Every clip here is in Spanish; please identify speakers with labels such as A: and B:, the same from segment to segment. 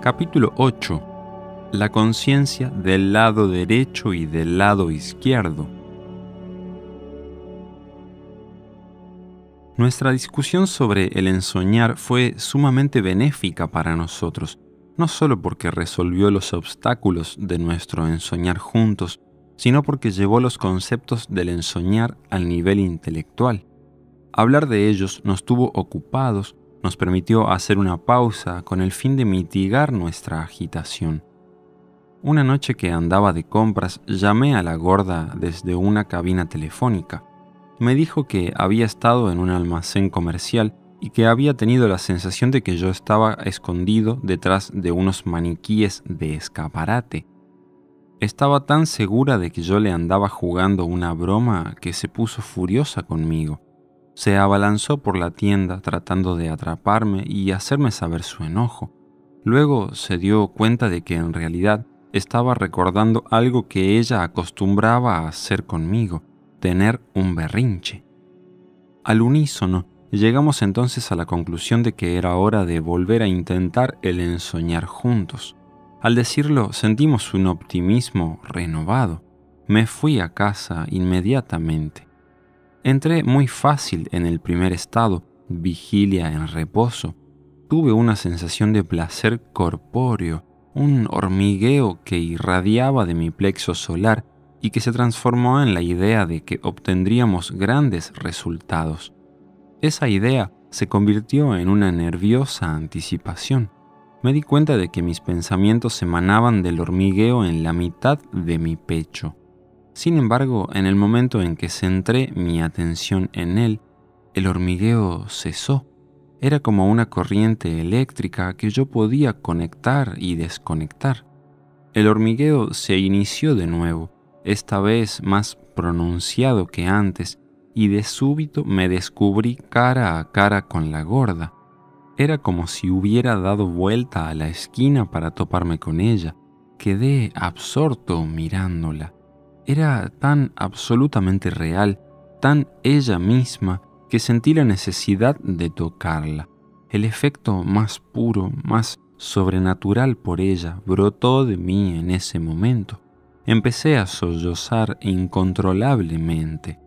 A: Capítulo 8. La conciencia del lado derecho y del lado izquierdo. Nuestra discusión sobre el ensoñar fue sumamente benéfica para nosotros, no solo porque resolvió los obstáculos de nuestro ensoñar juntos, sino porque llevó los conceptos del ensoñar al nivel intelectual. Hablar de ellos nos tuvo ocupados nos permitió hacer una pausa con el fin de mitigar nuestra agitación. Una noche que andaba de compras llamé a la gorda desde una cabina telefónica. Me dijo que había estado en un almacén comercial y que había tenido la sensación de que yo estaba escondido detrás de unos maniquíes de escaparate. Estaba tan segura de que yo le andaba jugando una broma que se puso furiosa conmigo. Se abalanzó por la tienda tratando de atraparme y hacerme saber su enojo. Luego se dio cuenta de que en realidad estaba recordando algo que ella acostumbraba a hacer conmigo, tener un berrinche. Al unísono, llegamos entonces a la conclusión de que era hora de volver a intentar el ensoñar juntos. Al decirlo, sentimos un optimismo renovado. Me fui a casa inmediatamente. Entré muy fácil en el primer estado, vigilia en reposo. Tuve una sensación de placer corpóreo, un hormigueo que irradiaba de mi plexo solar y que se transformó en la idea de que obtendríamos grandes resultados. Esa idea se convirtió en una nerviosa anticipación. Me di cuenta de que mis pensamientos emanaban del hormigueo en la mitad de mi pecho. Sin embargo, en el momento en que centré mi atención en él, el hormigueo cesó. Era como una corriente eléctrica que yo podía conectar y desconectar. El hormigueo se inició de nuevo, esta vez más pronunciado que antes, y de súbito me descubrí cara a cara con la gorda. Era como si hubiera dado vuelta a la esquina para toparme con ella. Quedé absorto mirándola. Era tan absolutamente real, tan ella misma, que sentí la necesidad de tocarla. El efecto más puro, más sobrenatural por ella brotó de mí en ese momento. Empecé a sollozar incontrolablemente.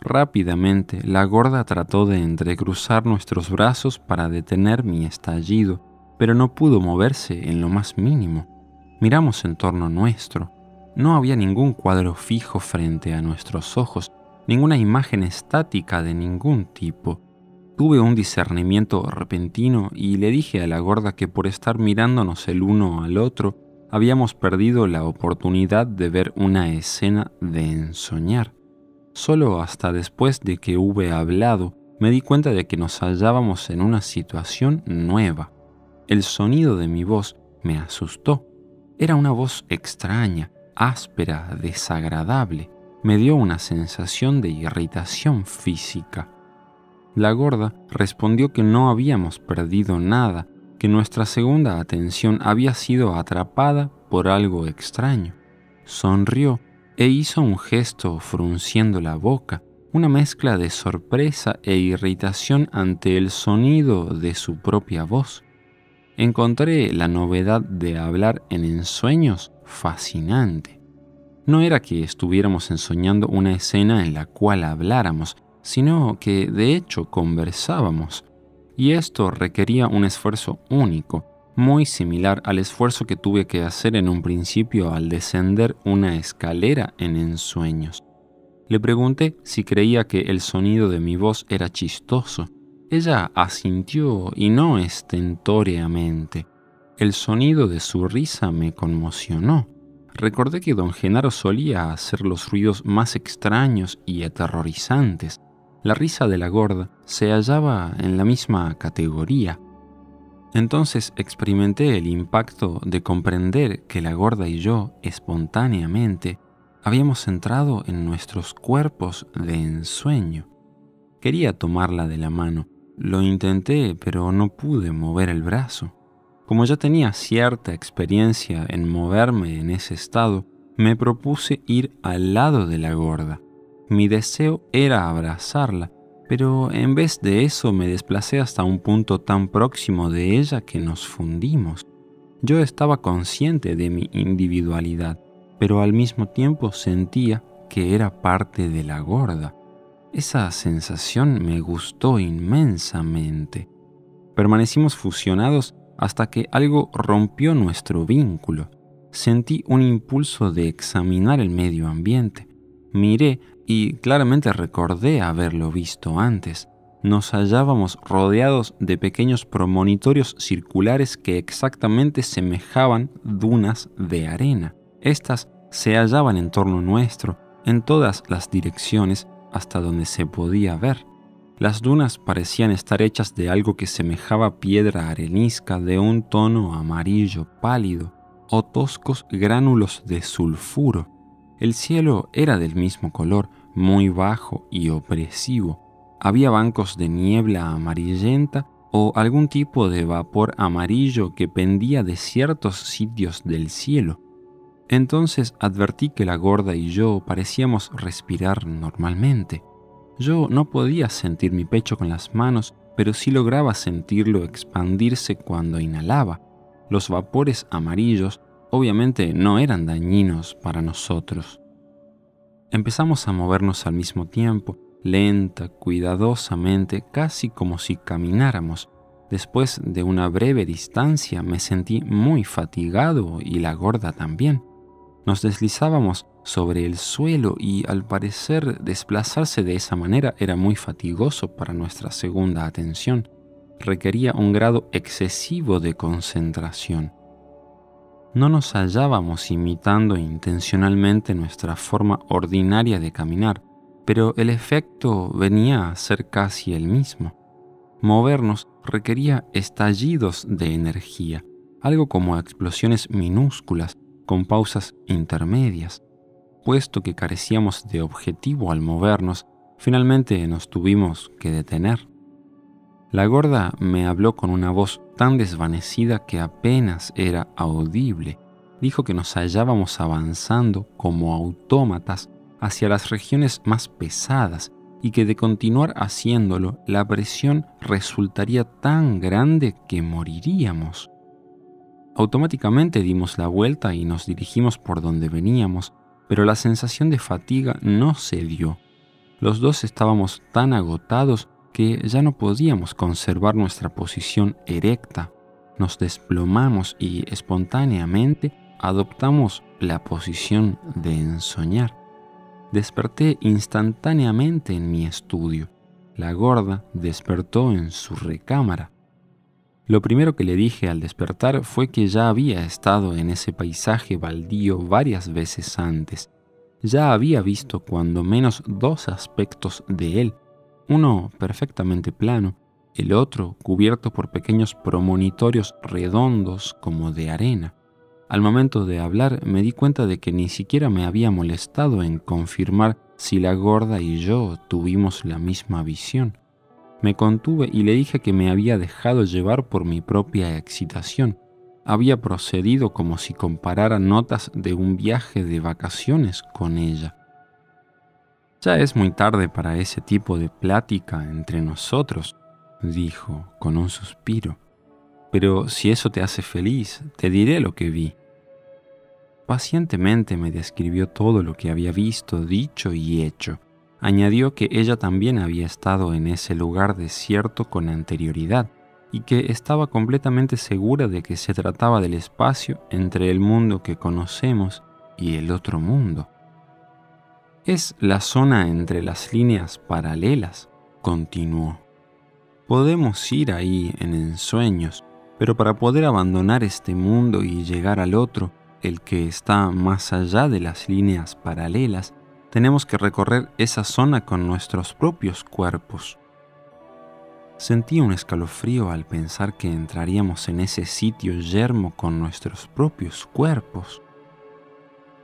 A: Rápidamente, la gorda trató de entrecruzar nuestros brazos para detener mi estallido, pero no pudo moverse en lo más mínimo. Miramos en torno nuestro. No había ningún cuadro fijo frente a nuestros ojos, ninguna imagen estática de ningún tipo. Tuve un discernimiento repentino y le dije a la gorda que por estar mirándonos el uno al otro, habíamos perdido la oportunidad de ver una escena de ensoñar. Solo hasta después de que hube hablado, me di cuenta de que nos hallábamos en una situación nueva. El sonido de mi voz me asustó. Era una voz extraña, áspera, desagradable, me dio una sensación de irritación física. La gorda respondió que no habíamos perdido nada, que nuestra segunda atención había sido atrapada por algo extraño. Sonrió e hizo un gesto frunciendo la boca, una mezcla de sorpresa e irritación ante el sonido de su propia voz. Encontré la novedad de hablar en ensueños fascinante. No era que estuviéramos ensoñando una escena en la cual habláramos, sino que de hecho conversábamos, y esto requería un esfuerzo único, muy similar al esfuerzo que tuve que hacer en un principio al descender una escalera en ensueños. Le pregunté si creía que el sonido de mi voz era chistoso. Ella asintió y no estentóreamente. El sonido de su risa me conmocionó. Recordé que don Genaro solía hacer los ruidos más extraños y aterrorizantes. La risa de la gorda se hallaba en la misma categoría. Entonces experimenté el impacto de comprender que la gorda y yo, espontáneamente, habíamos entrado en nuestros cuerpos de ensueño. Quería tomarla de la mano. Lo intenté, pero no pude mover el brazo. Como ya tenía cierta experiencia en moverme en ese estado, me propuse ir al lado de la gorda. Mi deseo era abrazarla, pero en vez de eso me desplacé hasta un punto tan próximo de ella que nos fundimos. Yo estaba consciente de mi individualidad, pero al mismo tiempo sentía que era parte de la gorda. Esa sensación me gustó inmensamente. Permanecimos fusionados hasta que algo rompió nuestro vínculo. Sentí un impulso de examinar el medio ambiente. Miré y claramente recordé haberlo visto antes. Nos hallábamos rodeados de pequeños promonitorios circulares que exactamente semejaban dunas de arena. Estas se hallaban en torno nuestro, en todas las direcciones hasta donde se podía ver. Las dunas parecían estar hechas de algo que semejaba piedra arenisca de un tono amarillo pálido o toscos gránulos de sulfuro. El cielo era del mismo color, muy bajo y opresivo. Había bancos de niebla amarillenta o algún tipo de vapor amarillo que pendía de ciertos sitios del cielo. Entonces advertí que la gorda y yo parecíamos respirar normalmente. Yo no podía sentir mi pecho con las manos, pero sí lograba sentirlo expandirse cuando inhalaba. Los vapores amarillos obviamente no eran dañinos para nosotros. Empezamos a movernos al mismo tiempo, lenta, cuidadosamente, casi como si camináramos. Después de una breve distancia me sentí muy fatigado y la gorda también. Nos deslizábamos sobre el suelo y al parecer desplazarse de esa manera era muy fatigoso para nuestra segunda atención. Requería un grado excesivo de concentración. No nos hallábamos imitando intencionalmente nuestra forma ordinaria de caminar, pero el efecto venía a ser casi el mismo. Movernos requería estallidos de energía, algo como explosiones minúsculas con pausas intermedias. Puesto que carecíamos de objetivo al movernos, finalmente nos tuvimos que detener. La gorda me habló con una voz tan desvanecida que apenas era audible. Dijo que nos hallábamos avanzando como autómatas hacia las regiones más pesadas y que de continuar haciéndolo la presión resultaría tan grande que moriríamos. Automáticamente dimos la vuelta y nos dirigimos por donde veníamos, pero la sensación de fatiga no se dio. Los dos estábamos tan agotados que ya no podíamos conservar nuestra posición erecta. Nos desplomamos y espontáneamente adoptamos la posición de ensoñar. Desperté instantáneamente en mi estudio. La gorda despertó en su recámara. Lo primero que le dije al despertar fue que ya había estado en ese paisaje baldío varias veces antes. Ya había visto cuando menos dos aspectos de él, uno perfectamente plano, el otro cubierto por pequeños promonitorios redondos como de arena. Al momento de hablar me di cuenta de que ni siquiera me había molestado en confirmar si la gorda y yo tuvimos la misma visión. Me contuve y le dije que me había dejado llevar por mi propia excitación. Había procedido como si comparara notas de un viaje de vacaciones con ella. Ya es muy tarde para ese tipo de plática entre nosotros, dijo con un suspiro. Pero si eso te hace feliz, te diré lo que vi. Pacientemente me describió todo lo que había visto, dicho y hecho. Añadió que ella también había estado en ese lugar desierto con anterioridad y que estaba completamente segura de que se trataba del espacio entre el mundo que conocemos y el otro mundo. Es la zona entre las líneas paralelas, continuó. Podemos ir ahí en ensueños, pero para poder abandonar este mundo y llegar al otro, el que está más allá de las líneas paralelas, tenemos que recorrer esa zona con nuestros propios cuerpos. Sentí un escalofrío al pensar que entraríamos en ese sitio yermo con nuestros propios cuerpos.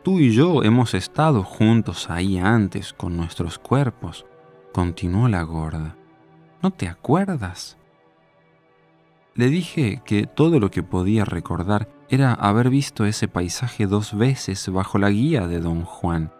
A: Tú y yo hemos estado juntos ahí antes con nuestros cuerpos, continuó la gorda. ¿No te acuerdas? Le dije que todo lo que podía recordar era haber visto ese paisaje dos veces bajo la guía de don Juan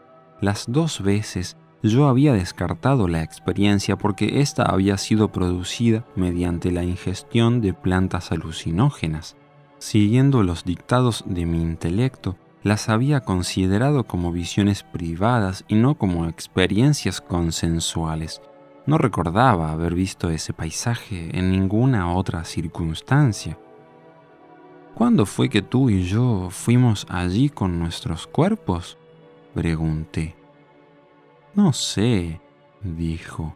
A: las dos veces yo había descartado la experiencia porque ésta había sido producida mediante la ingestión de plantas alucinógenas. Siguiendo los dictados de mi intelecto, las había considerado como visiones privadas y no como experiencias consensuales. No recordaba haber visto ese paisaje en ninguna otra circunstancia. ¿Cuándo fue que tú y yo fuimos allí con nuestros cuerpos? Pregunté. No sé, dijo.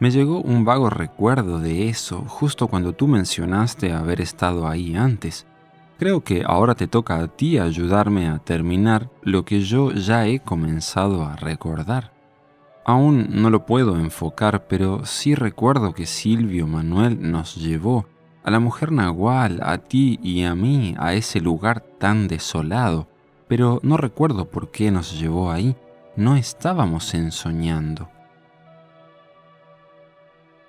A: Me llegó un vago recuerdo de eso justo cuando tú mencionaste haber estado ahí antes. Creo que ahora te toca a ti ayudarme a terminar lo que yo ya he comenzado a recordar. Aún no lo puedo enfocar, pero sí recuerdo que Silvio Manuel nos llevó, a la mujer nahual, a ti y a mí, a ese lugar tan desolado, pero no recuerdo por qué nos llevó ahí. No estábamos ensoñando.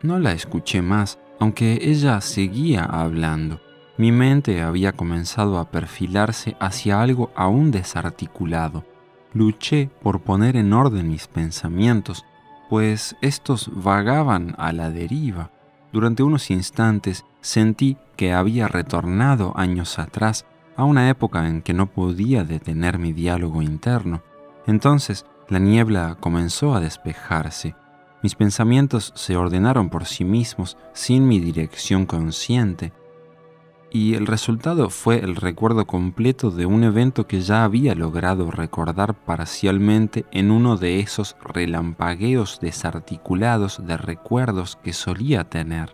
A: No la escuché más, aunque ella seguía hablando. Mi mente había comenzado a perfilarse hacia algo aún desarticulado. Luché por poner en orden mis pensamientos, pues estos vagaban a la deriva. Durante unos instantes sentí que había retornado años atrás a una época en que no podía detener mi diálogo interno. Entonces la niebla comenzó a despejarse. Mis pensamientos se ordenaron por sí mismos sin mi dirección consciente y el resultado fue el recuerdo completo de un evento que ya había logrado recordar parcialmente en uno de esos relampagueos desarticulados de recuerdos que solía tener.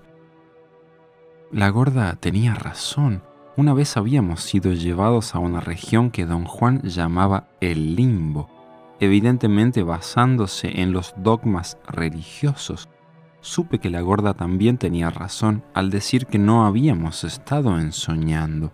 A: La gorda tenía razón. Una vez habíamos sido llevados a una región que don Juan llamaba el limbo, evidentemente basándose en los dogmas religiosos supe que la gorda también tenía razón al decir que no habíamos estado ensoñando.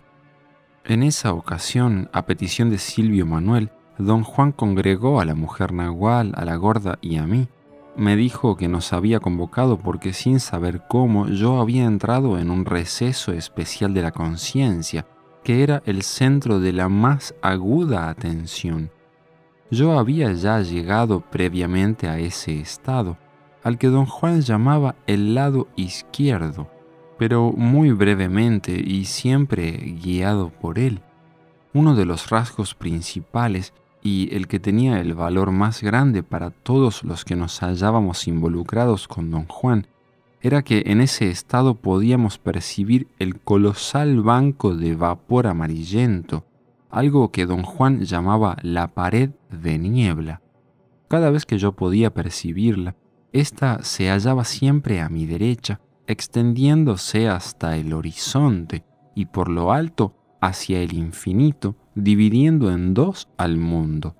A: En esa ocasión, a petición de Silvio Manuel, don Juan congregó a la mujer nahual, a la gorda y a mí. Me dijo que nos había convocado porque sin saber cómo yo había entrado en un receso especial de la conciencia, que era el centro de la más aguda atención. Yo había ya llegado previamente a ese estado, al que don Juan llamaba el lado izquierdo, pero muy brevemente y siempre guiado por él. Uno de los rasgos principales y el que tenía el valor más grande para todos los que nos hallábamos involucrados con don Juan, era que en ese estado podíamos percibir el colosal banco de vapor amarillento, algo que don Juan llamaba la pared de niebla. Cada vez que yo podía percibirla, esta se hallaba siempre a mi derecha, extendiéndose hasta el horizonte y por lo alto hacia el infinito, dividiendo en dos al mundo.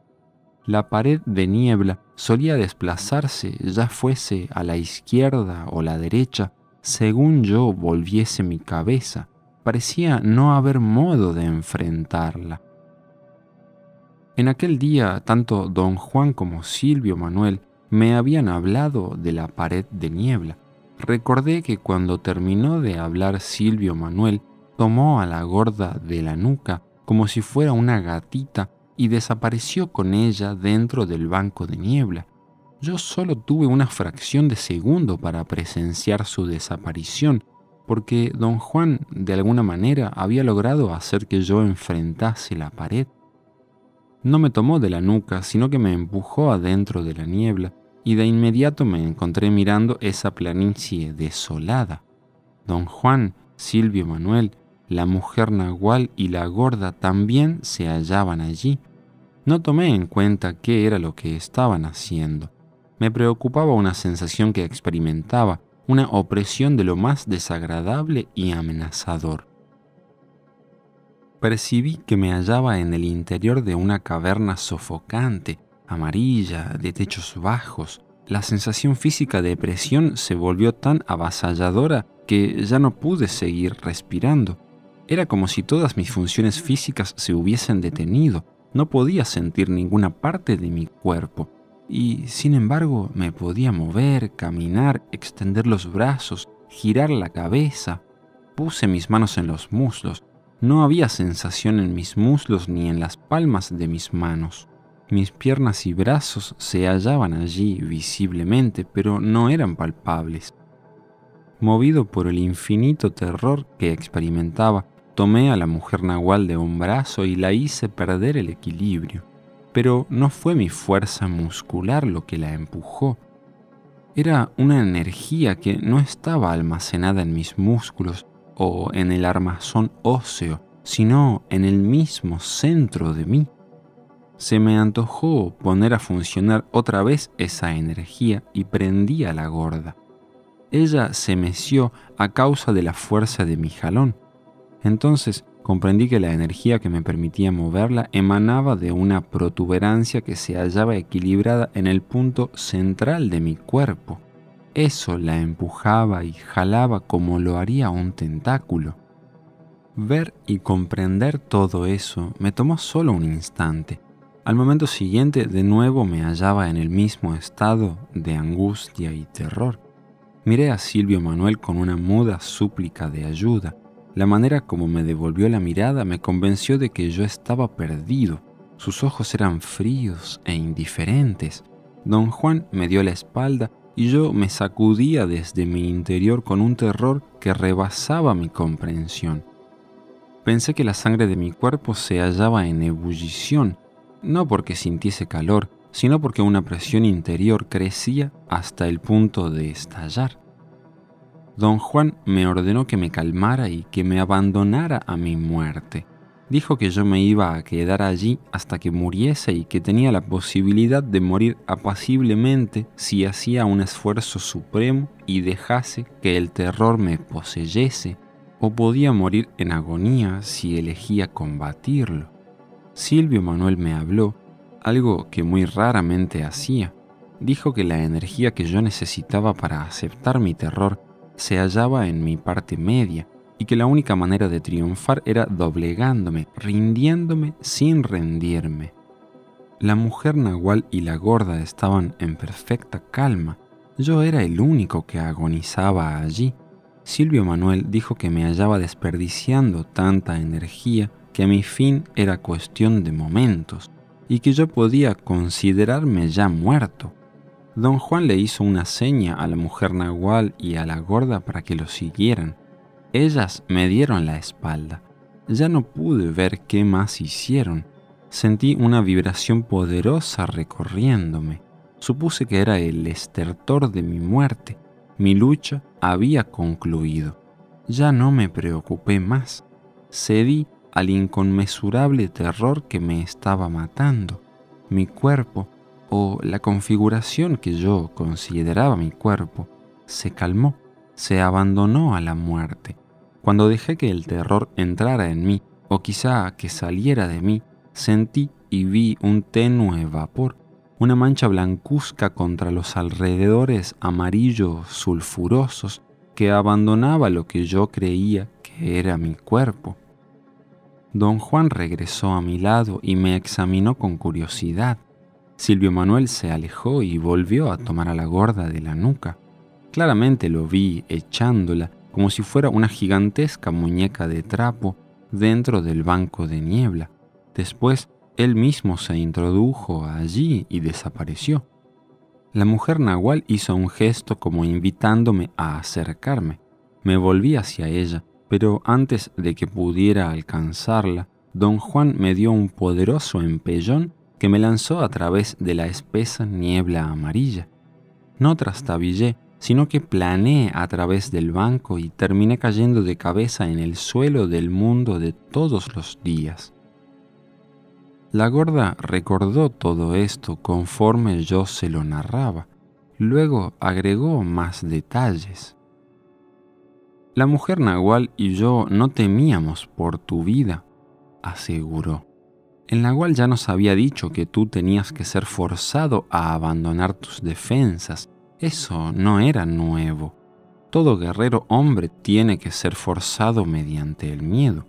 A: La pared de niebla solía desplazarse, ya fuese a la izquierda o la derecha, según yo volviese mi cabeza. Parecía no haber modo de enfrentarla. En aquel día, tanto don Juan como Silvio Manuel me habían hablado de la pared de niebla. Recordé que cuando terminó de hablar Silvio Manuel, tomó a la gorda de la nuca como si fuera una gatita y desapareció con ella dentro del banco de niebla. Yo solo tuve una fracción de segundo para presenciar su desaparición, porque don Juan de alguna manera había logrado hacer que yo enfrentase la pared. No me tomó de la nuca, sino que me empujó adentro de la niebla y de inmediato me encontré mirando esa planicie desolada. Don Juan, Silvio Manuel, la mujer nahual y la gorda también se hallaban allí. No tomé en cuenta qué era lo que estaban haciendo. Me preocupaba una sensación que experimentaba, una opresión de lo más desagradable y amenazador. Percibí que me hallaba en el interior de una caverna sofocante, amarilla, de techos bajos, la sensación física de presión se volvió tan avasalladora que ya no pude seguir respirando. Era como si todas mis funciones físicas se hubiesen detenido. No podía sentir ninguna parte de mi cuerpo. Y sin embargo me podía mover, caminar, extender los brazos, girar la cabeza. Puse mis manos en los muslos. No había sensación en mis muslos ni en las palmas de mis manos. Mis piernas y brazos se hallaban allí visiblemente, pero no eran palpables. Movido por el infinito terror que experimentaba, Tomé a la mujer nahual de un brazo y la hice perder el equilibrio, pero no fue mi fuerza muscular lo que la empujó. Era una energía que no estaba almacenada en mis músculos o en el armazón óseo, sino en el mismo centro de mí. Se me antojó poner a funcionar otra vez esa energía y prendí a la gorda. Ella se meció a causa de la fuerza de mi jalón, entonces comprendí que la energía que me permitía moverla emanaba de una protuberancia que se hallaba equilibrada en el punto central de mi cuerpo. Eso la empujaba y jalaba como lo haría un tentáculo. Ver y comprender todo eso me tomó solo un instante. Al momento siguiente de nuevo me hallaba en el mismo estado de angustia y terror. Miré a Silvio Manuel con una muda súplica de ayuda. La manera como me devolvió la mirada me convenció de que yo estaba perdido. Sus ojos eran fríos e indiferentes. Don Juan me dio la espalda y yo me sacudía desde mi interior con un terror que rebasaba mi comprensión. Pensé que la sangre de mi cuerpo se hallaba en ebullición, no porque sintiese calor, sino porque una presión interior crecía hasta el punto de estallar. Don Juan me ordenó que me calmara y que me abandonara a mi muerte. Dijo que yo me iba a quedar allí hasta que muriese y que tenía la posibilidad de morir apaciblemente si hacía un esfuerzo supremo y dejase que el terror me poseyese, o podía morir en agonía si elegía combatirlo. Silvio Manuel me habló, algo que muy raramente hacía. Dijo que la energía que yo necesitaba para aceptar mi terror se hallaba en mi parte media y que la única manera de triunfar era doblegándome, rindiéndome sin rendirme. La mujer nahual y la gorda estaban en perfecta calma. Yo era el único que agonizaba allí. Silvio Manuel dijo que me hallaba desperdiciando tanta energía que mi fin era cuestión de momentos y que yo podía considerarme ya muerto. Don Juan le hizo una seña a la mujer nahual y a la gorda para que lo siguieran. Ellas me dieron la espalda. Ya no pude ver qué más hicieron. Sentí una vibración poderosa recorriéndome. Supuse que era el estertor de mi muerte. Mi lucha había concluido. Ya no me preocupé más. Cedí al inconmensurable terror que me estaba matando. Mi cuerpo o la configuración que yo consideraba mi cuerpo se calmó, se abandonó a la muerte. Cuando dejé que el terror entrara en mí, o quizá que saliera de mí, sentí y vi un tenue vapor, una mancha blancuzca contra los alrededores amarillos sulfurosos que abandonaba lo que yo creía que era mi cuerpo. Don Juan regresó a mi lado y me examinó con curiosidad. Silvio Manuel se alejó y volvió a tomar a la gorda de la nuca. Claramente lo vi echándola como si fuera una gigantesca muñeca de trapo dentro del banco de niebla. Después él mismo se introdujo allí y desapareció. La mujer nahual hizo un gesto como invitándome a acercarme. Me volví hacia ella, pero antes de que pudiera alcanzarla, don Juan me dio un poderoso empellón que me lanzó a través de la espesa niebla amarilla. No trastabillé, sino que planeé a través del banco y terminé cayendo de cabeza en el suelo del mundo de todos los días. La gorda recordó todo esto conforme yo se lo narraba. Luego agregó más detalles. La mujer nahual y yo no temíamos por tu vida, aseguró. El Nahual ya nos había dicho que tú tenías que ser forzado a abandonar tus defensas. Eso no era nuevo. Todo guerrero hombre tiene que ser forzado mediante el miedo.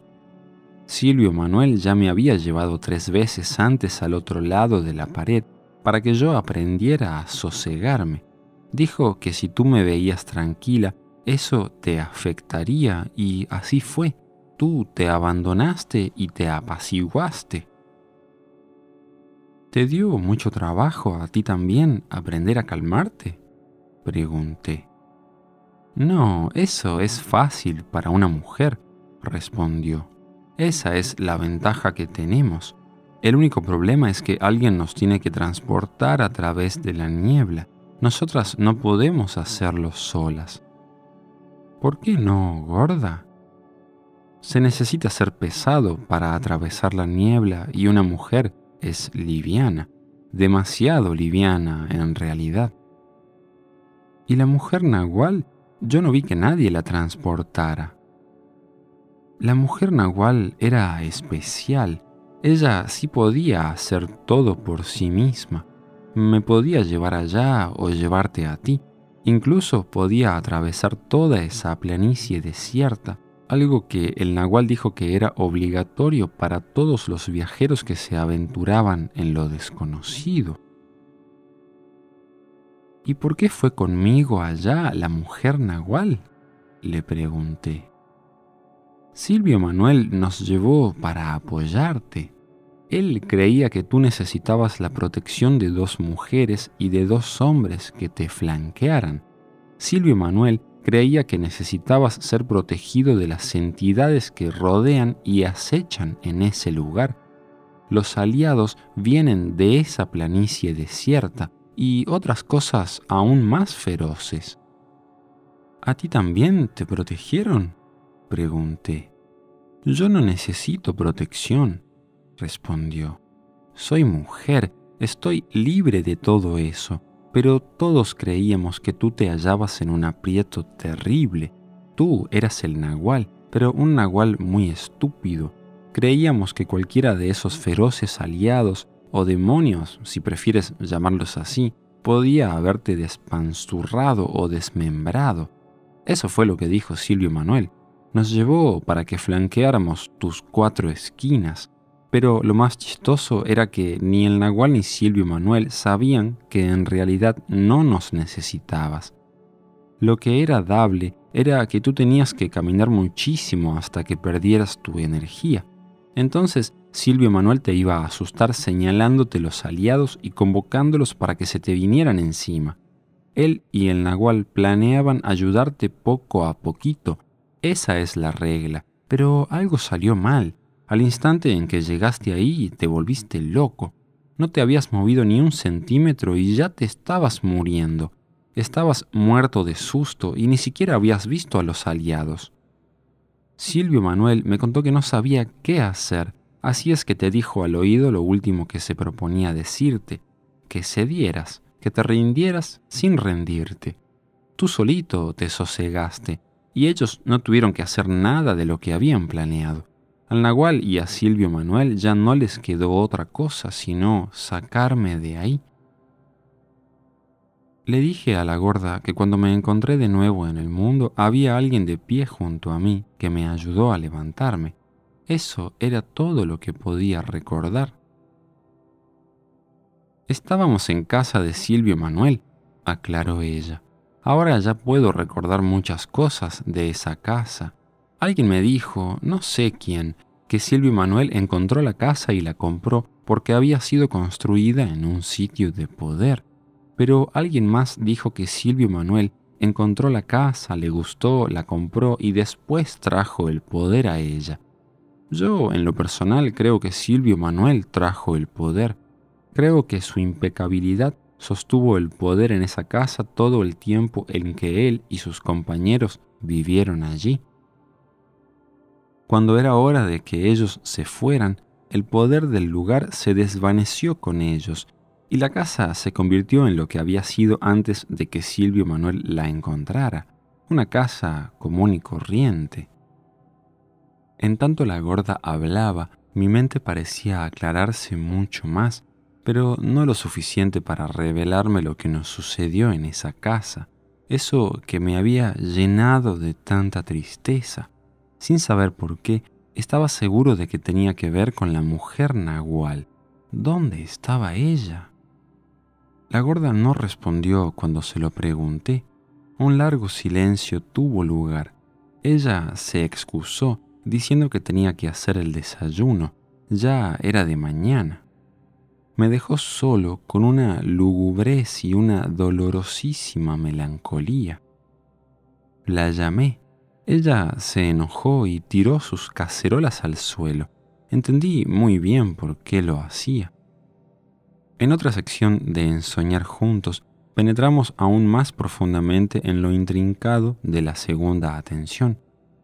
A: Silvio Manuel ya me había llevado tres veces antes al otro lado de la pared para que yo aprendiera a sosegarme. Dijo que si tú me veías tranquila, eso te afectaría y así fue. Tú te abandonaste y te apaciguaste. ¿Te dio mucho trabajo a ti también aprender a calmarte? Pregunté. No, eso es fácil para una mujer, respondió. Esa es la ventaja que tenemos. El único problema es que alguien nos tiene que transportar a través de la niebla. Nosotras no podemos hacerlo solas. ¿Por qué no, gorda? Se necesita ser pesado para atravesar la niebla y una mujer es liviana, demasiado liviana en realidad. ¿Y la mujer nahual? Yo no vi que nadie la transportara. La mujer nahual era especial. Ella sí podía hacer todo por sí misma. Me podía llevar allá o llevarte a ti. Incluso podía atravesar toda esa planicie desierta algo que el nahual dijo que era obligatorio para todos los viajeros que se aventuraban en lo desconocido. ¿Y por qué fue conmigo allá la mujer nahual? le pregunté. Silvio Manuel nos llevó para apoyarte. Él creía que tú necesitabas la protección de dos mujeres y de dos hombres que te flanquearan. Silvio Manuel creía que necesitabas ser protegido de las entidades que rodean y acechan en ese lugar. Los aliados vienen de esa planicie desierta y otras cosas aún más feroces. ¿A ti también te protegieron? pregunté. Yo no necesito protección, respondió. Soy mujer, estoy libre de todo eso pero todos creíamos que tú te hallabas en un aprieto terrible. Tú eras el nahual, pero un nahual muy estúpido. Creíamos que cualquiera de esos feroces aliados, o demonios, si prefieres llamarlos así, podía haberte despanzurrado o desmembrado. Eso fue lo que dijo Silvio Manuel. Nos llevó para que flanqueáramos tus cuatro esquinas, pero lo más chistoso era que ni el Nahual ni Silvio Manuel sabían que en realidad no nos necesitabas. Lo que era dable era que tú tenías que caminar muchísimo hasta que perdieras tu energía. Entonces Silvio Manuel te iba a asustar señalándote los aliados y convocándolos para que se te vinieran encima. Él y el Nahual planeaban ayudarte poco a poquito. Esa es la regla. Pero algo salió mal. Al instante en que llegaste ahí te volviste loco. No te habías movido ni un centímetro y ya te estabas muriendo. Estabas muerto de susto y ni siquiera habías visto a los aliados. Silvio Manuel me contó que no sabía qué hacer, así es que te dijo al oído lo último que se proponía decirte, que cedieras, que te rindieras sin rendirte. Tú solito te sosegaste, y ellos no tuvieron que hacer nada de lo que habían planeado. Al Nahual y a Silvio Manuel ya no les quedó otra cosa sino sacarme de ahí. Le dije a la gorda que cuando me encontré de nuevo en el mundo había alguien de pie junto a mí que me ayudó a levantarme. Eso era todo lo que podía recordar. Estábamos en casa de Silvio Manuel, aclaró ella. Ahora ya puedo recordar muchas cosas de esa casa Alguien me dijo, no sé quién, que Silvio Manuel encontró la casa y la compró porque había sido construida en un sitio de poder. Pero alguien más dijo que Silvio Manuel encontró la casa, le gustó, la compró y después trajo el poder a ella. Yo, en lo personal, creo que Silvio Manuel trajo el poder. Creo que su impecabilidad sostuvo el poder en esa casa todo el tiempo en que él y sus compañeros vivieron allí. Cuando era hora de que ellos se fueran, el poder del lugar se desvaneció con ellos y la casa se convirtió en lo que había sido antes de que Silvio Manuel la encontrara, una casa común y corriente. En tanto la gorda hablaba, mi mente parecía aclararse mucho más, pero no lo suficiente para revelarme lo que nos sucedió en esa casa, eso que me había llenado de tanta tristeza sin saber por qué, estaba seguro de que tenía que ver con la mujer nahual. ¿Dónde estaba ella? La gorda no respondió cuando se lo pregunté. Un largo silencio tuvo lugar. Ella se excusó diciendo que tenía que hacer el desayuno. Ya era de mañana. Me dejó solo con una lugubrez y una dolorosísima melancolía. La llamé Ella se enojó y tiró sus cacerolas al suelo. Entendí muy bien por qué lo hacía. En otra sección de Ensoñar juntos, penetramos aún más profundamente en lo intrincado de la segunda atención.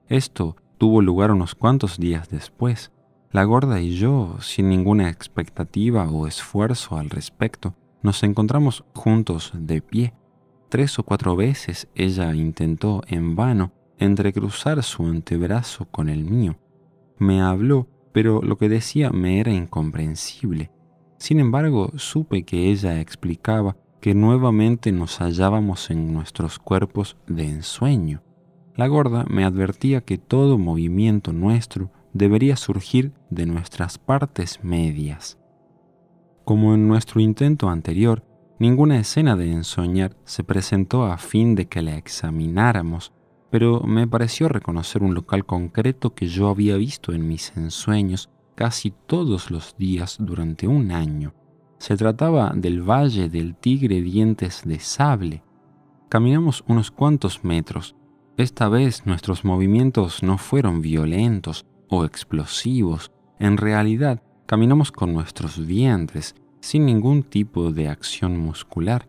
A: Esto tuvo lugar unos cuantos días después. La gorda y yo, sin ninguna expectativa o esfuerzo al respecto, nos encontramos juntos de pie. Tres o cuatro veces ella intentó en vano entrecruzar su antebrazo con el mío. Me habló, pero lo que decía me era incomprensible. Sin embargo, supe que ella explicaba que nuevamente nos hallábamos en nuestros cuerpos de ensueño. La gorda me advertía que todo movimiento nuestro debería surgir de nuestras partes medias. Como en nuestro intento anterior, ninguna escena de ensoñar se presentó a fin de que la examináramos, pero me pareció reconocer un local concreto que yo había visto en mis ensueños casi todos los días durante un año. Se trataba del Valle del Tigre Dientes de Sable. Caminamos unos cuantos metros. Esta vez nuestros movimientos no fueron violentos o explosivos. En realidad, caminamos con nuestros vientres, sin ningún tipo de acción muscular.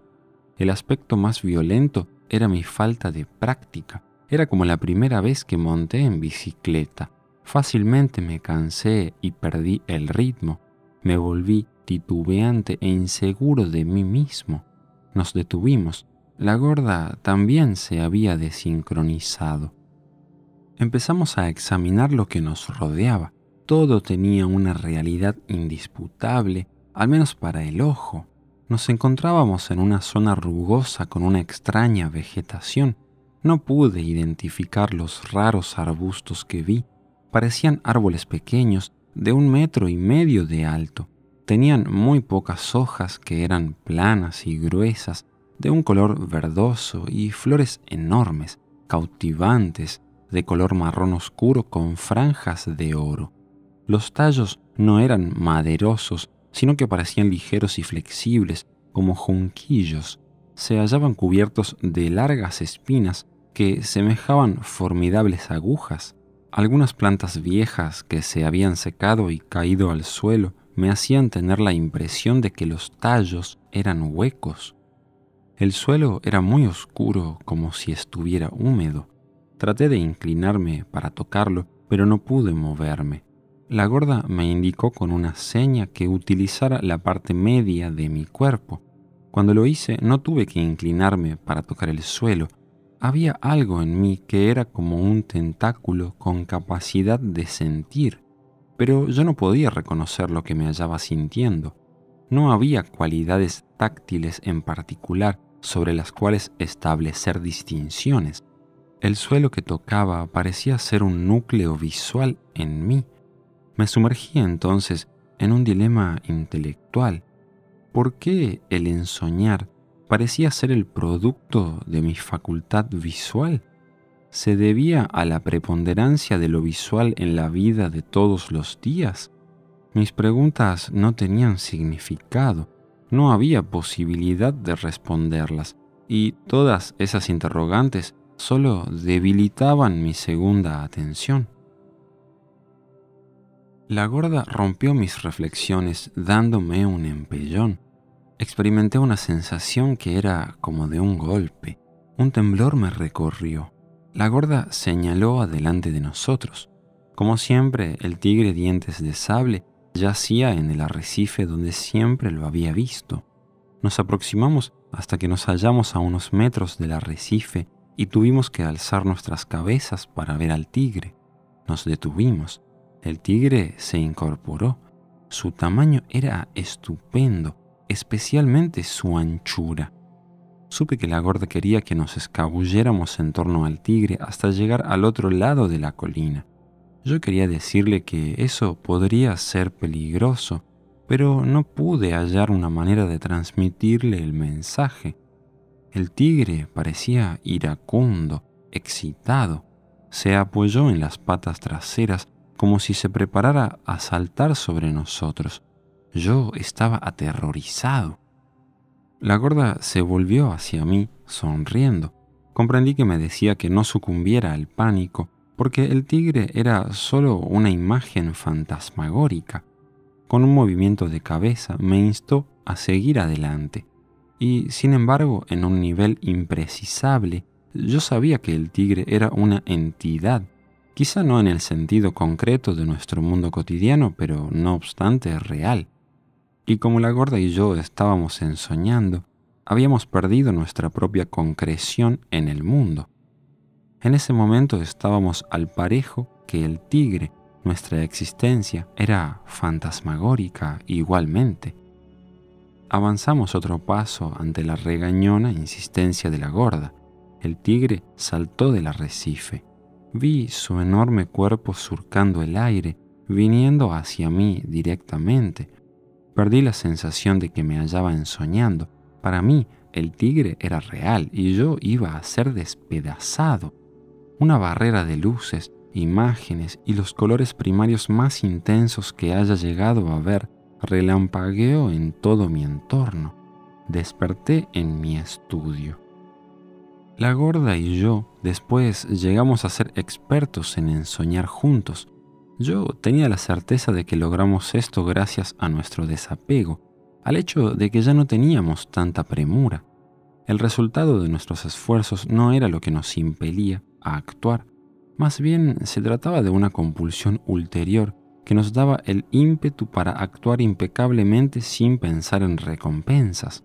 A: El aspecto más violento era mi falta de práctica. Era como la primera vez que monté en bicicleta. Fácilmente me cansé y perdí el ritmo. Me volví titubeante e inseguro de mí mismo. Nos detuvimos. La gorda también se había desincronizado. Empezamos a examinar lo que nos rodeaba. Todo tenía una realidad indisputable, al menos para el ojo. Nos encontrábamos en una zona rugosa con una extraña vegetación. No pude identificar los raros arbustos que vi. Parecían árboles pequeños de un metro y medio de alto. Tenían muy pocas hojas que eran planas y gruesas, de un color verdoso y flores enormes, cautivantes, de color marrón oscuro con franjas de oro. Los tallos no eran maderosos, sino que parecían ligeros y flexibles, como junquillos. Se hallaban cubiertos de largas espinas que semejaban formidables agujas. Algunas plantas viejas que se habían secado y caído al suelo me hacían tener la impresión de que los tallos eran huecos. El suelo era muy oscuro como si estuviera húmedo. Traté de inclinarme para tocarlo, pero no pude moverme. La gorda me indicó con una seña que utilizara la parte media de mi cuerpo. Cuando lo hice no tuve que inclinarme para tocar el suelo. Había algo en mí que era como un tentáculo con capacidad de sentir pero yo no podía reconocer lo que me hallaba sintiendo. No había cualidades táctiles en particular sobre las cuales establecer distinciones. El suelo que tocaba parecía ser un núcleo visual en mí. Me sumergí entonces en un dilema intelectual. ¿Por qué el ensoñar parecía ser el producto de mi facultad visual? se debía a la preponderancia de lo visual en la vida de todos los días? Mis preguntas no tenían significado, no había posibilidad de responderlas, y todas esas interrogantes solo debilitaban mi segunda atención. La gorda rompió mis reflexiones dándome un empellón. Experimenté una sensación que era como de un golpe. Un temblor me recorrió. La gorda señaló adelante de nosotros. Como siempre, el tigre dientes de sable yacía en el arrecife donde siempre lo había visto. Nos aproximamos hasta que nos hallamos a unos metros del arrecife y tuvimos que alzar nuestras cabezas para ver al tigre. Nos detuvimos. El tigre se incorporó. Su tamaño era estupendo, especialmente su anchura. Supe que la gorda quería que nos escabulléramos en torno al tigre hasta llegar al otro lado de la colina. Yo quería decirle que eso podría ser peligroso, pero no pude hallar una manera de transmitirle el mensaje. El tigre parecía iracundo, excitado. Se apoyó en las patas traseras como si se preparara a saltar sobre nosotros. Yo estaba aterrorizado. La gorda se volvió hacia mí sonriendo. comprendí que me decía que no sucumbiera al pánico, porque el tigre era solo una imagen fantasmagórica. Con un movimiento de cabeza me instó a seguir adelante. Y, sin embargo, en un nivel imprecisable, yo sabía que el tigre era una entidad, quizá no en el sentido concreto de nuestro mundo cotidiano, pero no obstante real. Y como la gorda y yo estábamos ensoñando, habíamos perdido nuestra propia concreción en el mundo. En ese momento estábamos al parejo que el tigre, nuestra existencia, era fantasmagórica igualmente. Avanzamos otro paso ante la regañona insistencia de la gorda. El tigre saltó del arrecife. Vi su enorme cuerpo surcando el aire, viniendo hacia mí directamente. Perdí la sensación de que me hallaba ensoñando para mí, el tigre era real y yo iba a ser despedazado. Una barrera de luces, imágenes y los colores primarios más intensos que haya llegado a ver relampagueó en todo mi entorno. Desperté en mi estudio. La gorda y yo después llegamos a ser expertos en ensoñar juntos. Yo tenía la certeza de que logramos esto gracias a nuestro desapego al hecho de que ya no teníamos tanta premura. El resultado de nuestros esfuerzos no era lo que nos impelía a actuar, más bien se trataba de una compulsión ulterior que nos daba el ímpetu para actuar impecablemente sin pensar en recompensas.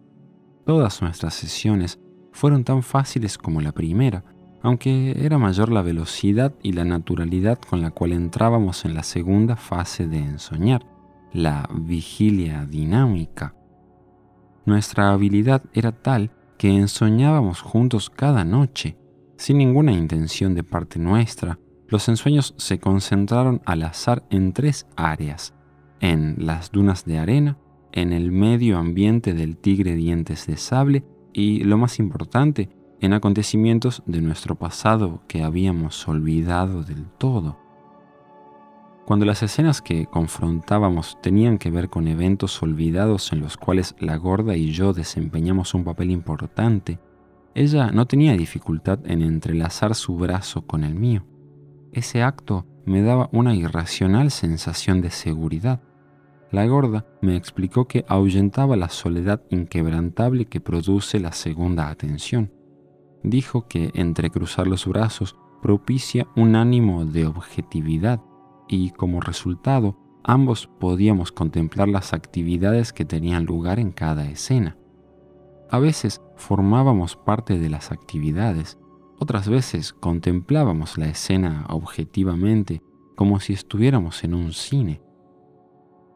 A: Todas nuestras sesiones fueron tan fáciles como la primera, aunque era mayor la velocidad y la naturalidad con la cual entrábamos en la segunda fase de ensoñar la vigilia dinámica. Nuestra habilidad era tal que ensoñábamos juntos cada noche, sin ninguna intención de parte nuestra. Los ensueños se concentraron al azar en tres áreas, en las dunas de arena, en el medio ambiente del tigre dientes de sable y, lo más importante, en acontecimientos de nuestro pasado que habíamos olvidado del todo. Cuando las escenas que confrontábamos tenían que ver con eventos olvidados en los cuales la gorda y yo desempeñamos un papel importante, ella no tenía dificultad en entrelazar su brazo con el mío. Ese acto me daba una irracional sensación de seguridad. La gorda me explicó que ahuyentaba la soledad inquebrantable que produce la segunda atención. Dijo que entrecruzar los brazos propicia un ánimo de objetividad y como resultado ambos podíamos contemplar las actividades que tenían lugar en cada escena. A veces formábamos parte de las actividades, otras veces contemplábamos la escena objetivamente como si estuviéramos en un cine.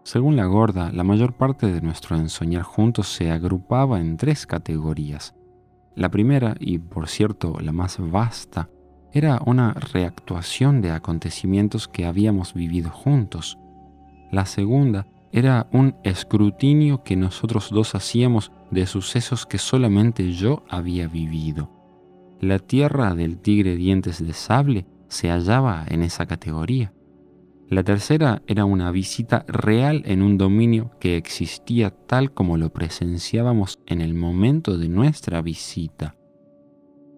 A: Según la gorda, la mayor parte de nuestro ensoñar juntos se agrupaba en tres categorías. La primera, y por cierto la más vasta, era una reactuación de acontecimientos que habíamos vivido juntos. La segunda era un escrutinio que nosotros dos hacíamos de sucesos que solamente yo había vivido. La tierra del tigre dientes de sable se hallaba en esa categoría. La tercera era una visita real en un dominio que existía tal como lo presenciábamos en el momento de nuestra visita.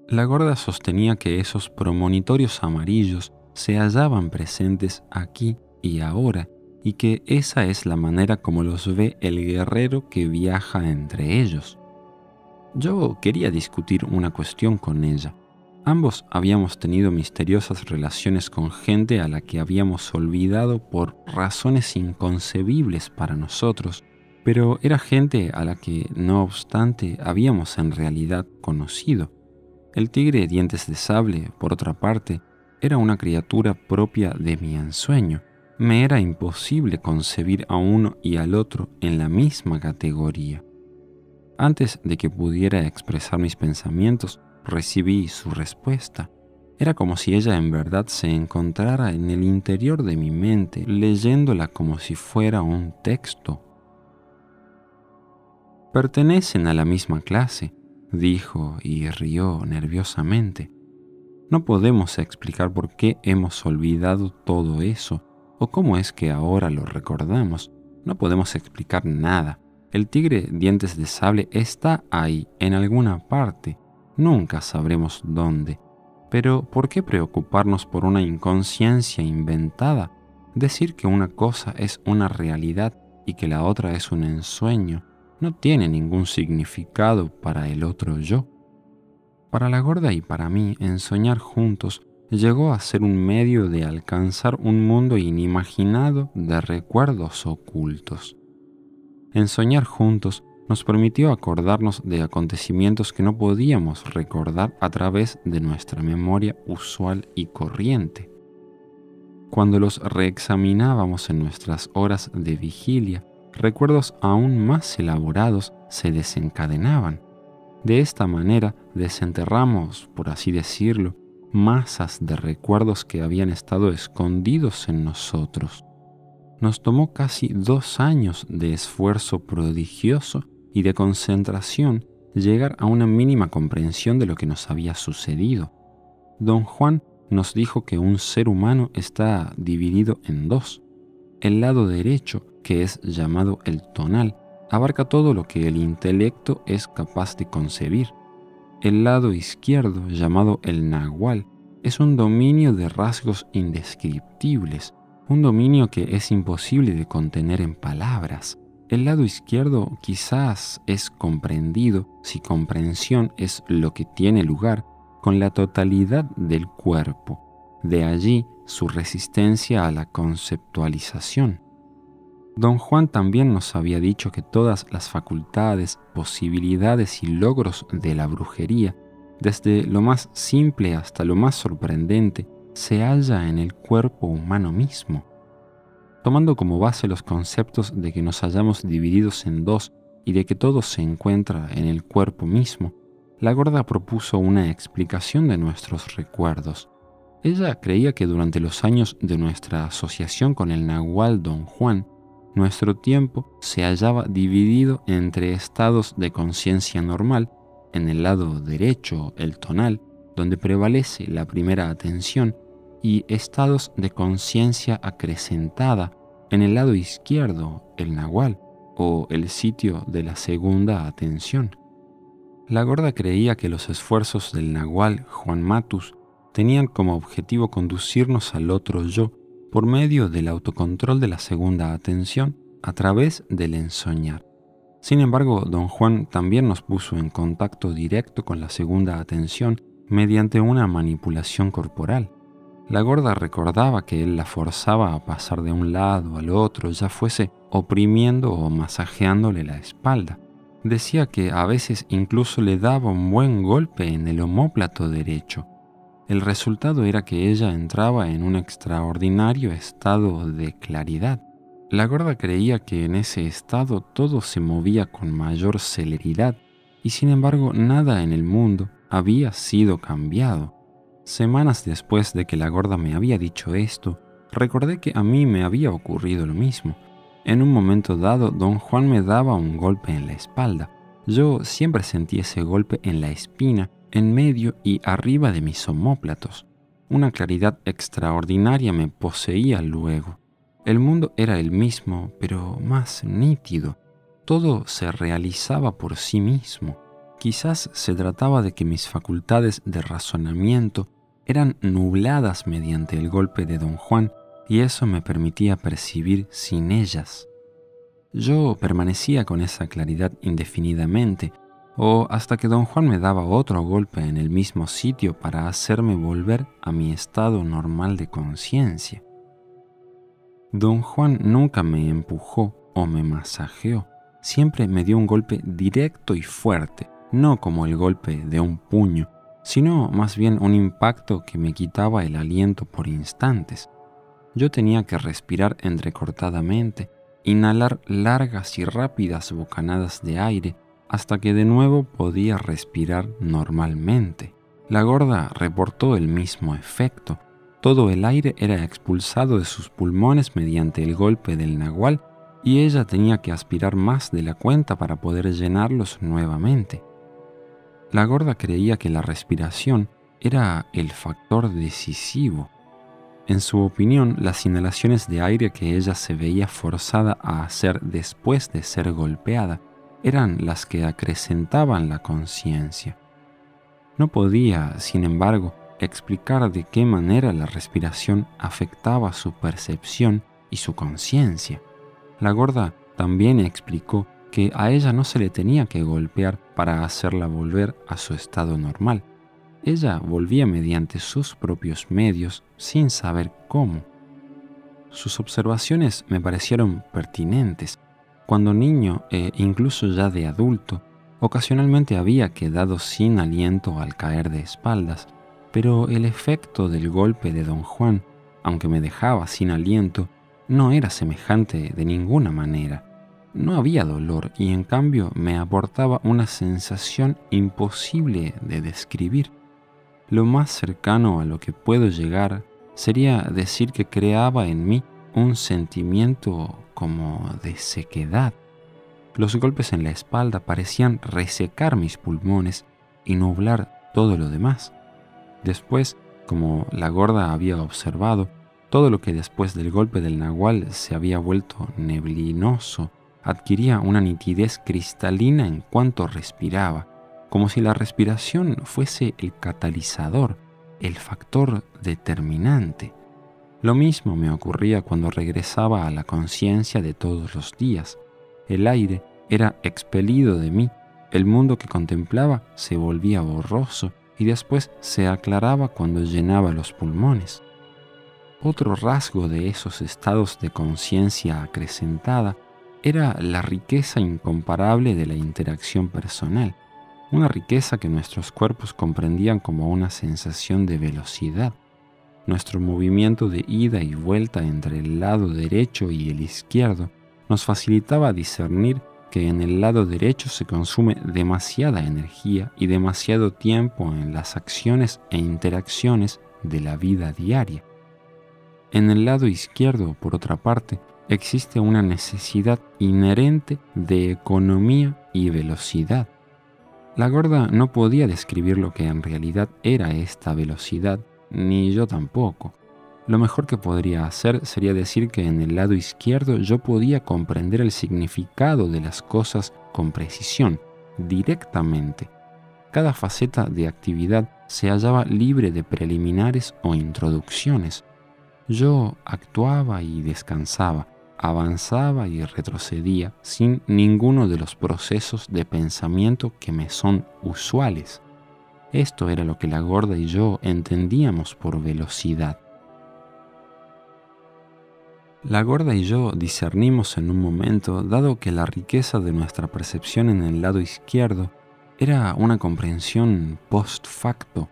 A: La gorda sostenía que esos promonitorios amarillos se hallaban presentes aquí y ahora y que esa es la manera como los ve el guerrero que viaja entre ellos. Yo quería discutir una cuestión con ella. Ambos habíamos tenido misteriosas relaciones con gente a la que habíamos olvidado por razones inconcebibles para nosotros, pero era gente a la que, no obstante, habíamos en realidad conocido el tigre dientes de sable, por otra parte, era una criatura propia de mi ensueño. Me era imposible concebir a uno y al otro en la misma categoría. Antes de que pudiera expresar mis pensamientos, recibí su respuesta. Era como si ella en verdad se encontrara en el interior de mi mente, leyéndola como si fuera un texto. Pertenecen a la misma clase, dijo y rió nerviosamente. No podemos explicar por qué hemos olvidado todo eso o cómo es que ahora lo recordamos. No podemos explicar nada. El tigre dientes de sable está ahí, en alguna parte. Nunca sabremos dónde. Pero ¿por qué preocuparnos por una inconsciencia inventada? Decir que una cosa es una realidad y que la otra es un ensueño no tiene ningún significado para el otro yo. Para la gorda y para mí, ensoñar juntos llegó a ser un medio de alcanzar un mundo inimaginado de recuerdos ocultos. Ensoñar juntos nos permitió acordarnos de acontecimientos que no podíamos recordar a través de nuestra memoria usual y corriente. Cuando los reexaminábamos en nuestras horas de vigilia, recuerdos aún más elaborados se desencadenaban. De esta manera desenterramos, por así decirlo, masas de recuerdos que habían estado escondidos en nosotros. Nos tomó casi dos años de esfuerzo prodigioso y de concentración llegar a una mínima comprensión de lo que nos había sucedido. Don Juan nos dijo que un ser humano está dividido en dos. El lado derecho, que es llamado el tonal, abarca todo lo que el intelecto es capaz de concebir. El lado izquierdo, llamado el nahual, es un dominio de rasgos indescriptibles, un dominio que es imposible de contener en palabras. El lado izquierdo quizás es comprendido, si comprensión es lo que tiene lugar, con la totalidad del cuerpo. De allí su resistencia a la conceptualización. Don Juan también nos había dicho que todas las facultades, posibilidades y logros de la brujería, desde lo más simple hasta lo más sorprendente, se halla en el cuerpo humano mismo tomando como base los conceptos de que nos hallamos divididos en dos y de que todo se encuentra en el cuerpo mismo, la gorda propuso una explicación de nuestros recuerdos. Ella creía que durante los años de nuestra asociación con el Nahual Don Juan, nuestro tiempo se hallaba dividido entre estados de conciencia normal, en el lado derecho, el tonal, donde prevalece la primera atención, y estados de conciencia acrecentada en el lado izquierdo, el nahual, o el sitio de la segunda atención. La gorda creía que los esfuerzos del nahual Juan Matus tenían como objetivo conducirnos al otro yo por medio del autocontrol de la segunda atención a través del ensoñar. Sin embargo, don Juan también nos puso en contacto directo con la segunda atención mediante una manipulación corporal. La gorda recordaba que él la forzaba a pasar de un lado al otro, ya fuese oprimiendo o masajeándole la espalda. Decía que a veces incluso le daba un buen golpe en el omóplato derecho. El resultado era que ella entraba en un extraordinario estado de claridad. La gorda creía que en ese estado todo se movía con mayor celeridad y sin embargo nada en el mundo había sido cambiado. Semanas después de que la gorda me había dicho esto, recordé que a mí me había ocurrido lo mismo. En un momento dado, don Juan me daba un golpe en la espalda. Yo siempre sentí ese golpe en la espina, en medio y arriba de mis omóplatos. Una claridad extraordinaria me poseía luego. El mundo era el mismo, pero más nítido. Todo se realizaba por sí mismo. Quizás se trataba de que mis facultades de razonamiento eran nubladas mediante el golpe de don Juan y eso me permitía percibir sin ellas. Yo permanecía con esa claridad indefinidamente, o hasta que don Juan me daba otro golpe en el mismo sitio para hacerme volver a mi estado normal de conciencia. Don Juan nunca me empujó o me masajeó, siempre me dio un golpe directo y fuerte, no como el golpe de un puño, sino más bien un impacto que me quitaba el aliento por instantes. Yo tenía que respirar entrecortadamente, inhalar largas y rápidas bocanadas de aire hasta que de nuevo podía respirar normalmente. La gorda reportó el mismo efecto. Todo el aire era expulsado de sus pulmones mediante el golpe del nahual y ella tenía que aspirar más de la cuenta para poder llenarlos nuevamente. La gorda creía que la respiración era el factor decisivo. En su opinión, las inhalaciones de aire que ella se veía forzada a hacer después de ser golpeada eran las que acrecentaban la conciencia. No podía, sin embargo, explicar de qué manera la respiración afectaba su percepción y su conciencia. La gorda también explicó que a ella no se le tenía que golpear para hacerla volver a su estado normal. Ella volvía mediante sus propios medios sin saber cómo. Sus observaciones me parecieron pertinentes. Cuando niño e incluso ya de adulto, ocasionalmente había quedado sin aliento al caer de espaldas, pero el efecto del golpe de don Juan, aunque me dejaba sin aliento, no era semejante de ninguna manera. No había dolor y en cambio me aportaba una sensación imposible de describir. Lo más cercano a lo que puedo llegar sería decir que creaba en mí un sentimiento como de sequedad. Los golpes en la espalda parecían resecar mis pulmones y nublar todo lo demás. Después, como la gorda había observado, todo lo que después del golpe del nahual se había vuelto neblinoso adquiría una nitidez cristalina en cuanto respiraba, como si la respiración fuese el catalizador, el factor determinante. Lo mismo me ocurría cuando regresaba a la conciencia de todos los días. El aire era expelido de mí, el mundo que contemplaba se volvía borroso y después se aclaraba cuando llenaba los pulmones. Otro rasgo de esos estados de conciencia acrecentada era la riqueza incomparable de la interacción personal, una riqueza que nuestros cuerpos comprendían como una sensación de velocidad. Nuestro movimiento de ida y vuelta entre el lado derecho y el izquierdo nos facilitaba discernir que en el lado derecho se consume demasiada energía y demasiado tiempo en las acciones e interacciones de la vida diaria. En el lado izquierdo, por otra parte, existe una necesidad inherente de economía y velocidad. La gorda no podía describir lo que en realidad era esta velocidad, ni yo tampoco. Lo mejor que podría hacer sería decir que en el lado izquierdo yo podía comprender el significado de las cosas con precisión, directamente. Cada faceta de actividad se hallaba libre de preliminares o introducciones. Yo actuaba y descansaba, avanzaba y retrocedía sin ninguno de los procesos de pensamiento que me son usuales. Esto era lo que la gorda y yo entendíamos por velocidad. La gorda y yo discernimos en un momento, dado que la riqueza de nuestra percepción en el lado izquierdo era una comprensión post facto.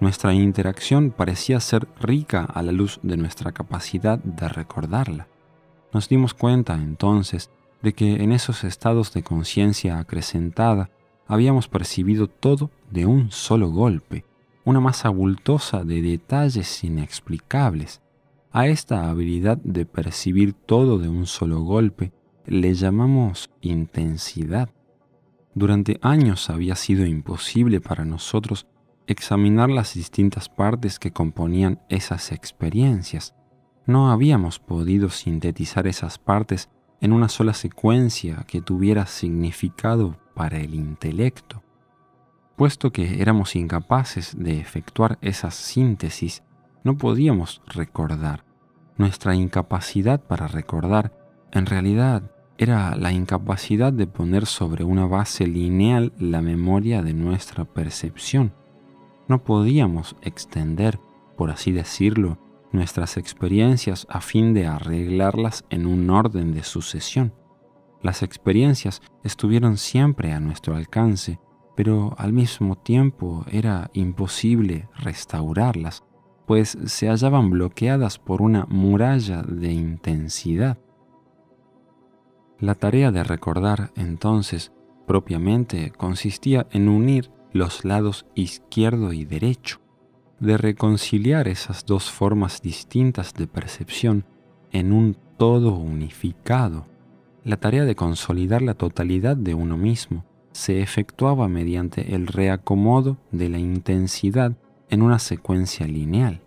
A: Nuestra interacción parecía ser rica a la luz de nuestra capacidad de recordarla. Nos dimos cuenta entonces de que en esos estados de conciencia acrecentada habíamos percibido todo de un solo golpe, una masa abultosa de detalles inexplicables. A esta habilidad de percibir todo de un solo golpe le llamamos intensidad. Durante años había sido imposible para nosotros examinar las distintas partes que componían esas experiencias no habíamos podido sintetizar esas partes en una sola secuencia que tuviera significado para el intelecto. Puesto que éramos incapaces de efectuar esas síntesis, no podíamos recordar. Nuestra incapacidad para recordar en realidad era la incapacidad de poner sobre una base lineal la memoria de nuestra percepción. No podíamos extender, por así decirlo, nuestras experiencias a fin de arreglarlas en un orden de sucesión. Las experiencias estuvieron siempre a nuestro alcance, pero al mismo tiempo era imposible restaurarlas, pues se hallaban bloqueadas por una muralla de intensidad. La tarea de recordar entonces propiamente consistía en unir los lados izquierdo y derecho, de reconciliar esas dos formas distintas de percepción en un todo unificado. La tarea de consolidar la totalidad de uno mismo se efectuaba mediante el reacomodo de la intensidad en una secuencia lineal.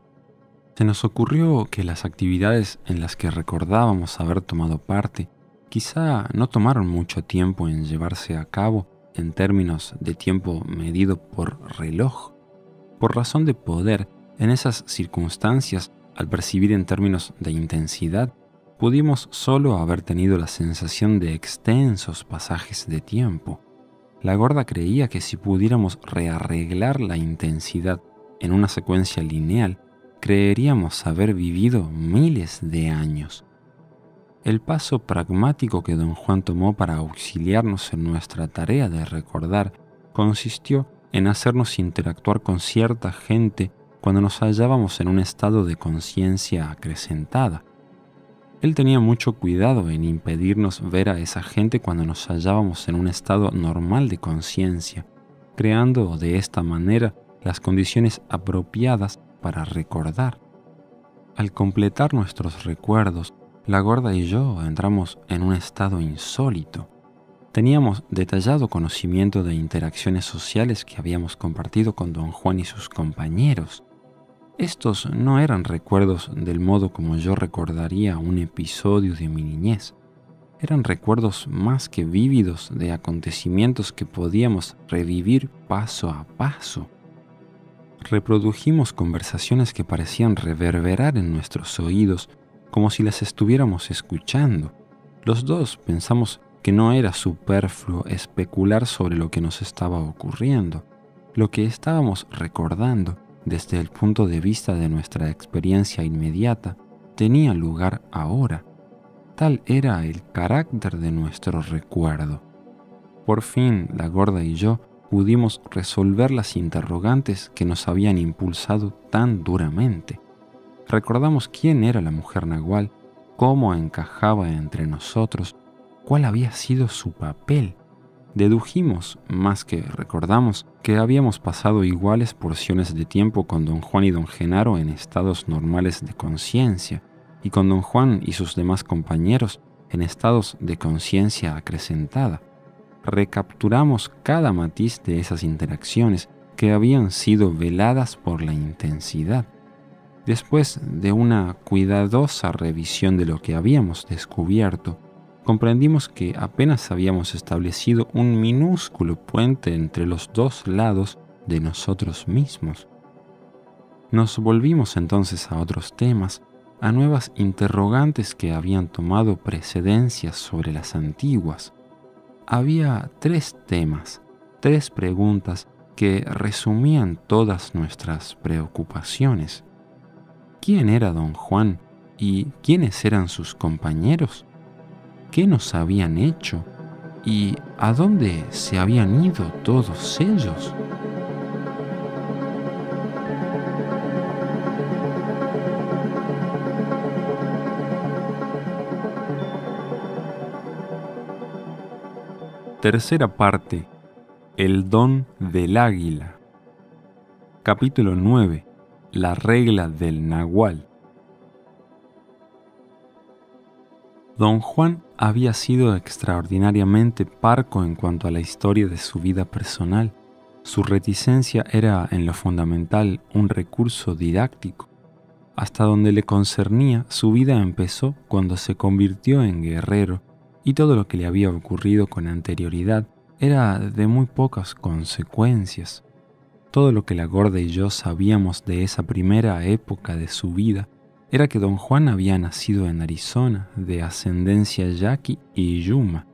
A: Se nos ocurrió que las actividades en las que recordábamos haber tomado parte quizá no tomaron mucho tiempo en llevarse a cabo en términos de tiempo medido por reloj. Por razón de poder, en esas circunstancias, al percibir en términos de intensidad, pudimos solo haber tenido la sensación de extensos pasajes de tiempo. La gorda creía que si pudiéramos rearreglar la intensidad en una secuencia lineal, creeríamos haber vivido miles de años. El paso pragmático que don Juan tomó para auxiliarnos en nuestra tarea de recordar consistió en hacernos interactuar con cierta gente cuando nos hallábamos en un estado de conciencia acrecentada. Él tenía mucho cuidado en impedirnos ver a esa gente cuando nos hallábamos en un estado normal de conciencia, creando de esta manera las condiciones apropiadas para recordar. Al completar nuestros recuerdos, la gorda y yo entramos en un estado insólito. Teníamos detallado conocimiento de interacciones sociales que habíamos compartido con don Juan y sus compañeros. Estos no eran recuerdos del modo como yo recordaría un episodio de mi niñez. Eran recuerdos más que vívidos de acontecimientos que podíamos revivir paso a paso. Reprodujimos conversaciones que parecían reverberar en nuestros oídos como si las estuviéramos escuchando. Los dos pensamos que no era superfluo especular sobre lo que nos estaba ocurriendo. Lo que estábamos recordando desde el punto de vista de nuestra experiencia inmediata tenía lugar ahora. Tal era el carácter de nuestro recuerdo. Por fin la gorda y yo pudimos resolver las interrogantes que nos habían impulsado tan duramente. Recordamos quién era la mujer nahual, cómo encajaba entre nosotros, cuál había sido su papel. Dedujimos, más que recordamos, que habíamos pasado iguales porciones de tiempo con don Juan y don Genaro en estados normales de conciencia, y con don Juan y sus demás compañeros en estados de conciencia acrecentada. Recapturamos cada matiz de esas interacciones que habían sido veladas por la intensidad. Después de una cuidadosa revisión de lo que habíamos descubierto, comprendimos que apenas habíamos establecido un minúsculo puente entre los dos lados de nosotros mismos. Nos volvimos entonces a otros temas, a nuevas interrogantes que habían tomado precedencia sobre las antiguas. Había tres temas, tres preguntas que resumían todas nuestras preocupaciones quién era don Juan y quiénes eran sus compañeros, qué nos habían hecho y a dónde se habían ido todos ellos. Tercera parte. El don del águila. Capítulo 9 la regla del nahual. Don Juan había sido extraordinariamente parco en cuanto a la historia de su vida personal. Su reticencia era en lo fundamental un recurso didáctico. Hasta donde le concernía, su vida empezó cuando se convirtió en guerrero y todo lo que le había ocurrido con anterioridad era de muy pocas consecuencias. Todo lo que la gorda y yo sabíamos de esa primera época de su vida era que don Juan había nacido en Arizona, de ascendencia yaqui y yuma.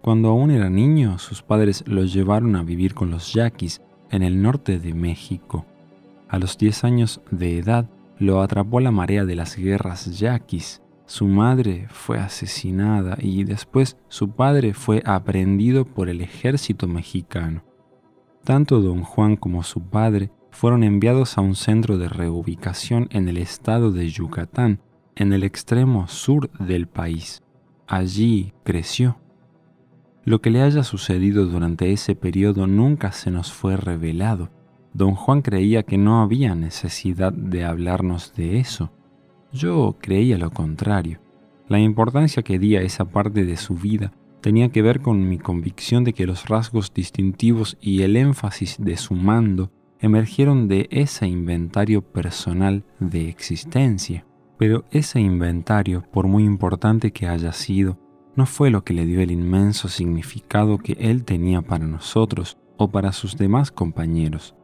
A: Cuando aún era niño, sus padres lo llevaron a vivir con los yaquis en el norte de México. A los 10 años de edad, lo atrapó la marea de las guerras yaquis. Su madre fue asesinada y después su padre fue aprendido por el ejército mexicano. Tanto don Juan como su padre fueron enviados a un centro de reubicación en el estado de Yucatán, en el extremo sur del país. Allí creció. Lo que le haya sucedido durante ese periodo nunca se nos fue revelado. Don Juan creía que no había necesidad de hablarnos de eso. Yo creía lo contrario. La importancia que di a esa parte de su vida tenía que ver con mi convicción de que los rasgos distintivos y el énfasis de su mando emergieron de ese inventario personal de existencia. Pero ese inventario, por muy importante que haya sido, no fue lo que le dio el inmenso significado que él tenía para nosotros o para sus demás compañeros.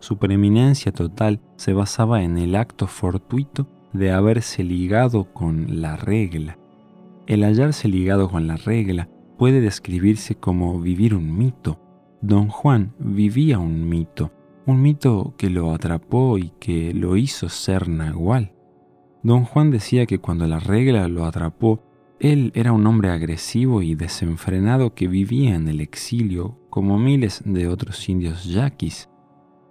A: Su preeminencia total se basaba en el acto fortuito de haberse ligado con la regla. El hallarse ligado con la regla puede describirse como vivir un mito. Don Juan vivía un mito, un mito que lo atrapó y que lo hizo ser nahual. Don Juan decía que cuando la regla lo atrapó, él era un hombre agresivo y desenfrenado que vivía en el exilio como miles de otros indios yaquis.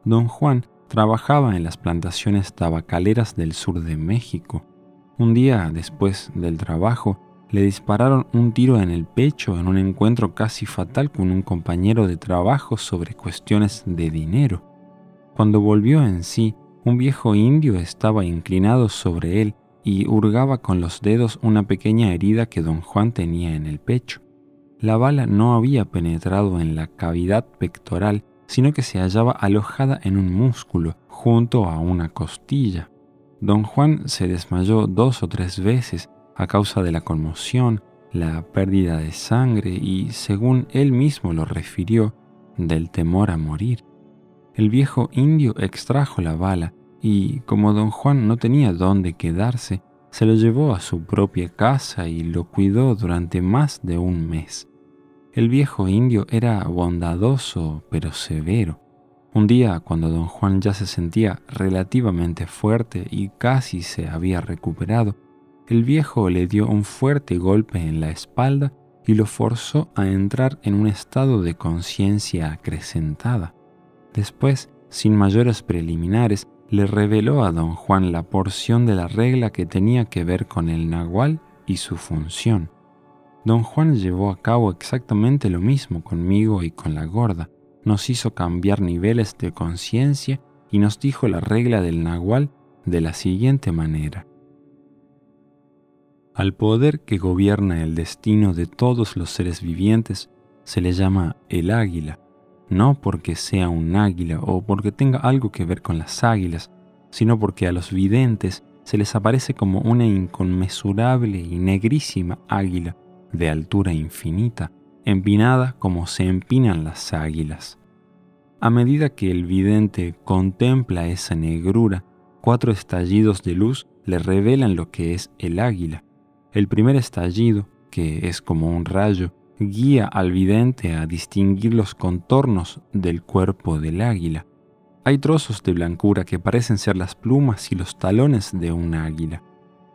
A: Don Juan trabajaba en las plantaciones tabacaleras del sur de México. Un día después del trabajo, le dispararon un tiro en el pecho en un encuentro casi fatal con un compañero de trabajo sobre cuestiones de dinero. Cuando volvió en sí, un viejo indio estaba inclinado sobre él y hurgaba con los dedos una pequeña herida que don Juan tenía en el pecho. La bala no había penetrado en la cavidad pectoral, sino que se hallaba alojada en un músculo, junto a una costilla. Don Juan se desmayó dos o tres veces a causa de la conmoción, la pérdida de sangre y, según él mismo lo refirió, del temor a morir. El viejo indio extrajo la bala y como don Juan no tenía dónde quedarse, se lo llevó a su propia casa y lo cuidó durante más de un mes. El viejo indio era bondadoso pero severo. Un día, cuando don Juan ya se sentía relativamente fuerte y casi se había recuperado, el viejo le dio un fuerte golpe en la espalda y lo forzó a entrar en un estado de conciencia acrecentada. Después, sin mayores preliminares, le reveló a don Juan la porción de la regla que tenía que ver con el nahual y su función. Don Juan llevó a cabo exactamente lo mismo conmigo y con la gorda. Nos hizo cambiar niveles de conciencia y nos dijo la regla del nahual de la siguiente manera. Al poder que gobierna el destino de todos los seres vivientes se le llama el águila no porque sea un águila o porque tenga algo que ver con las águilas, sino porque a los videntes se les aparece como una inconmensurable y negrísima águila de altura infinita, empinada como se empinan las águilas. A medida que el vidente contempla esa negrura, cuatro estallidos de luz le revelan lo que es el águila. El primer estallido, que es como un rayo, guía al vidente a distinguir los contornos del cuerpo del águila. Hay trozos de blancura que parecen ser las plumas y los talones de un águila.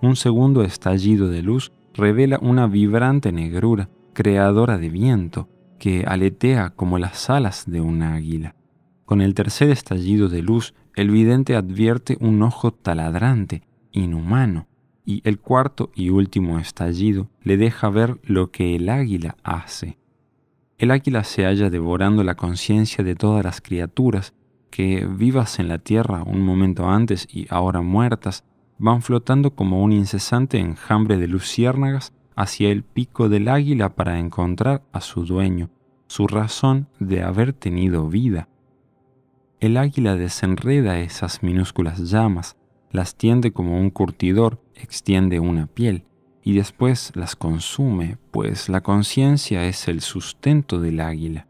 A: Un segundo estallido de luz revela una vibrante negrura, creadora de viento, que aletea como las alas de un águila. Con el tercer estallido de luz, el vidente advierte un ojo taladrante, inhumano, y el cuarto y último estallido le deja ver lo que el águila hace. El águila se halla devorando la conciencia de todas las criaturas que, vivas en la tierra un momento antes y ahora muertas, van flotando como un incesante enjambre de luciérnagas hacia el pico del águila para encontrar a su dueño, su razón de haber tenido vida. El águila desenreda esas minúsculas llamas, las tiende como un curtidor extiende una piel y después las consume, pues la conciencia es el sustento del águila.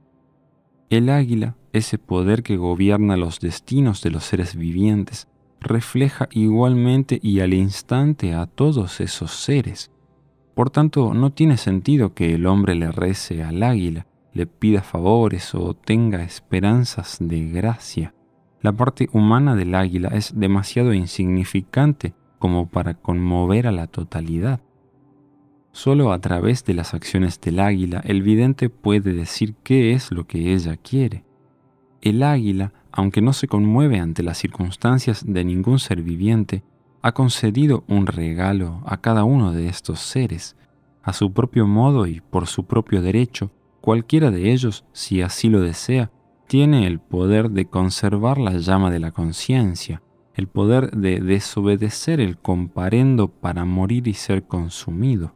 A: El águila, ese poder que gobierna los destinos de los seres vivientes, refleja igualmente y al instante a todos esos seres. Por tanto, no tiene sentido que el hombre le rece al águila, le pida favores o tenga esperanzas de gracia. La parte humana del águila es demasiado insignificante como para conmover a la totalidad. Solo a través de las acciones del águila el vidente puede decir qué es lo que ella quiere. El águila, aunque no se conmueve ante las circunstancias de ningún ser viviente, ha concedido un regalo a cada uno de estos seres, a su propio modo y por su propio derecho, cualquiera de ellos, si así lo desea, tiene el poder de conservar la llama de la conciencia, el poder de desobedecer el comparendo para morir y ser consumido.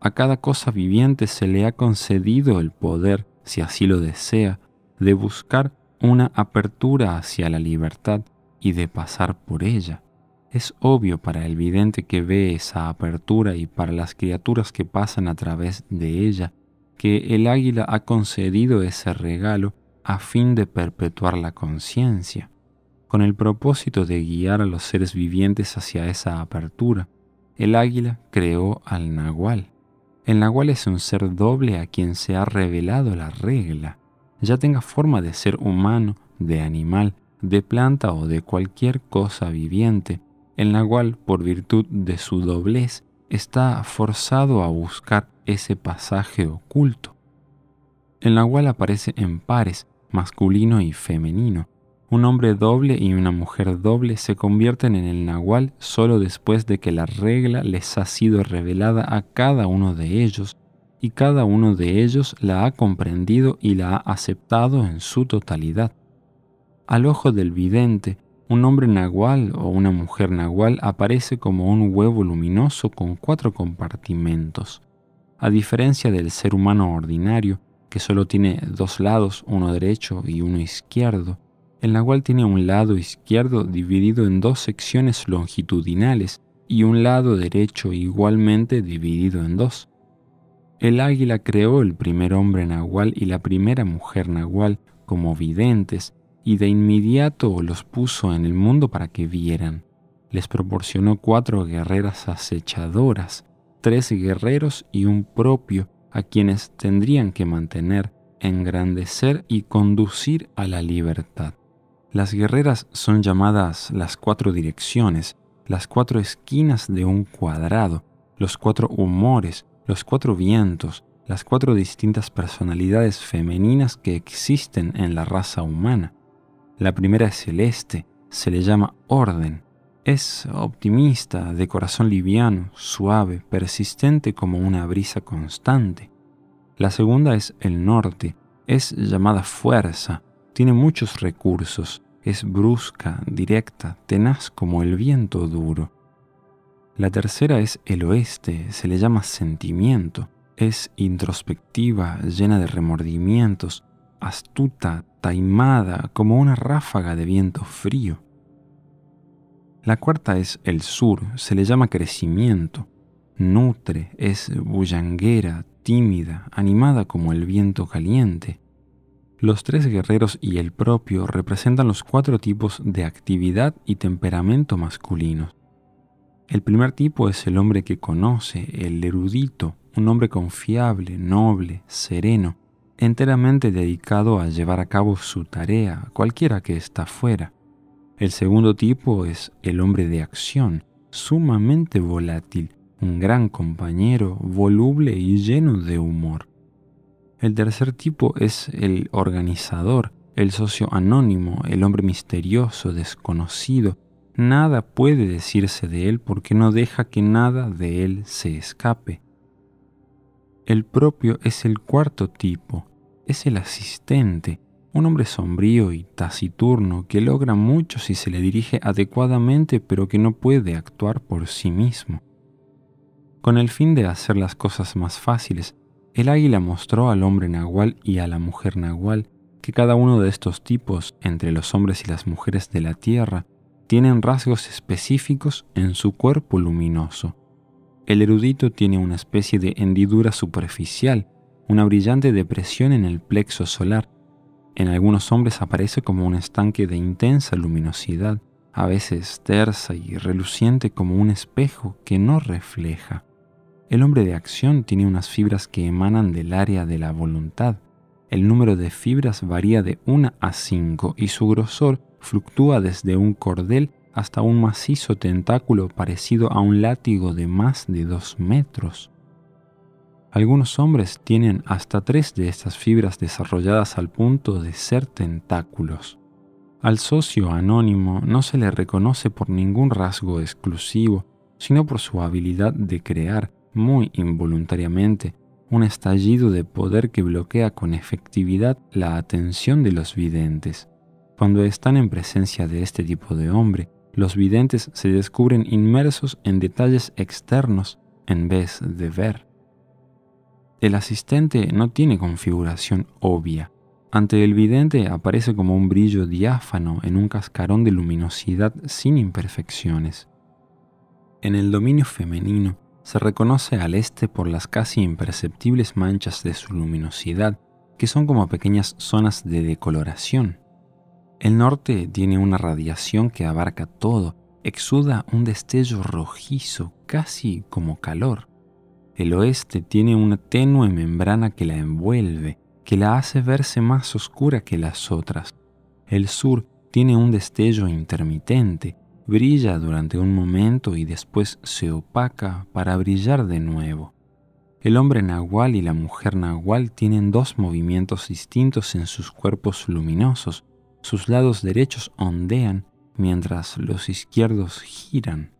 A: A cada cosa viviente se le ha concedido el poder, si así lo desea, de buscar una apertura hacia la libertad y de pasar por ella. Es obvio para el vidente que ve esa apertura y para las criaturas que pasan a través de ella que el águila ha concedido ese regalo a fin de perpetuar la conciencia, con el propósito de guiar a los seres vivientes hacia esa apertura. El águila creó al nahual. El nahual es un ser doble a quien se ha revelado la regla, ya tenga forma de ser humano, de animal, de planta o de cualquier cosa viviente, el nahual, por virtud de su doblez, está forzado a buscar ese pasaje oculto. El nahual aparece en pares, masculino y femenino. Un hombre doble y una mujer doble se convierten en el nahual solo después de que la regla les ha sido revelada a cada uno de ellos y cada uno de ellos la ha comprendido y la ha aceptado en su totalidad. Al ojo del vidente, un hombre nahual o una mujer nahual aparece como un huevo luminoso con cuatro compartimentos. A diferencia del ser humano ordinario, que solo tiene dos lados, uno derecho y uno izquierdo, el nahual tiene un lado izquierdo dividido en dos secciones longitudinales y un lado derecho igualmente dividido en dos. El águila creó el primer hombre nahual y la primera mujer nahual como videntes y de inmediato los puso en el mundo para que vieran. Les proporcionó cuatro guerreras acechadoras, tres guerreros y un propio a quienes tendrían que mantener, engrandecer y conducir a la libertad. Las guerreras son llamadas las cuatro direcciones, las cuatro esquinas de un cuadrado, los cuatro humores, los cuatro vientos, las cuatro distintas personalidades femeninas que existen en la raza humana. La primera es celeste, se le llama orden. Es optimista, de corazón liviano, suave, persistente como una brisa constante. La segunda es el norte, es llamada fuerza, tiene muchos recursos, es brusca, directa, tenaz como el viento duro. La tercera es el oeste, se le llama sentimiento. Es introspectiva, llena de remordimientos, astuta, taimada, como una ráfaga de viento frío. La cuarta es el sur, se le llama crecimiento. Nutre, es bullanguera, tímida, animada como el viento caliente. Los tres guerreros y el propio representan los cuatro tipos de actividad y temperamento masculinos. El primer tipo es el hombre que conoce, el erudito, un hombre confiable, noble, sereno, enteramente dedicado a llevar a cabo su tarea, cualquiera que está fuera. El segundo tipo es el hombre de acción, sumamente volátil, un gran compañero, voluble y lleno de humor. El tercer tipo es el organizador, el socio anónimo, el hombre misterioso, desconocido, Nada puede decirse de él porque no deja que nada de él se escape. El propio es el cuarto tipo, es el asistente, un hombre sombrío y taciturno que logra mucho si se le dirige adecuadamente pero que no puede actuar por sí mismo. Con el fin de hacer las cosas más fáciles, el águila mostró al hombre nahual y a la mujer nahual que cada uno de estos tipos, entre los hombres y las mujeres de la tierra, tienen rasgos específicos en su cuerpo luminoso. El erudito tiene una especie de hendidura superficial, una brillante depresión en el plexo solar. En algunos hombres aparece como un estanque de intensa luminosidad, a veces tersa y reluciente como un espejo que no refleja. El hombre de acción tiene unas fibras que emanan del área de la voluntad. El número de fibras varía de 1 a 5 y su grosor fluctúa desde un cordel hasta un macizo tentáculo parecido a un látigo de más de dos metros. Algunos hombres tienen hasta tres de estas fibras desarrolladas al punto de ser tentáculos. Al socio anónimo no se le reconoce por ningún rasgo exclusivo, sino por su habilidad de crear, muy involuntariamente, un estallido de poder que bloquea con efectividad la atención de los videntes. Cuando están en presencia de este tipo de hombre, los videntes se descubren inmersos en detalles externos en vez de ver. El asistente no tiene configuración obvia. Ante el vidente aparece como un brillo diáfano en un cascarón de luminosidad sin imperfecciones. En el dominio femenino se reconoce al este por las casi imperceptibles manchas de su luminosidad, que son como pequeñas zonas de decoloración. El norte tiene una radiación que abarca todo, exuda un destello rojizo, casi como calor. El oeste tiene una tenue membrana que la envuelve, que la hace verse más oscura que las otras. El sur tiene un destello intermitente, brilla durante un momento y después se opaca para brillar de nuevo. El hombre nahual y la mujer nahual tienen dos movimientos distintos en sus cuerpos luminosos. Sus lados derechos ondean mientras los izquierdos giran.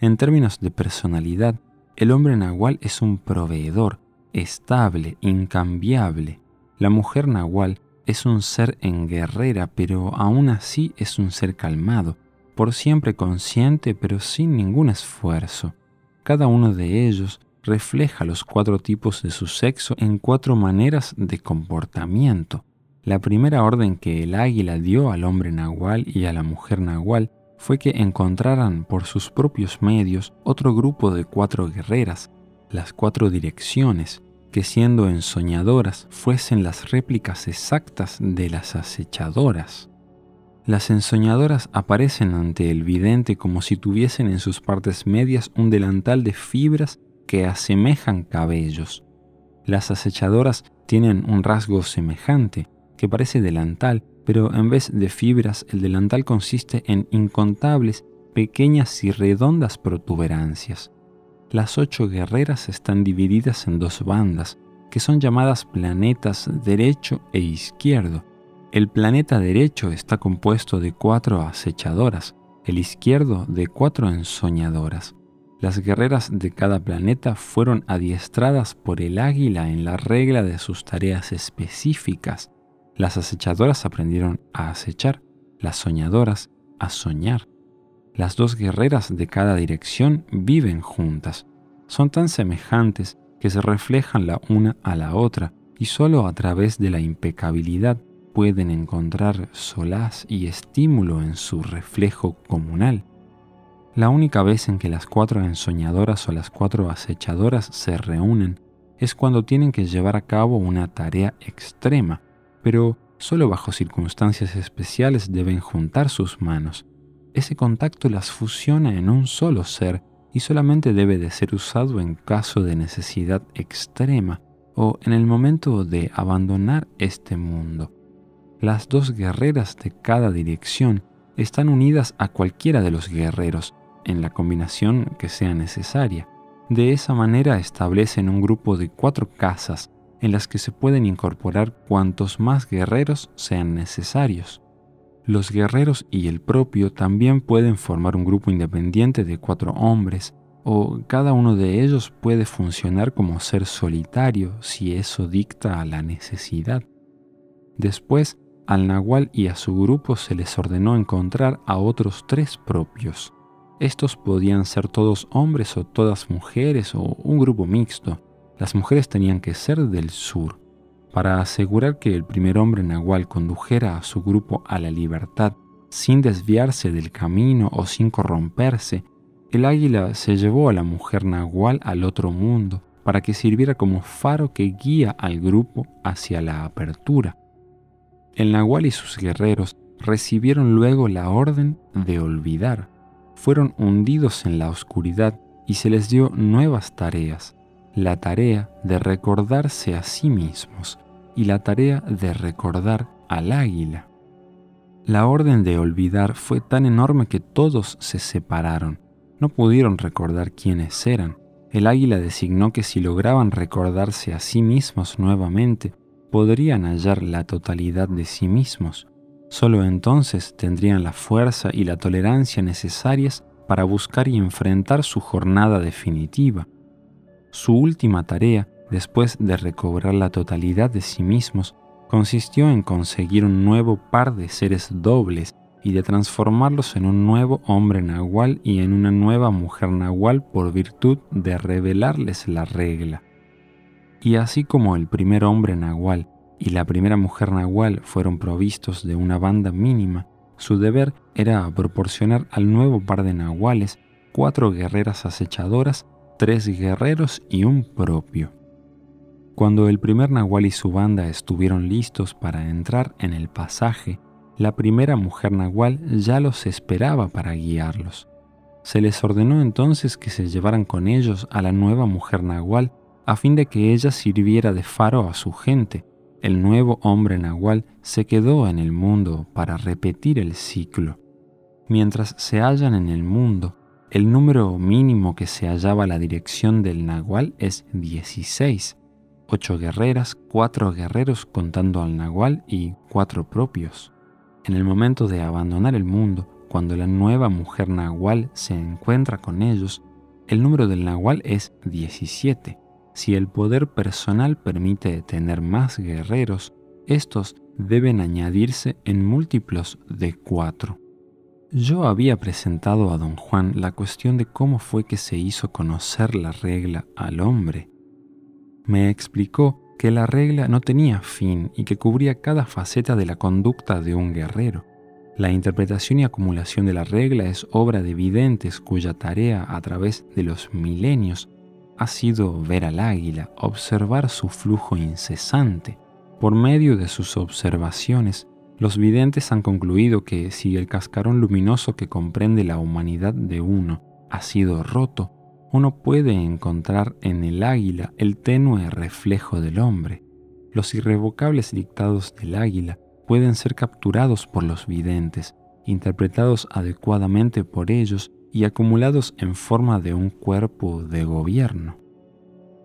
A: En términos de personalidad, el hombre nahual es un proveedor, estable, incambiable. La mujer nahual es un ser en guerrera, pero aún así es un ser calmado, por siempre consciente, pero sin ningún esfuerzo. Cada uno de ellos refleja los cuatro tipos de su sexo en cuatro maneras de comportamiento. La primera orden que el águila dio al hombre nahual y a la mujer nahual fue que encontraran por sus propios medios otro grupo de cuatro guerreras, las cuatro direcciones, que siendo ensoñadoras fuesen las réplicas exactas de las acechadoras. Las ensoñadoras aparecen ante el vidente como si tuviesen en sus partes medias un delantal de fibras que asemejan cabellos. Las acechadoras tienen un rasgo semejante, que parece delantal, pero en vez de fibras el delantal consiste en incontables pequeñas y redondas protuberancias. Las ocho guerreras están divididas en dos bandas, que son llamadas planetas derecho e izquierdo. El planeta derecho está compuesto de cuatro acechadoras, el izquierdo de cuatro ensoñadoras. Las guerreras de cada planeta fueron adiestradas por el águila en la regla de sus tareas específicas. Las acechadoras aprendieron a acechar, las soñadoras a soñar. Las dos guerreras de cada dirección viven juntas. Son tan semejantes que se reflejan la una a la otra y solo a través de la impecabilidad pueden encontrar solaz y estímulo en su reflejo comunal. La única vez en que las cuatro ensoñadoras o las cuatro acechadoras se reúnen es cuando tienen que llevar a cabo una tarea extrema, pero solo bajo circunstancias especiales deben juntar sus manos. Ese contacto las fusiona en un solo ser y solamente debe de ser usado en caso de necesidad extrema o en el momento de abandonar este mundo. Las dos guerreras de cada dirección están unidas a cualquiera de los guerreros, en la combinación que sea necesaria. De esa manera establecen un grupo de cuatro casas en las que se pueden incorporar cuantos más guerreros sean necesarios. Los guerreros y el propio también pueden formar un grupo independiente de cuatro hombres, o cada uno de ellos puede funcionar como ser solitario si eso dicta a la necesidad. Después, al Nahual y a su grupo se les ordenó encontrar a otros tres propios. Estos podían ser todos hombres o todas mujeres o un grupo mixto. Las mujeres tenían que ser del sur. Para asegurar que el primer hombre nahual condujera a su grupo a la libertad sin desviarse del camino o sin corromperse, el águila se llevó a la mujer nahual al otro mundo para que sirviera como faro que guía al grupo hacia la apertura. El nahual y sus guerreros recibieron luego la orden de olvidar fueron hundidos en la oscuridad y se les dio nuevas tareas, la tarea de recordarse a sí mismos y la tarea de recordar al águila. La orden de olvidar fue tan enorme que todos se separaron, no pudieron recordar quiénes eran. El águila designó que si lograban recordarse a sí mismos nuevamente, podrían hallar la totalidad de sí mismos. Solo entonces tendrían la fuerza y la tolerancia necesarias para buscar y enfrentar su jornada definitiva. Su última tarea, después de recobrar la totalidad de sí mismos, consistió en conseguir un nuevo par de seres dobles y de transformarlos en un nuevo hombre nahual y en una nueva mujer nahual por virtud de revelarles la regla. Y así como el primer hombre nahual y la primera mujer nahual fueron provistos de una banda mínima, su deber era proporcionar al nuevo par de nahuales cuatro guerreras acechadoras, tres guerreros y un propio. Cuando el primer Nahual y su banda estuvieron listos para entrar en el pasaje, la primera mujer Nahual ya los esperaba para guiarlos. Se les ordenó entonces que se llevaran con ellos a la nueva mujer Nahual a fin de que ella sirviera de faro a su gente. El nuevo hombre Nahual se quedó en el mundo para repetir el ciclo. Mientras se hallan en el mundo, el número mínimo que se hallaba a la dirección del Nahual es 16 ocho guerreras, cuatro guerreros contando al nahual y cuatro propios. En el momento de abandonar el mundo, cuando la nueva mujer nahual se encuentra con ellos, el número del nahual es 17. Si el poder personal permite tener más guerreros, estos deben añadirse en múltiplos de cuatro. Yo había presentado a don Juan la cuestión de cómo fue que se hizo conocer la regla al hombre me explicó que la regla no tenía fin y que cubría cada faceta de la conducta de un guerrero. La interpretación y acumulación de la regla es obra de videntes cuya tarea a través de los milenios ha sido ver al águila, observar su flujo incesante. Por medio de sus observaciones, los videntes han concluido que si el cascarón luminoso que comprende la humanidad de uno ha sido roto, uno puede encontrar en el águila el tenue reflejo del hombre. Los irrevocables dictados del águila pueden ser capturados por los videntes, interpretados adecuadamente por ellos y acumulados en forma de un cuerpo de gobierno.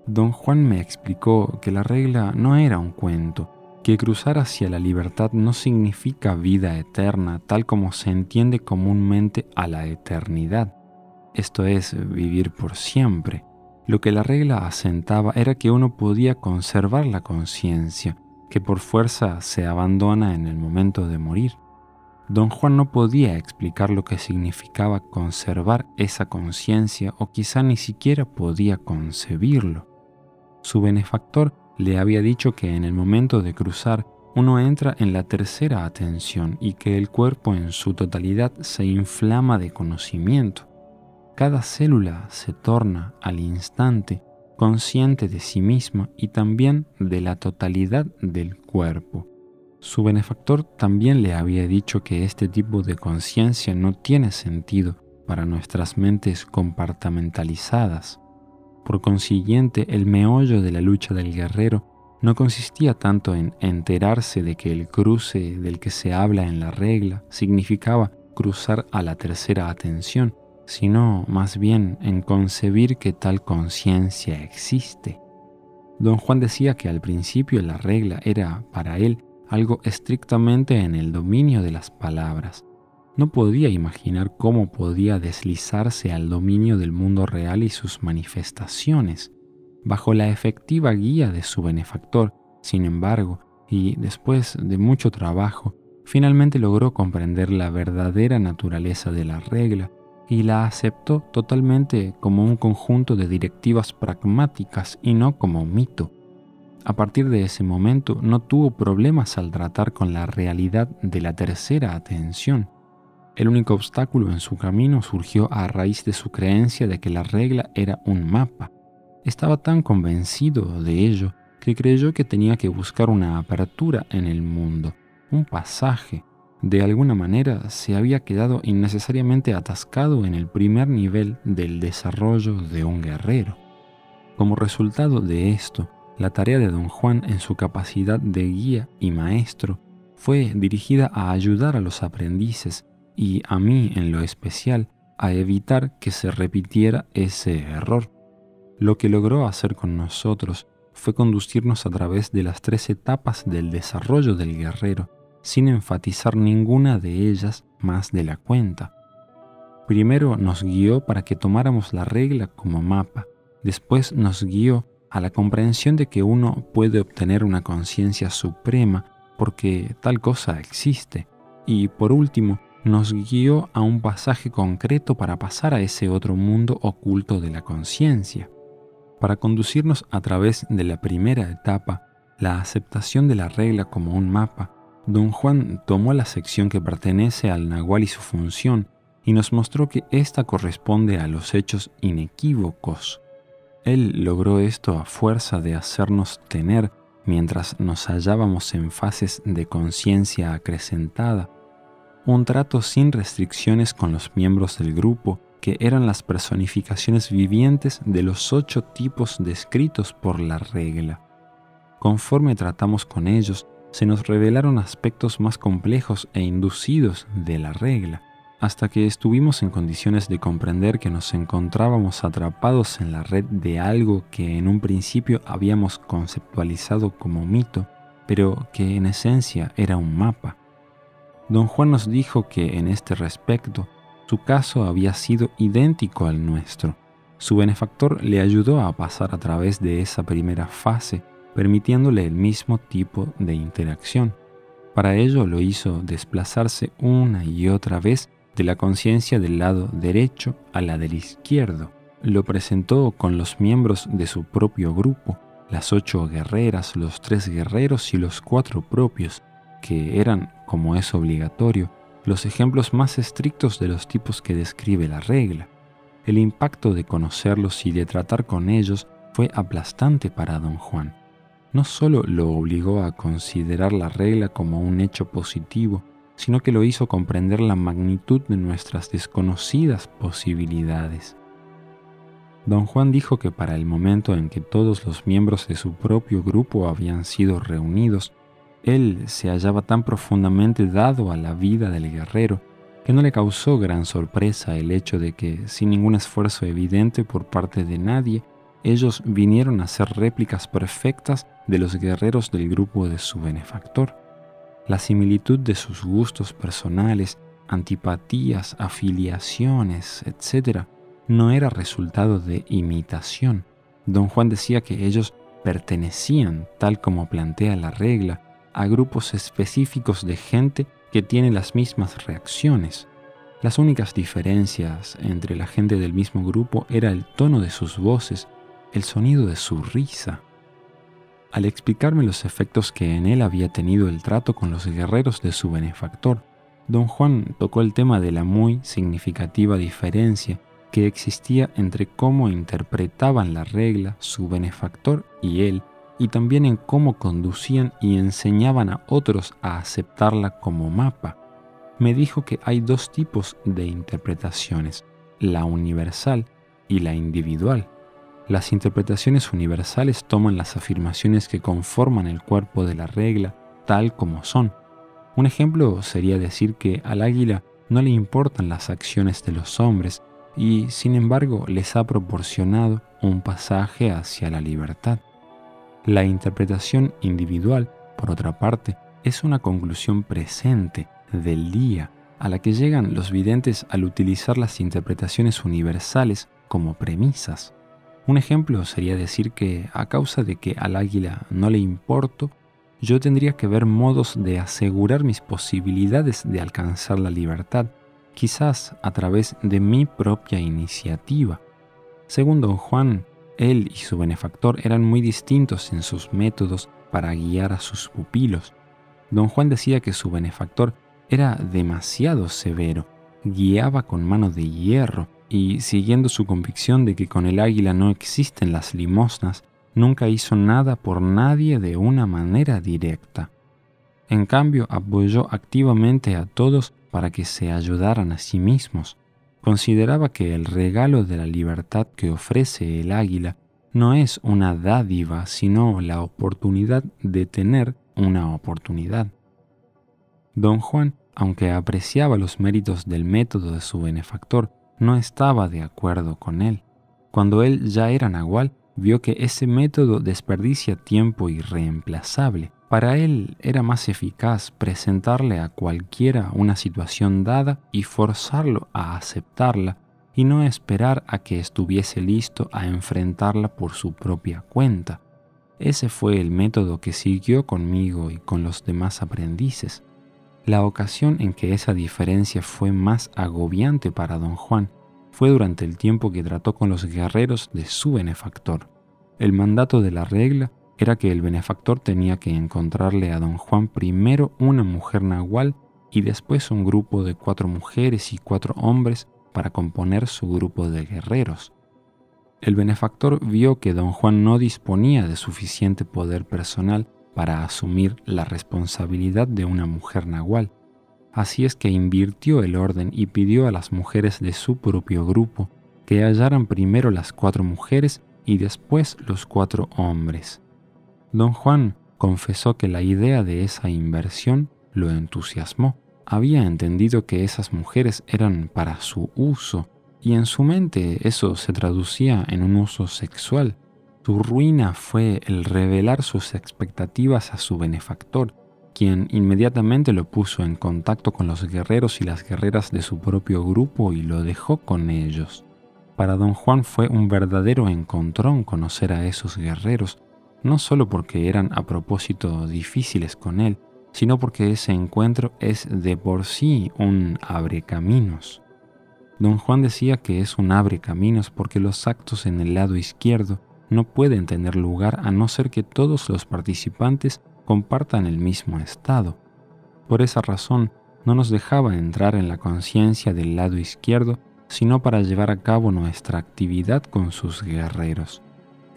A: Don Juan me explicó que la regla no era un cuento, que cruzar hacia la libertad no significa vida eterna tal como se entiende comúnmente a la eternidad, esto es vivir por siempre. Lo que la regla asentaba era que uno podía conservar la conciencia, que por fuerza se abandona en el momento de morir. Don Juan no podía explicar lo que significaba conservar esa conciencia o quizá ni siquiera podía concebirlo. Su benefactor le había dicho que en el momento de cruzar uno entra en la tercera atención y que el cuerpo en su totalidad se inflama de conocimiento. Cada célula se torna al instante consciente de sí misma y también de la totalidad del cuerpo. Su benefactor también le había dicho que este tipo de conciencia no tiene sentido para nuestras mentes compartamentalizadas. Por consiguiente, el meollo de la lucha del guerrero no consistía tanto en enterarse de que el cruce del que se habla en la regla significaba cruzar a la tercera atención, sino más bien en concebir que tal conciencia existe. Don Juan decía que al principio la regla era para él algo estrictamente en el dominio de las palabras. No podía imaginar cómo podía deslizarse al dominio del mundo real y sus manifestaciones. Bajo la efectiva guía de su benefactor, sin embargo, y después de mucho trabajo, finalmente logró comprender la verdadera naturaleza de la regla y la aceptó totalmente como un conjunto de directivas pragmáticas y no como mito. A partir de ese momento no tuvo problemas al tratar con la realidad de la tercera atención. El único obstáculo en su camino surgió a raíz de su creencia de que la regla era un mapa. Estaba tan convencido de ello que creyó que tenía que buscar una apertura en el mundo, un pasaje, de alguna manera se había quedado innecesariamente atascado en el primer nivel del desarrollo de un guerrero. Como resultado de esto, la tarea de don Juan en su capacidad de guía y maestro fue dirigida a ayudar a los aprendices y a mí en lo especial a evitar que se repitiera ese error. Lo que logró hacer con nosotros fue conducirnos a través de las tres etapas del desarrollo del guerrero, sin enfatizar ninguna de ellas más de la cuenta. Primero nos guió para que tomáramos la regla como mapa, después nos guió a la comprensión de que uno puede obtener una conciencia suprema porque tal cosa existe, y por último nos guió a un pasaje concreto para pasar a ese otro mundo oculto de la conciencia. Para conducirnos a través de la primera etapa, la aceptación de la regla como un mapa, Don Juan tomó la sección que pertenece al Nahual y su función y nos mostró que ésta corresponde a los hechos inequívocos. Él logró esto a fuerza de hacernos tener, mientras nos hallábamos en fases de conciencia acrecentada, un trato sin restricciones con los miembros del grupo, que eran las personificaciones vivientes de los ocho tipos descritos por la regla. Conforme tratamos con ellos, se nos revelaron aspectos más complejos e inducidos de la regla, hasta que estuvimos en condiciones de comprender que nos encontrábamos atrapados en la red de algo que en un principio habíamos conceptualizado como mito, pero que en esencia era un mapa. Don Juan nos dijo que en este respecto su caso había sido idéntico al nuestro. Su benefactor le ayudó a pasar a través de esa primera fase permitiéndole el mismo tipo de interacción. Para ello lo hizo desplazarse una y otra vez de la conciencia del lado derecho a la del izquierdo. Lo presentó con los miembros de su propio grupo, las ocho guerreras, los tres guerreros y los cuatro propios, que eran, como es obligatorio, los ejemplos más estrictos de los tipos que describe la regla. El impacto de conocerlos y de tratar con ellos fue aplastante para don Juan no solo lo obligó a considerar la regla como un hecho positivo, sino que lo hizo comprender la magnitud de nuestras desconocidas posibilidades. Don Juan dijo que para el momento en que todos los miembros de su propio grupo habían sido reunidos, él se hallaba tan profundamente dado a la vida del guerrero que no le causó gran sorpresa el hecho de que, sin ningún esfuerzo evidente por parte de nadie, ellos vinieron a ser réplicas perfectas de los guerreros del grupo de su benefactor. La similitud de sus gustos personales, antipatías, afiliaciones, etc., no era resultado de imitación. Don Juan decía que ellos pertenecían, tal como plantea la regla, a grupos específicos de gente que tiene las mismas reacciones. Las únicas diferencias entre la gente del mismo grupo era el tono de sus voces, el sonido de su risa. Al explicarme los efectos que en él había tenido el trato con los guerreros de su benefactor, don Juan tocó el tema de la muy significativa diferencia que existía entre cómo interpretaban la regla su benefactor y él, y también en cómo conducían y enseñaban a otros a aceptarla como mapa. Me dijo que hay dos tipos de interpretaciones, la universal y la individual. Las interpretaciones universales toman las afirmaciones que conforman el cuerpo de la regla tal como son. Un ejemplo sería decir que al águila no le importan las acciones de los hombres y sin embargo les ha proporcionado un pasaje hacia la libertad. La interpretación individual, por otra parte, es una conclusión presente del día a la que llegan los videntes al utilizar las interpretaciones universales como premisas. Un ejemplo sería decir que a causa de que al águila no le importo, yo tendría que ver modos de asegurar mis posibilidades de alcanzar la libertad, quizás a través de mi propia iniciativa. Según don Juan, él y su benefactor eran muy distintos en sus métodos para guiar a sus pupilos. Don Juan decía que su benefactor era demasiado severo, guiaba con mano de hierro, y siguiendo su convicción de que con el águila no existen las limosnas, nunca hizo nada por nadie de una manera directa. En cambio, apoyó activamente a todos para que se ayudaran a sí mismos. Consideraba que el regalo de la libertad que ofrece el águila no es una dádiva, sino la oportunidad de tener una oportunidad. Don Juan, aunque apreciaba los méritos del método de su benefactor, no estaba de acuerdo con él. Cuando él ya era nahual, vio que ese método desperdicia tiempo irreemplazable. Para él era más eficaz presentarle a cualquiera una situación dada y forzarlo a aceptarla y no esperar a que estuviese listo a enfrentarla por su propia cuenta. Ese fue el método que siguió conmigo y con los demás aprendices. La ocasión en que esa diferencia fue más agobiante para don Juan fue durante el tiempo que trató con los guerreros de su benefactor. El mandato de la regla era que el benefactor tenía que encontrarle a don Juan primero una mujer nahual y después un grupo de cuatro mujeres y cuatro hombres para componer su grupo de guerreros. El benefactor vio que don Juan no disponía de suficiente poder personal para asumir la responsabilidad de una mujer nahual. Así es que invirtió el orden y pidió a las mujeres de su propio grupo que hallaran primero las cuatro mujeres y después los cuatro hombres. Don Juan confesó que la idea de esa inversión lo entusiasmó. Había entendido que esas mujeres eran para su uso y en su mente eso se traducía en un uso sexual. Su ruina fue el revelar sus expectativas a su benefactor, quien inmediatamente lo puso en contacto con los guerreros y las guerreras de su propio grupo y lo dejó con ellos. Para don Juan fue un verdadero encontrón conocer a esos guerreros, no solo porque eran a propósito difíciles con él, sino porque ese encuentro es de por sí un abre caminos. Don Juan decía que es un abre caminos porque los actos en el lado izquierdo no pueden tener lugar a no ser que todos los participantes compartan el mismo estado. Por esa razón, no nos dejaba entrar en la conciencia del lado izquierdo, sino para llevar a cabo nuestra actividad con sus guerreros.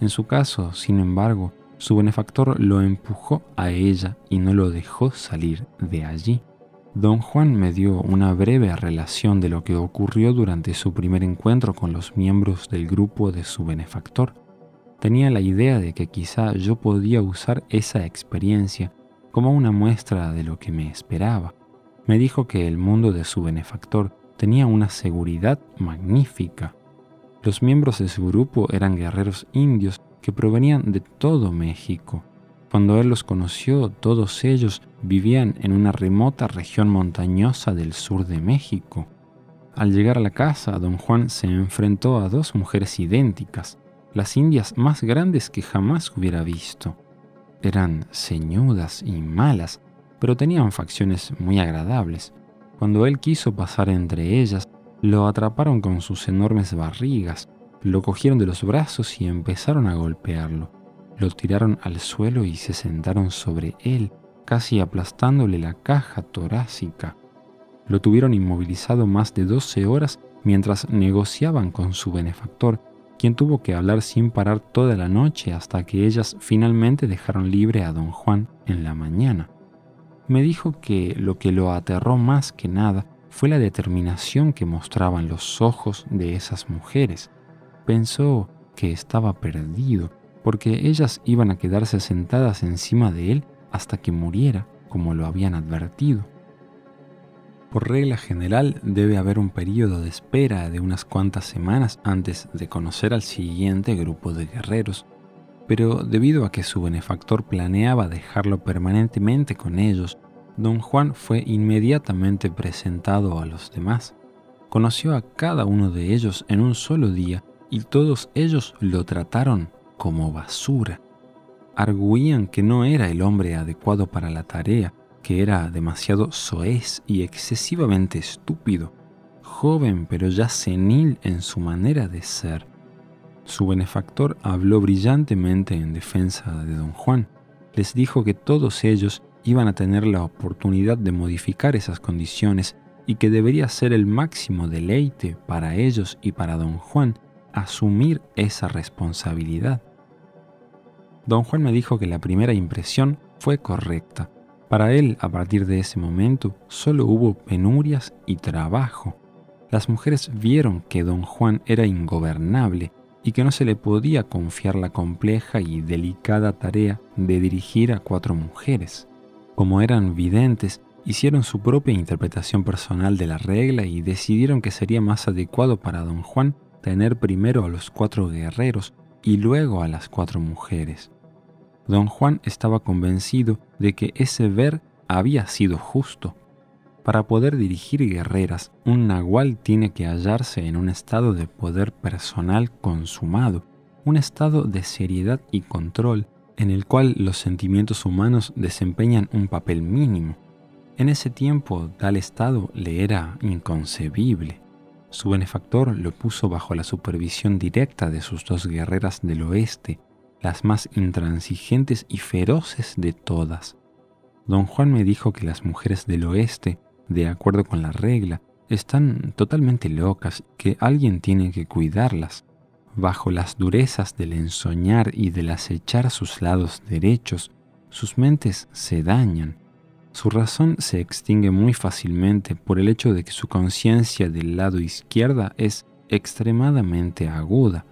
A: En su caso, sin embargo, su benefactor lo empujó a ella y no lo dejó salir de allí. Don Juan me dio una breve relación de lo que ocurrió durante su primer encuentro con los miembros del grupo de su benefactor. Tenía la idea de que quizá yo podía usar esa experiencia como una muestra de lo que me esperaba. Me dijo que el mundo de su benefactor tenía una seguridad magnífica. Los miembros de su grupo eran guerreros indios que provenían de todo México. Cuando él los conoció, todos ellos vivían en una remota región montañosa del sur de México. Al llegar a la casa, don Juan se enfrentó a dos mujeres idénticas, las indias más grandes que jamás hubiera visto. Eran ceñudas y malas, pero tenían facciones muy agradables. Cuando él quiso pasar entre ellas, lo atraparon con sus enormes barrigas, lo cogieron de los brazos y empezaron a golpearlo. Lo tiraron al suelo y se sentaron sobre él, casi aplastándole la caja torácica. Lo tuvieron inmovilizado más de 12 horas mientras negociaban con su benefactor quien tuvo que hablar sin parar toda la noche hasta que ellas finalmente dejaron libre a don Juan en la mañana. Me dijo que lo que lo aterró más que nada fue la determinación que mostraban los ojos de esas mujeres. Pensó que estaba perdido, porque ellas iban a quedarse sentadas encima de él hasta que muriera, como lo habían advertido. Por regla general debe haber un periodo de espera de unas cuantas semanas antes de conocer al siguiente grupo de guerreros, pero debido a que su benefactor planeaba dejarlo permanentemente con ellos, don Juan fue inmediatamente presentado a los demás. Conoció a cada uno de ellos en un solo día y todos ellos lo trataron como basura. Arguían que no era el hombre adecuado para la tarea, que era demasiado soez y excesivamente estúpido, joven pero ya senil en su manera de ser. Su benefactor habló brillantemente en defensa de don Juan. Les dijo que todos ellos iban a tener la oportunidad de modificar esas condiciones y que debería ser el máximo deleite para ellos y para don Juan asumir esa responsabilidad. Don Juan me dijo que la primera impresión fue correcta, para él, a partir de ese momento, solo hubo penurias y trabajo. Las mujeres vieron que don Juan era ingobernable y que no se le podía confiar la compleja y delicada tarea de dirigir a cuatro mujeres. Como eran videntes, hicieron su propia interpretación personal de la regla y decidieron que sería más adecuado para don Juan tener primero a los cuatro guerreros y luego a las cuatro mujeres. Don Juan estaba convencido de que ese ver había sido justo. Para poder dirigir guerreras, un nahual tiene que hallarse en un estado de poder personal consumado, un estado de seriedad y control en el cual los sentimientos humanos desempeñan un papel mínimo. En ese tiempo tal estado le era inconcebible. Su benefactor lo puso bajo la supervisión directa de sus dos guerreras del oeste, las más intransigentes y feroces de todas. Don Juan me dijo que las mujeres del oeste de acuerdo con la regla, están totalmente locas, que alguien tiene que cuidarlas. Bajo las durezas del ensoñar y del acechar sus lados derechos, sus mentes se dañan. Su razón se extingue muy fácilmente por el hecho de que su conciencia del lado izquierda es extremadamente aguda.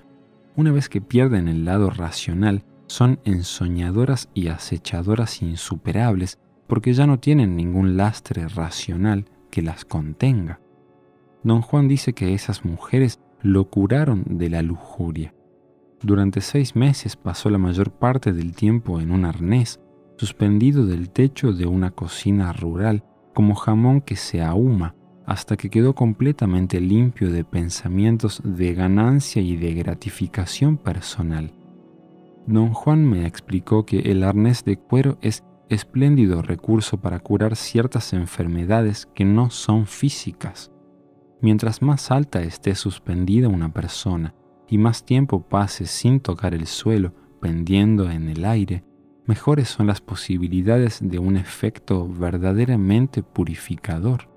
A: Una vez que pierden el lado racional, son ensoñadoras y acechadoras insuperables porque ya no tienen ningún lastre racional que las contenga. Don Juan dice que esas mujeres lo curaron de la lujuria. Durante seis meses pasó la mayor parte del tiempo en un arnés, suspendido del techo de una cocina rural, como jamón que se ahuma, hasta que quedó completamente limpio de pensamientos de ganancia y de gratificación personal. Don Juan me explicó que el arnés de cuero es espléndido recurso para curar ciertas enfermedades que no son físicas. Mientras más alta esté suspendida una persona y más tiempo pase sin tocar el suelo, pendiendo en el aire, mejores son las posibilidades de un efecto verdaderamente purificador.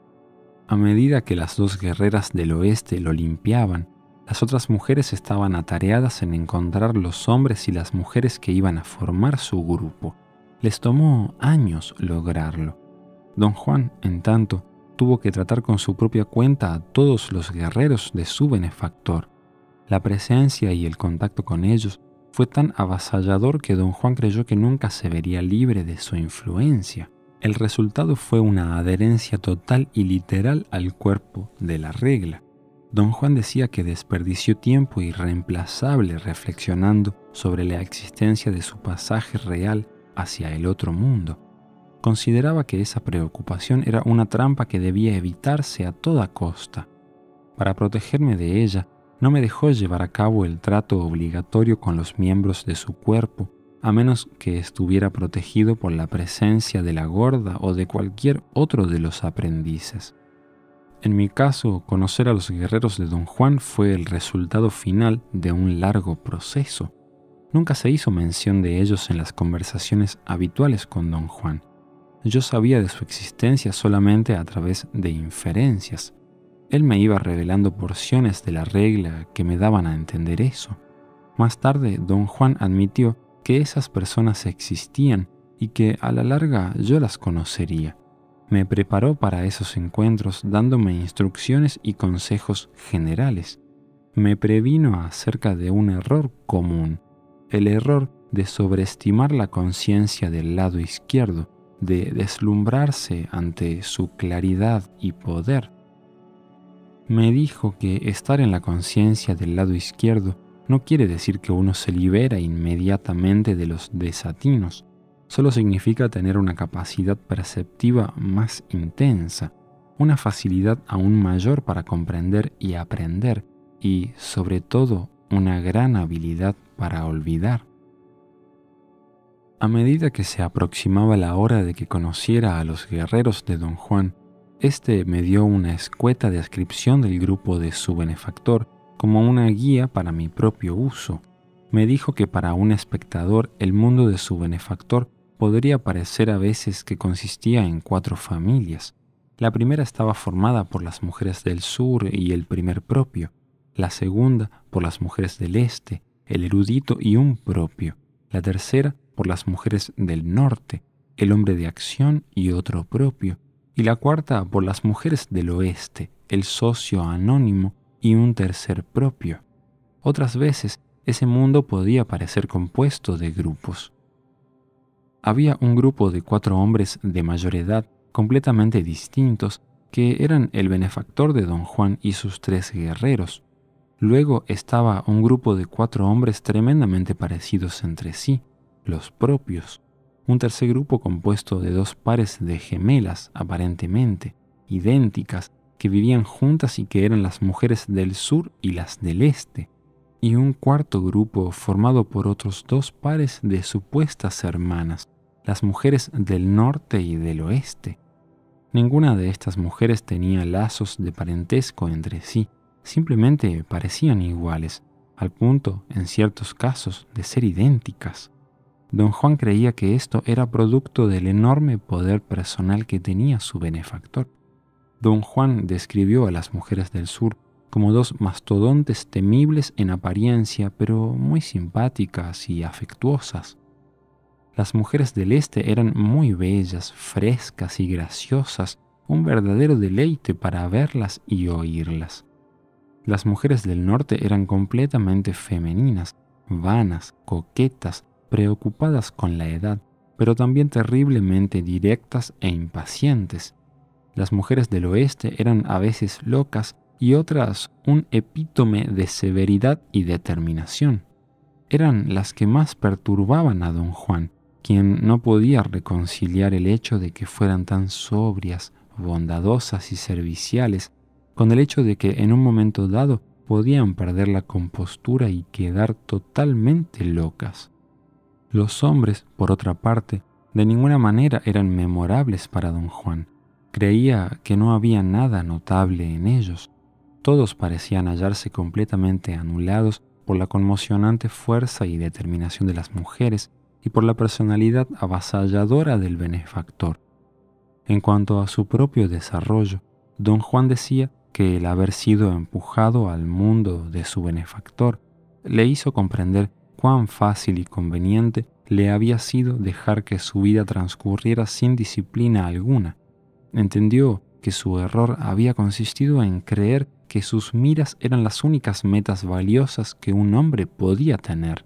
A: A medida que las dos guerreras del oeste lo limpiaban, las otras mujeres estaban atareadas en encontrar los hombres y las mujeres que iban a formar su grupo les tomó años lograrlo. Don Juan, en tanto, tuvo que tratar con su propia cuenta a todos los guerreros de su benefactor. La presencia y el contacto con ellos fue tan avasallador que don Juan creyó que nunca se vería libre de su influencia. El resultado fue una adherencia total y literal al cuerpo de la regla. Don Juan decía que desperdició tiempo irreemplazable reflexionando sobre la existencia de su pasaje real hacia el otro mundo. Consideraba que esa preocupación era una trampa que debía evitarse a toda costa. Para protegerme de ella, no me dejó llevar a cabo el trato obligatorio con los miembros de su cuerpo, a menos que estuviera protegido por la presencia de la gorda o de cualquier otro de los aprendices. En mi caso, conocer a los guerreros de Don Juan fue el resultado final de un largo proceso. Nunca se hizo mención de ellos en las conversaciones habituales con don Juan. Yo sabía de su existencia solamente a través de inferencias. Él me iba revelando porciones de la regla que me daban a entender eso. Más tarde, don Juan admitió que esas personas existían y que a la larga yo las conocería. Me preparó para esos encuentros dándome instrucciones y consejos generales. Me previno acerca de un error común el error de sobreestimar la conciencia del lado izquierdo, de deslumbrarse ante su claridad y poder. Me dijo que estar en la conciencia del lado izquierdo no quiere decir que uno se libera inmediatamente de los desatinos, solo significa tener una capacidad perceptiva más intensa, una facilidad aún mayor para comprender y aprender, y sobre todo una gran habilidad para olvidar. A medida que se aproximaba la hora de que conociera a los guerreros de don Juan, éste me dio una escueta descripción del grupo de su benefactor como una guía para mi propio uso. Me dijo que para un espectador el mundo de su benefactor podría parecer a veces que consistía en cuatro familias. La primera estaba formada por las mujeres del sur y el primer propio, la segunda por las mujeres del este, el erudito y un propio, la tercera por las mujeres del norte, el hombre de acción y otro propio, y la cuarta por las mujeres del oeste, el socio anónimo y un tercer propio. Otras veces ese mundo podía parecer compuesto de grupos. Había un grupo de cuatro hombres de mayor edad completamente distintos que eran el benefactor de don Juan y sus tres guerreros, Luego estaba un grupo de cuatro hombres tremendamente parecidos entre sí, los propios. Un tercer grupo compuesto de dos pares de gemelas, aparentemente, idénticas, que vivían juntas y que eran las mujeres del sur y las del este. Y un cuarto grupo formado por otros dos pares de supuestas hermanas, las mujeres del norte y del oeste. Ninguna de estas mujeres tenía lazos de parentesco entre sí, simplemente parecían iguales, al punto, en ciertos casos, de ser idénticas. Don Juan creía que esto era producto del enorme poder personal que tenía su benefactor. Don Juan describió a las mujeres del sur como dos mastodontes temibles en apariencia, pero muy simpáticas y afectuosas. Las mujeres del este eran muy bellas, frescas y graciosas, un verdadero deleite para verlas y oírlas. Las mujeres del norte eran completamente femeninas, vanas, coquetas, preocupadas con la edad, pero también terriblemente directas e impacientes. Las mujeres del oeste eran a veces locas y otras un epítome de severidad y determinación. Eran las que más perturbaban a don Juan, quien no podía reconciliar el hecho de que fueran tan sobrias, bondadosas y serviciales, con el hecho de que en un momento dado podían perder la compostura y quedar totalmente locas. Los hombres, por otra parte, de ninguna manera eran memorables para don Juan. Creía que no había nada notable en ellos. Todos parecían hallarse completamente anulados por la conmocionante fuerza y determinación de las mujeres y por la personalidad avasalladora del benefactor. En cuanto a su propio desarrollo, don Juan decía que el haber sido empujado al mundo de su benefactor le hizo comprender cuán fácil y conveniente le había sido dejar que su vida transcurriera sin disciplina alguna. Entendió que su error había consistido en creer que sus miras eran las únicas metas valiosas que un hombre podía tener.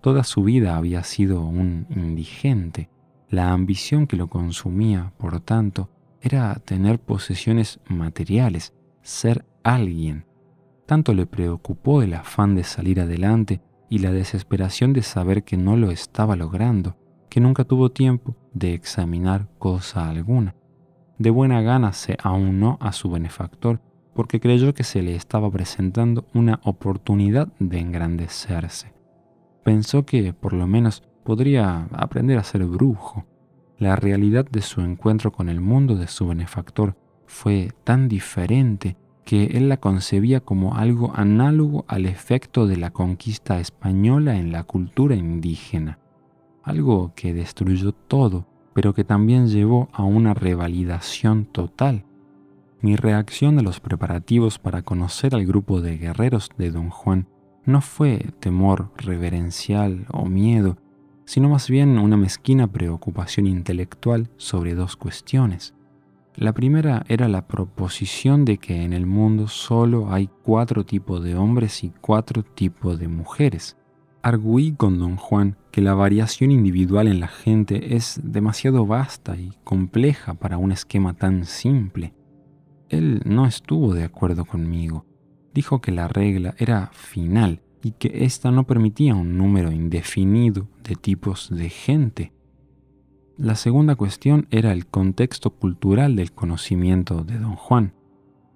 A: Toda su vida había sido un indigente. La ambición que lo consumía, por tanto, era tener posesiones materiales, ser alguien. Tanto le preocupó el afán de salir adelante y la desesperación de saber que no lo estaba logrando, que nunca tuvo tiempo de examinar cosa alguna. De buena gana se aunó a su benefactor porque creyó que se le estaba presentando una oportunidad de engrandecerse. Pensó que, por lo menos, podría aprender a ser brujo. La realidad de su encuentro con el mundo de su benefactor fue tan diferente que él la concebía como algo análogo al efecto de la conquista española en la cultura indígena, algo que destruyó todo, pero que también llevó a una revalidación total. Mi reacción a los preparativos para conocer al grupo de guerreros de don Juan no fue temor reverencial o miedo, sino más bien una mezquina preocupación intelectual sobre dos cuestiones. La primera era la proposición de que en el mundo solo hay cuatro tipos de hombres y cuatro tipos de mujeres. Arguí con don Juan que la variación individual en la gente es demasiado vasta y compleja para un esquema tan simple. Él no estuvo de acuerdo conmigo. Dijo que la regla era final y que ésta no permitía un número indefinido de tipos de gente. La segunda cuestión era el contexto cultural del conocimiento de don Juan.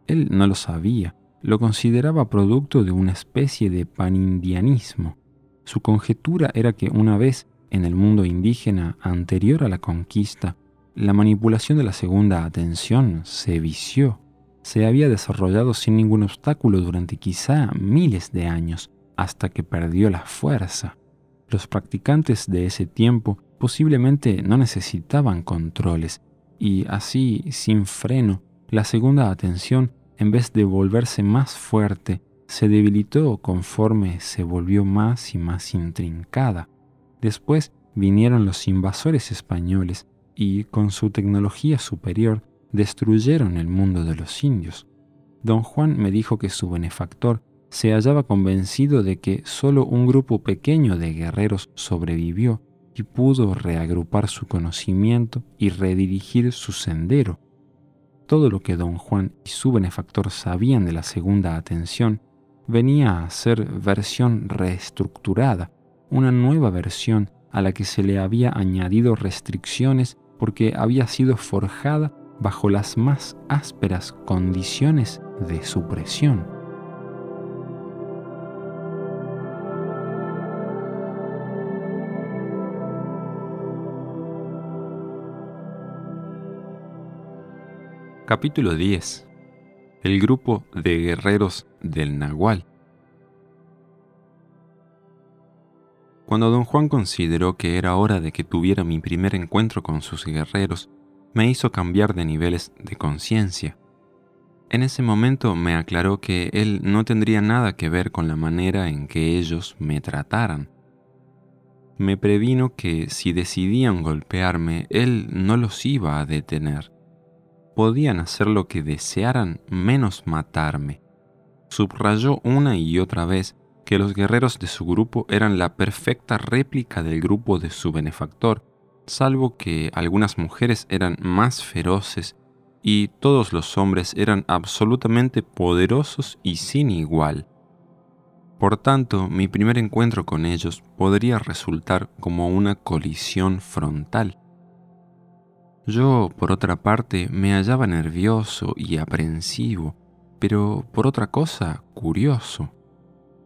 A: Él no lo sabía, lo consideraba producto de una especie de panindianismo. Su conjetura era que una vez en el mundo indígena anterior a la conquista, la manipulación de la segunda atención se vició. Se había desarrollado sin ningún obstáculo durante quizá miles de años, hasta que perdió la fuerza. Los practicantes de ese tiempo posiblemente no necesitaban controles y así, sin freno, la segunda atención, en vez de volverse más fuerte, se debilitó conforme se volvió más y más intrincada. Después vinieron los invasores españoles y, con su tecnología superior, destruyeron el mundo de los indios. Don Juan me dijo que su benefactor se hallaba convencido de que solo un grupo pequeño de guerreros sobrevivió y pudo reagrupar su conocimiento y redirigir su sendero. Todo lo que don Juan y su benefactor sabían de la segunda atención venía a ser versión reestructurada, una nueva versión a la que se le había añadido restricciones porque había sido forjada bajo las más ásperas condiciones de supresión. Capítulo 10. El grupo de guerreros del Nahual. Cuando don Juan consideró que era hora de que tuviera mi primer encuentro con sus guerreros, me hizo cambiar de niveles de conciencia. En ese momento me aclaró que él no tendría nada que ver con la manera en que ellos me trataran. Me previno que si decidían golpearme, él no los iba a detener. Podían hacer lo que desearan menos matarme. Subrayó una y otra vez que los guerreros de su grupo eran la perfecta réplica del grupo de su benefactor, salvo que algunas mujeres eran más feroces y todos los hombres eran absolutamente poderosos y sin igual. Por tanto, mi primer encuentro con ellos podría resultar como una colisión frontal. Yo, por otra parte, me hallaba nervioso y aprensivo, pero por otra cosa, curioso.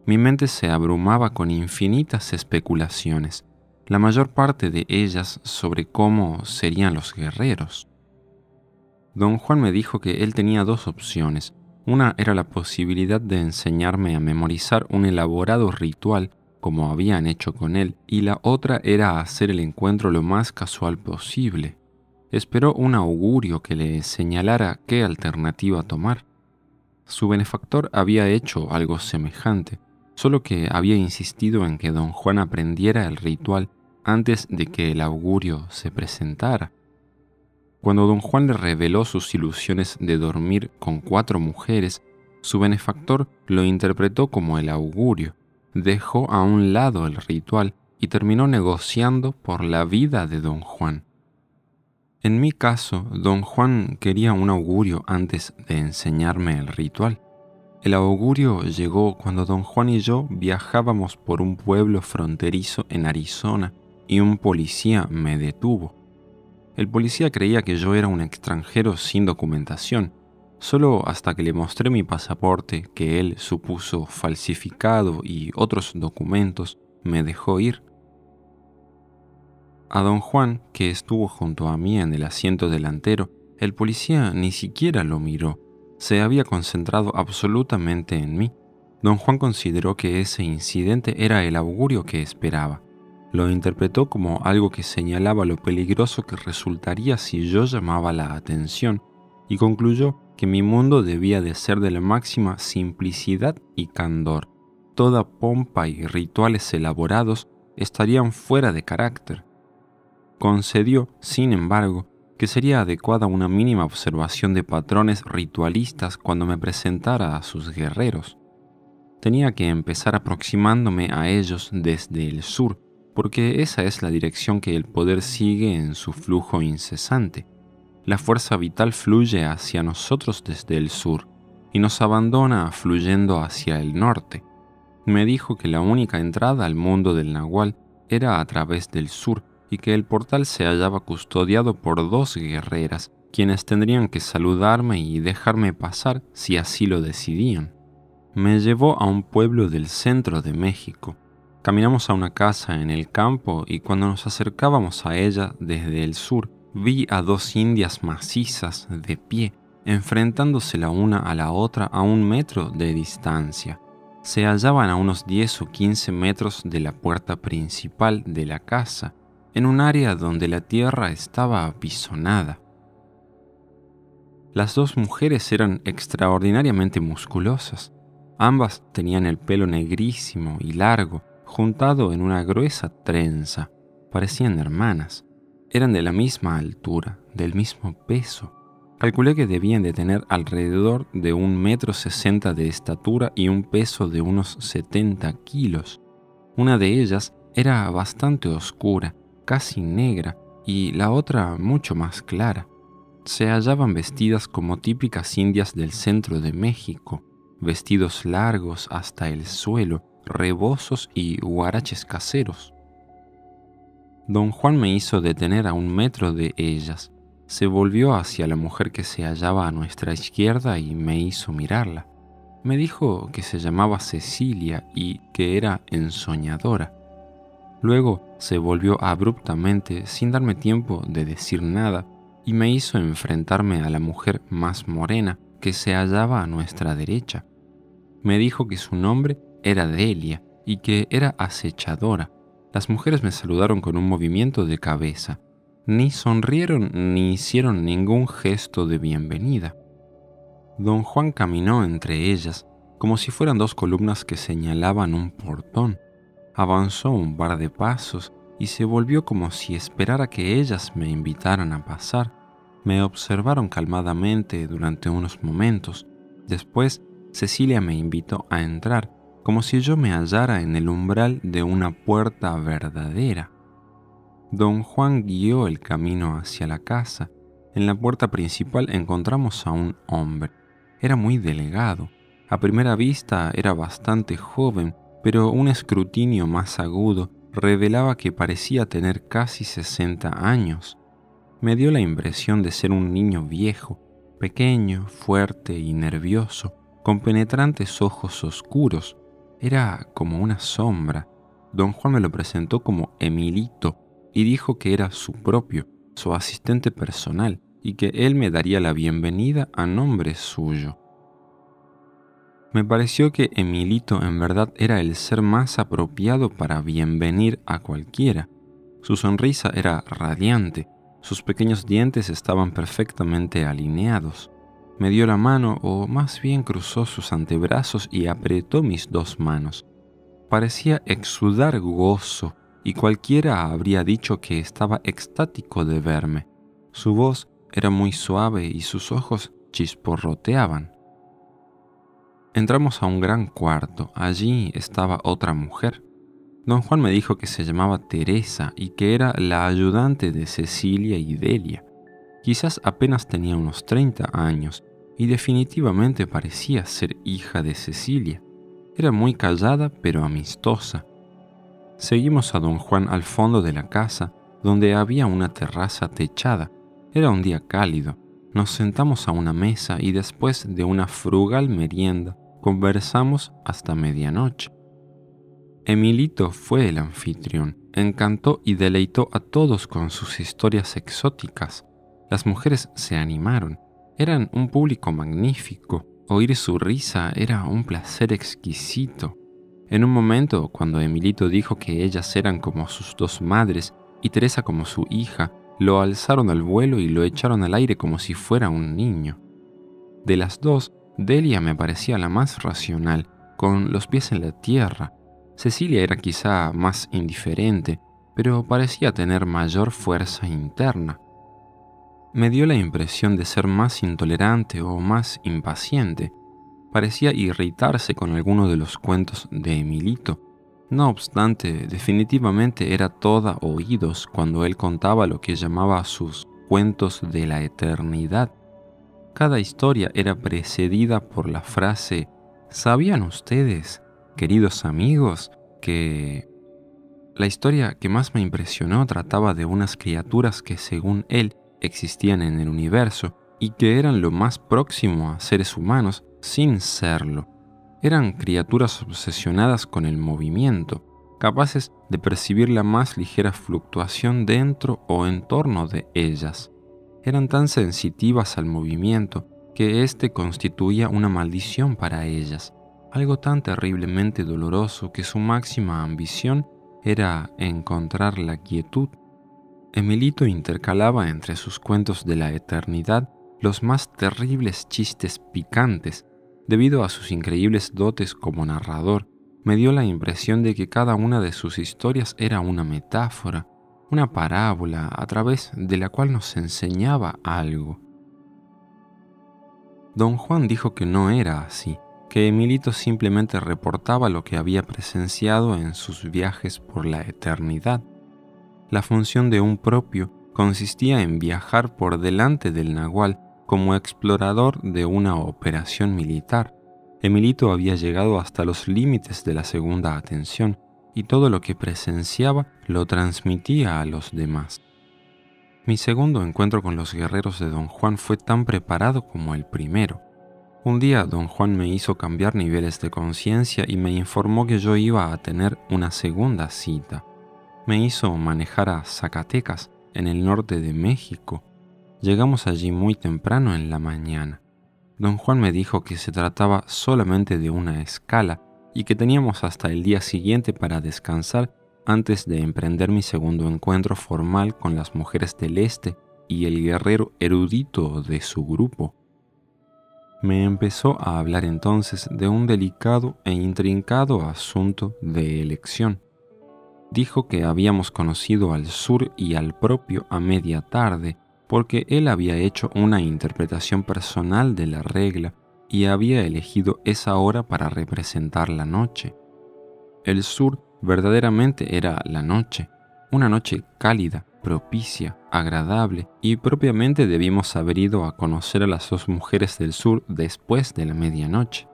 A: Mi mente se abrumaba con infinitas especulaciones, la mayor parte de ellas sobre cómo serían los guerreros. Don Juan me dijo que él tenía dos opciones. Una era la posibilidad de enseñarme a memorizar un elaborado ritual como habían hecho con él, y la otra era hacer el encuentro lo más casual posible. Esperó un augurio que le señalara qué alternativa tomar. Su benefactor había hecho algo semejante, solo que había insistido en que don Juan aprendiera el ritual antes de que el augurio se presentara. Cuando don Juan le reveló sus ilusiones de dormir con cuatro mujeres, su benefactor lo interpretó como el augurio, dejó a un lado el ritual y terminó negociando por la vida de don Juan. En mi caso, don Juan quería un augurio antes de enseñarme el ritual. El augurio llegó cuando don Juan y yo viajábamos por un pueblo fronterizo en Arizona y un policía me detuvo. El policía creía que yo era un extranjero sin documentación, solo hasta que le mostré mi pasaporte que él supuso falsificado y otros documentos, me dejó ir. A don Juan, que estuvo junto a mí en el asiento delantero, el policía ni siquiera lo miró se había concentrado absolutamente en mí. Don Juan consideró que ese incidente era el augurio que esperaba. Lo interpretó como algo que señalaba lo peligroso que resultaría si yo llamaba la atención y concluyó que mi mundo debía de ser de la máxima simplicidad y candor. Toda pompa y rituales elaborados estarían fuera de carácter. Concedió, sin embargo, que sería adecuada una mínima observación de patrones ritualistas cuando me presentara a sus guerreros. Tenía que empezar aproximándome a ellos desde el sur, porque esa es la dirección que el poder sigue en su flujo incesante. La fuerza vital fluye hacia nosotros desde el sur y nos abandona fluyendo hacia el norte. Me dijo que la única entrada al mundo del Nahual era a través del sur, y que el portal se hallaba custodiado por dos guerreras, quienes tendrían que saludarme y dejarme pasar si así lo decidían. Me llevó a un pueblo del centro de México. Caminamos a una casa en el campo y cuando nos acercábamos a ella desde el sur, vi a dos indias macizas de pie, enfrentándose la una a la otra a un metro de distancia. Se hallaban a unos 10 o 15 metros de la puerta principal de la casa en un área donde la tierra estaba apisonada. Las dos mujeres eran extraordinariamente musculosas. Ambas tenían el pelo negrísimo y largo, juntado en una gruesa trenza. Parecían hermanas. Eran de la misma altura, del mismo peso. Calculé que debían de tener alrededor de un metro sesenta de estatura y un peso de unos setenta kilos. Una de ellas era bastante oscura casi negra y la otra mucho más clara. Se hallaban vestidas como típicas indias del centro de México, vestidos largos hasta el suelo, rebosos y huaraches caseros. Don Juan me hizo detener a un metro de ellas. Se volvió hacia la mujer que se hallaba a nuestra izquierda y me hizo mirarla. Me dijo que se llamaba Cecilia y que era ensoñadora. Luego se volvió abruptamente sin darme tiempo de decir nada y me hizo enfrentarme a la mujer más morena que se hallaba a nuestra derecha. Me dijo que su nombre era Delia y que era acechadora. Las mujeres me saludaron con un movimiento de cabeza. Ni sonrieron ni hicieron ningún gesto de bienvenida. Don Juan caminó entre ellas como si fueran dos columnas que señalaban un portón. Avanzó un par de pasos y se volvió como si esperara que ellas me invitaran a pasar. Me observaron calmadamente durante unos momentos. Después, Cecilia me invitó a entrar, como si yo me hallara en el umbral de una puerta verdadera. Don Juan guió el camino hacia la casa. En la puerta principal encontramos a un hombre. Era muy delgado. A primera vista era bastante joven, pero un escrutinio más agudo revelaba que parecía tener casi 60 años. Me dio la impresión de ser un niño viejo, pequeño, fuerte y nervioso, con penetrantes ojos oscuros. Era como una sombra. Don Juan me lo presentó como Emilito y dijo que era su propio, su asistente personal, y que él me daría la bienvenida a nombre suyo. Me pareció que Emilito en verdad era el ser más apropiado para bienvenir a cualquiera. Su sonrisa era radiante, sus pequeños dientes estaban perfectamente alineados. Me dio la mano, o más bien cruzó sus antebrazos y apretó mis dos manos. Parecía exudar gozo, y cualquiera habría dicho que estaba extático de verme. Su voz era muy suave y sus ojos chisporroteaban. Entramos a un gran cuarto. Allí estaba otra mujer. Don Juan me dijo que se llamaba Teresa y que era la ayudante de Cecilia y Delia. Quizás apenas tenía unos 30 años y definitivamente parecía ser hija de Cecilia. Era muy callada pero amistosa. Seguimos a don Juan al fondo de la casa, donde había una terraza techada. Era un día cálido. Nos sentamos a una mesa y después de una frugal merienda Conversamos hasta medianoche. Emilito fue el anfitrión, encantó y deleitó a todos con sus historias exóticas. Las mujeres se animaron, eran un público magnífico, oír su risa era un placer exquisito. En un momento, cuando Emilito dijo que ellas eran como sus dos madres y Teresa como su hija, lo alzaron al vuelo y lo echaron al aire como si fuera un niño. De las dos, Delia me parecía la más racional, con los pies en la tierra. Cecilia era quizá más indiferente, pero parecía tener mayor fuerza interna. Me dio la impresión de ser más intolerante o más impaciente. Parecía irritarse con alguno de los cuentos de Emilito. No obstante, definitivamente era toda oídos cuando él contaba lo que llamaba sus cuentos de la eternidad cada historia era precedida por la frase, ¿sabían ustedes, queridos amigos, que... La historia que más me impresionó trataba de unas criaturas que según él existían en el universo y que eran lo más próximo a seres humanos sin serlo. Eran criaturas obsesionadas con el movimiento, capaces de percibir la más ligera fluctuación dentro o en torno de ellas eran tan sensitivas al movimiento que éste constituía una maldición para ellas, algo tan terriblemente doloroso que su máxima ambición era encontrar la quietud. Emilito intercalaba entre sus cuentos de la eternidad los más terribles chistes picantes. Debido a sus increíbles dotes como narrador, me dio la impresión de que cada una de sus historias era una metáfora, una parábola a través de la cual nos enseñaba algo. Don Juan dijo que no era así, que Emilito simplemente reportaba lo que había presenciado en sus viajes por la eternidad. La función de un propio consistía en viajar por delante del nahual como explorador de una operación militar. Emilito había llegado hasta los límites de la segunda atención y todo lo que presenciaba lo transmitía a los demás. Mi segundo encuentro con los guerreros de don Juan fue tan preparado como el primero. Un día don Juan me hizo cambiar niveles de conciencia y me informó que yo iba a tener una segunda cita. Me hizo manejar a Zacatecas, en el norte de México. Llegamos allí muy temprano en la mañana. Don Juan me dijo que se trataba solamente de una escala y que teníamos hasta el día siguiente para descansar antes de emprender mi segundo encuentro formal con las mujeres del Este y el guerrero erudito de su grupo. Me empezó a hablar entonces de un delicado e intrincado asunto de elección. Dijo que habíamos conocido al sur y al propio a media tarde, porque él había hecho una interpretación personal de la regla y había elegido esa hora para representar la noche. El sur verdaderamente era la noche, una noche cálida, propicia, agradable, y propiamente debimos haber ido a conocer a las dos mujeres del sur después de la medianoche.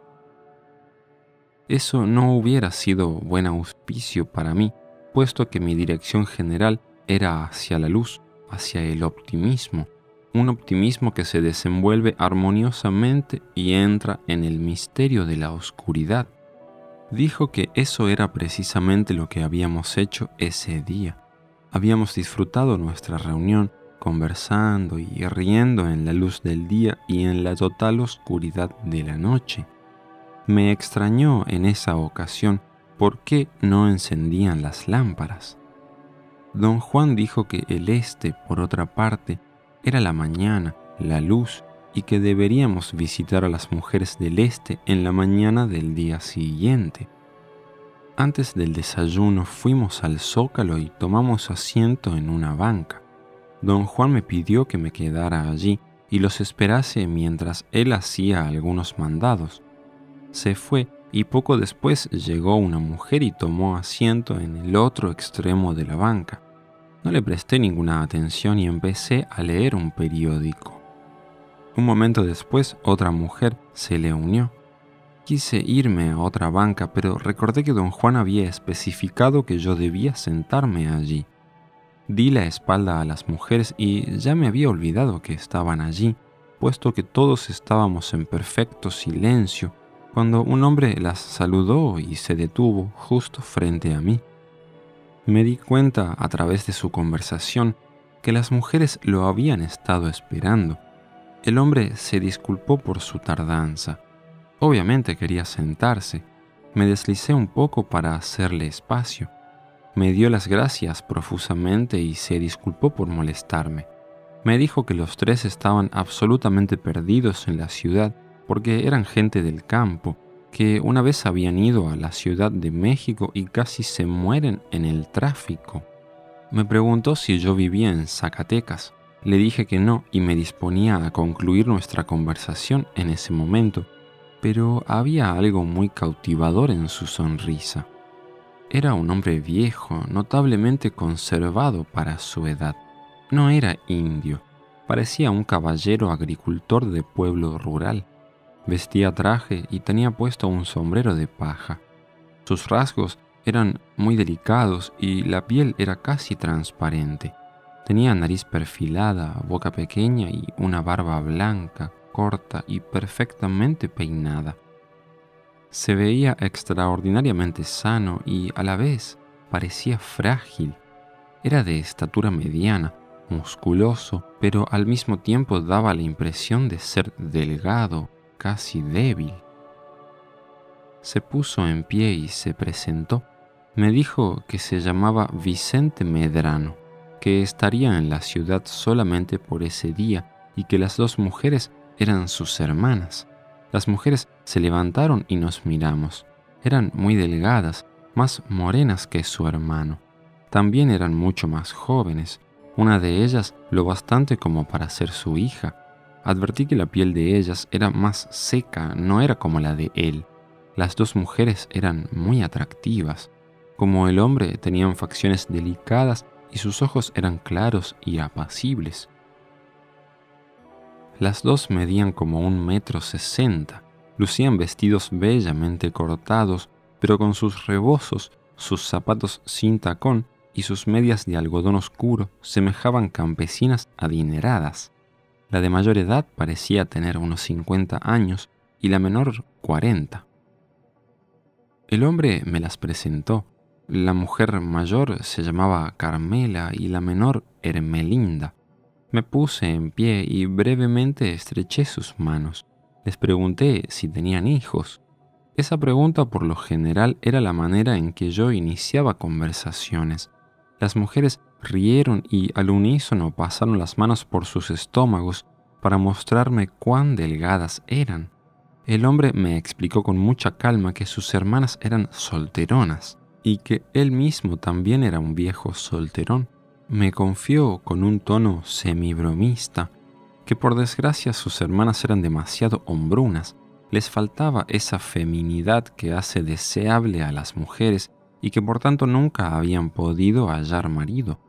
A: Eso no hubiera sido buen auspicio para mí, puesto que mi dirección general era hacia la luz, hacia el optimismo, un optimismo que se desenvuelve armoniosamente y entra en el misterio de la oscuridad. Dijo que eso era precisamente lo que habíamos hecho ese día. Habíamos disfrutado nuestra reunión conversando y riendo en la luz del día y en la total oscuridad de la noche. Me extrañó en esa ocasión por qué no encendían las lámparas. Don Juan dijo que el este, por otra parte, era la mañana, la luz, y que deberíamos visitar a las mujeres del este en la mañana del día siguiente. Antes del desayuno fuimos al zócalo y tomamos asiento en una banca. Don Juan me pidió que me quedara allí y los esperase mientras él hacía algunos mandados. Se fue y poco después llegó una mujer y tomó asiento en el otro extremo de la banca. No le presté ninguna atención y empecé a leer un periódico. Un momento después otra mujer se le unió Quise irme a otra banca, pero recordé que don Juan había especificado que yo debía sentarme allí. Di la espalda a las mujeres y ya me había olvidado que estaban allí, puesto que todos estábamos en perfecto silencio, cuando un hombre las saludó y se detuvo justo frente a mí. Me di cuenta a través de su conversación que las mujeres lo habían estado esperando. El hombre se disculpó por su tardanza Obviamente quería sentarse. Me deslicé un poco para hacerle espacio. Me dio las gracias profusamente y se disculpó por molestarme. Me dijo que los tres estaban absolutamente perdidos en la ciudad porque eran gente del campo, que una vez habían ido a la Ciudad de México y casi se mueren en el tráfico. Me preguntó si yo vivía en Zacatecas. Le dije que no y me disponía a concluir nuestra conversación en ese momento, pero había algo muy cautivador en su sonrisa. Era un hombre viejo, notablemente conservado para su edad. No era indio, parecía un caballero agricultor de pueblo rural. Vestía traje y tenía puesto un sombrero de paja. Sus rasgos eran muy delicados y la piel era casi transparente. Tenía nariz perfilada, boca pequeña y una barba blanca, corta y perfectamente peinada. Se veía extraordinariamente sano y a la vez parecía frágil. Era de estatura mediana, musculoso, pero al mismo tiempo daba la impresión de ser delgado, casi débil. Se puso en pie y se presentó. Me dijo que se llamaba Vicente Medrano, que estaría en la ciudad solamente por ese día y que las dos mujeres eran sus hermanas. Las mujeres se levantaron y nos miramos. Eran muy delgadas, más morenas que su hermano. También eran mucho más jóvenes, una de ellas lo bastante como para ser su hija. Advertí que la piel de ellas era más seca, no era como la de él. Las dos mujeres eran muy atractivas. Como el hombre tenían facciones delicadas y sus ojos eran claros y apacibles. Las dos medían como un metro sesenta, lucían vestidos bellamente cortados, pero con sus rebozos, sus zapatos sin tacón y sus medias de algodón oscuro semejaban campesinas adineradas. La de mayor edad parecía tener unos cincuenta años y la menor cuarenta. El hombre me las presentó. La mujer mayor se llamaba Carmela y la menor Hermelinda. Me puse en pie y brevemente estreché sus manos. Les pregunté si tenían hijos. Esa pregunta por lo general era la manera en que yo iniciaba conversaciones. Las mujeres rieron y al unísono pasaron las manos por sus estómagos para mostrarme cuán delgadas eran. El hombre me explicó con mucha calma que sus hermanas eran solteronas y que él mismo también era un viejo solterón. Me confió con un tono semibromista que por desgracia sus hermanas eran demasiado hombrunas, les faltaba esa feminidad que hace deseable a las mujeres y que por tanto nunca habían podido hallar marido.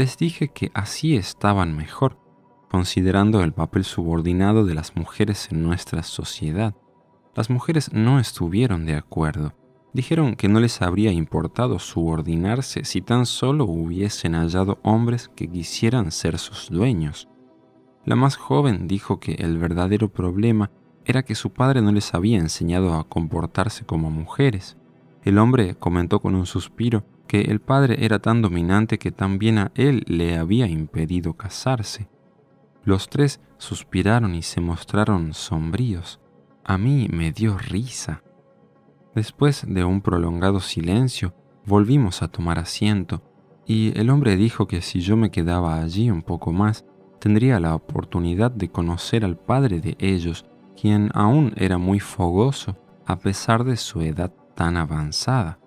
A: Les dije que así estaban mejor, considerando el papel subordinado de las mujeres en nuestra sociedad. Las mujeres no estuvieron de acuerdo. Dijeron que no les habría importado subordinarse si tan solo hubiesen hallado hombres que quisieran ser sus dueños. La más joven dijo que el verdadero problema era que su padre no les había enseñado a comportarse como mujeres. El hombre comentó con un suspiro que el padre era tan dominante que también a él le había impedido casarse. Los tres suspiraron y se mostraron sombríos. A mí me dio risa. Después de un prolongado silencio, volvimos a tomar asiento, y el hombre dijo que si yo me quedaba allí un poco más, tendría la oportunidad de conocer al padre de ellos, quien aún era muy fogoso a pesar de su edad tan avanzada.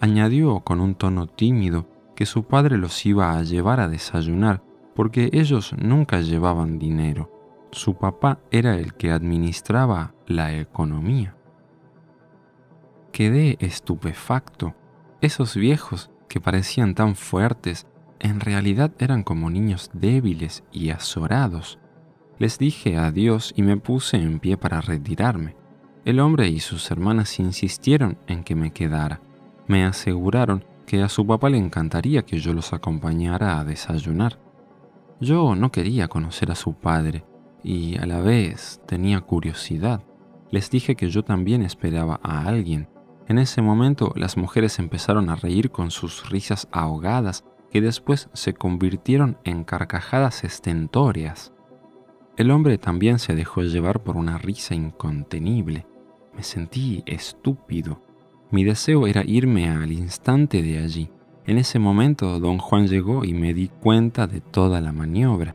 A: Añadió con un tono tímido que su padre los iba a llevar a desayunar porque ellos nunca llevaban dinero. Su papá era el que administraba la economía. Quedé estupefacto. Esos viejos que parecían tan fuertes en realidad eran como niños débiles y azorados. Les dije adiós y me puse en pie para retirarme. El hombre y sus hermanas insistieron en que me quedara. Me aseguraron que a su papá le encantaría que yo los acompañara a desayunar. Yo no quería conocer a su padre y a la vez tenía curiosidad. Les dije que yo también esperaba a alguien. En ese momento las mujeres empezaron a reír con sus risas ahogadas que después se convirtieron en carcajadas estentóreas. El hombre también se dejó llevar por una risa incontenible. Me sentí estúpido. Mi deseo era irme al instante de allí. En ese momento don Juan llegó y me di cuenta de toda la maniobra.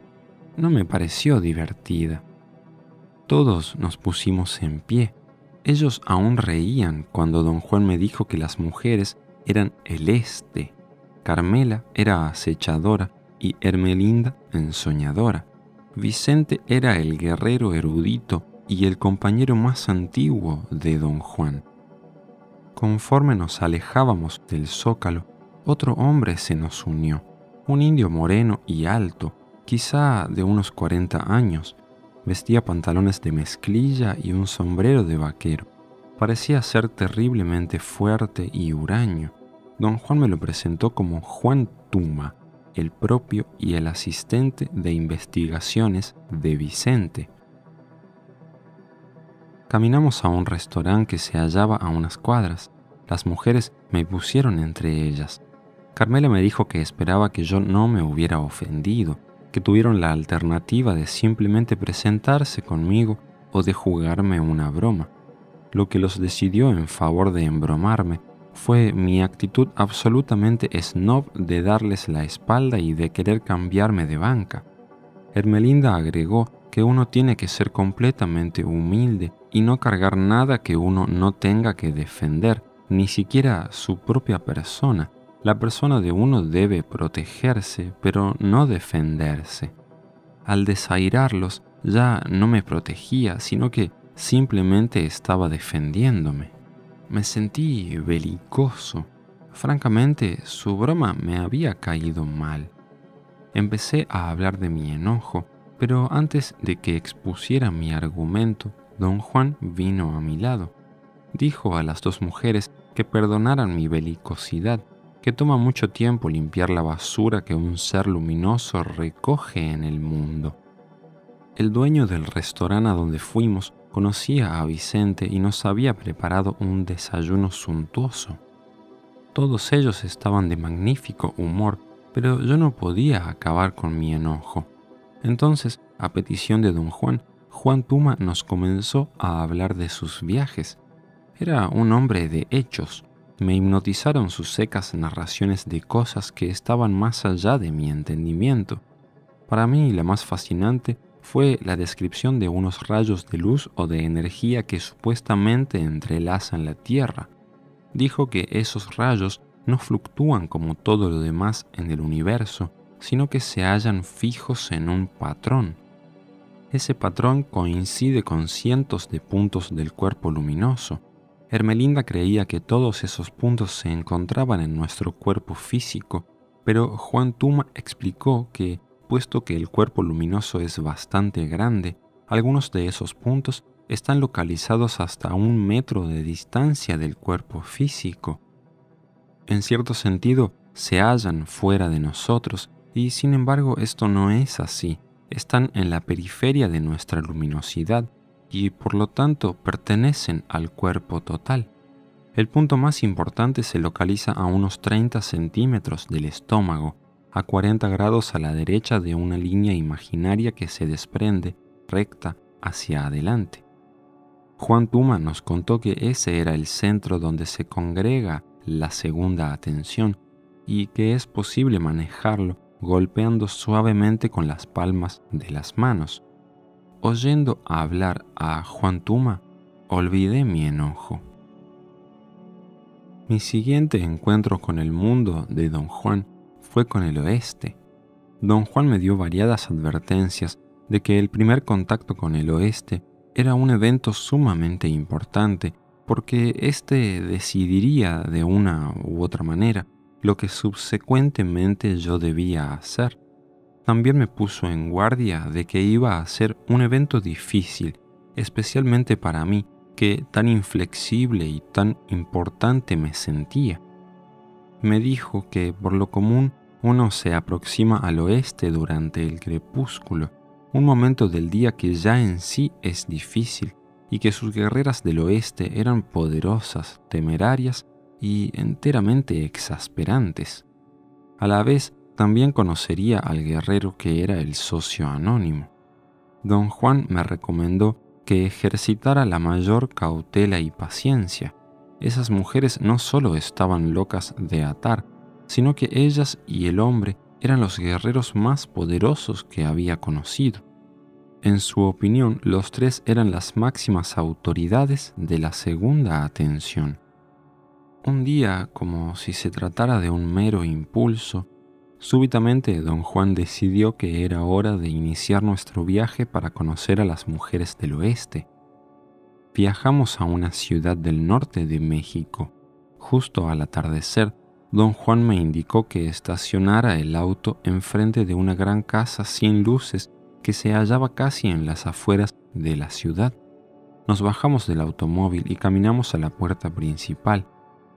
A: No me pareció divertida. Todos nos pusimos en pie. Ellos aún reían cuando don Juan me dijo que las mujeres eran el este Carmela era acechadora y Hermelinda ensoñadora. Vicente era el guerrero erudito y el compañero más antiguo de don Juan. Conforme nos alejábamos del zócalo, otro hombre se nos unió, un indio moreno y alto, quizá de unos 40 años. Vestía pantalones de mezclilla y un sombrero de vaquero. Parecía ser terriblemente fuerte y huraño don Juan me lo presentó como Juan Tuma, el propio y el asistente de investigaciones de Vicente. Caminamos a un restaurante que se hallaba a unas cuadras. Las mujeres me pusieron entre ellas. Carmela me dijo que esperaba que yo no me hubiera ofendido, que tuvieron la alternativa de simplemente presentarse conmigo o de jugarme una broma, lo que los decidió en favor de embromarme fue mi actitud absolutamente snob de darles la espalda y de querer cambiarme de banca. Hermelinda agregó que uno tiene que ser completamente humilde y no cargar nada que uno no tenga que defender, ni siquiera su propia persona. La persona de uno debe protegerse, pero no defenderse. Al desairarlos ya no me protegía, sino que simplemente estaba defendiéndome. Me sentí belicoso. Francamente, su broma me había caído mal. Empecé a hablar de mi enojo, pero antes de que expusiera mi argumento, don Juan vino a mi lado. Dijo a las dos mujeres que perdonaran mi belicosidad, que toma mucho tiempo limpiar la basura que un ser luminoso recoge en el mundo. El dueño del restaurante a donde fuimos Conocía a Vicente y nos había preparado un desayuno suntuoso. Todos ellos estaban de magnífico humor, pero yo no podía acabar con mi enojo. Entonces, a petición de don Juan, Juan Tuma nos comenzó a hablar de sus viajes. Era un hombre de hechos. Me hipnotizaron sus secas narraciones de cosas que estaban más allá de mi entendimiento. Para mí la más fascinante fue la descripción de unos rayos de luz o de energía que supuestamente entrelazan la Tierra. Dijo que esos rayos no fluctúan como todo lo demás en el universo, sino que se hallan fijos en un patrón. Ese patrón coincide con cientos de puntos del cuerpo luminoso. Hermelinda creía que todos esos puntos se encontraban en nuestro cuerpo físico, pero Juan Tuma explicó que, puesto que el cuerpo luminoso es bastante grande, algunos de esos puntos están localizados hasta un metro de distancia del cuerpo físico. En cierto sentido, se hallan fuera de nosotros y sin embargo esto no es así. Están en la periferia de nuestra luminosidad y por lo tanto pertenecen al cuerpo total. El punto más importante se localiza a unos 30 centímetros del estómago, a 40 grados a la derecha de una línea imaginaria que se desprende recta hacia adelante. Juan Tuma nos contó que ese era el centro donde se congrega la segunda atención y que es posible manejarlo golpeando suavemente con las palmas de las manos. Oyendo hablar a Juan Tuma, olvidé mi enojo. Mi siguiente encuentro con el mundo de don Juan fue con el oeste. Don Juan me dio variadas advertencias de que el primer contacto con el oeste era un evento sumamente importante porque éste decidiría de una u otra manera lo que subsecuentemente yo debía hacer. También me puso en guardia de que iba a ser un evento difícil, especialmente para mí, que tan inflexible y tan importante me sentía. Me dijo que por lo común uno se aproxima al oeste durante el crepúsculo, un momento del día que ya en sí es difícil, y que sus guerreras del oeste eran poderosas, temerarias y enteramente exasperantes. A la vez, también conocería al guerrero que era el socio anónimo. Don Juan me recomendó que ejercitara la mayor cautela y paciencia. Esas mujeres no solo estaban locas de atar, sino que ellas y el hombre eran los guerreros más poderosos que había conocido. En su opinión, los tres eran las máximas autoridades de la segunda atención. Un día, como si se tratara de un mero impulso, súbitamente don Juan decidió que era hora de iniciar nuestro viaje para conocer a las mujeres del oeste. Viajamos a una ciudad del norte de México. Justo al atardecer, don Juan me indicó que estacionara el auto enfrente de una gran casa sin luces que se hallaba casi en las afueras de la ciudad. Nos bajamos del automóvil y caminamos a la puerta principal.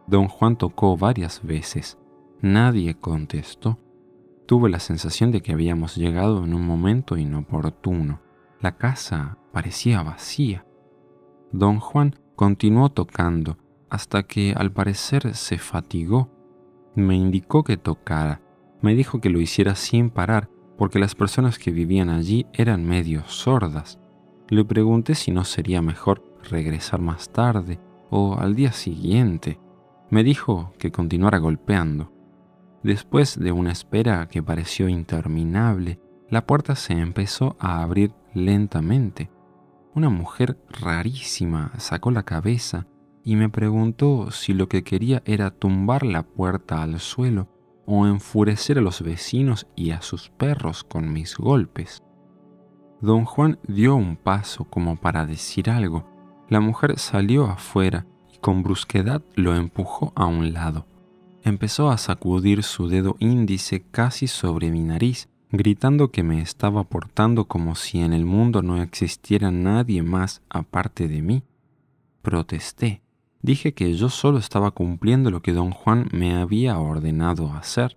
A: Don Juan tocó varias veces. Nadie contestó. Tuve la sensación de que habíamos llegado en un momento inoportuno. La casa parecía vacía. Don Juan continuó tocando hasta que al parecer se fatigó. Me indicó que tocara. Me dijo que lo hiciera sin parar porque las personas que vivían allí eran medio sordas. Le pregunté si no sería mejor regresar más tarde o al día siguiente. Me dijo que continuara golpeando. Después de una espera que pareció interminable, la puerta se empezó a abrir lentamente. Una mujer rarísima sacó la cabeza y me preguntó si lo que quería era tumbar la puerta al suelo o enfurecer a los vecinos y a sus perros con mis golpes. Don Juan dio un paso como para decir algo. La mujer salió afuera con brusquedad lo empujó a un lado. Empezó a sacudir su dedo índice casi sobre mi nariz, gritando que me estaba portando como si en el mundo no existiera nadie más aparte de mí. Protesté. Dije que yo solo estaba cumpliendo lo que don Juan me había ordenado hacer.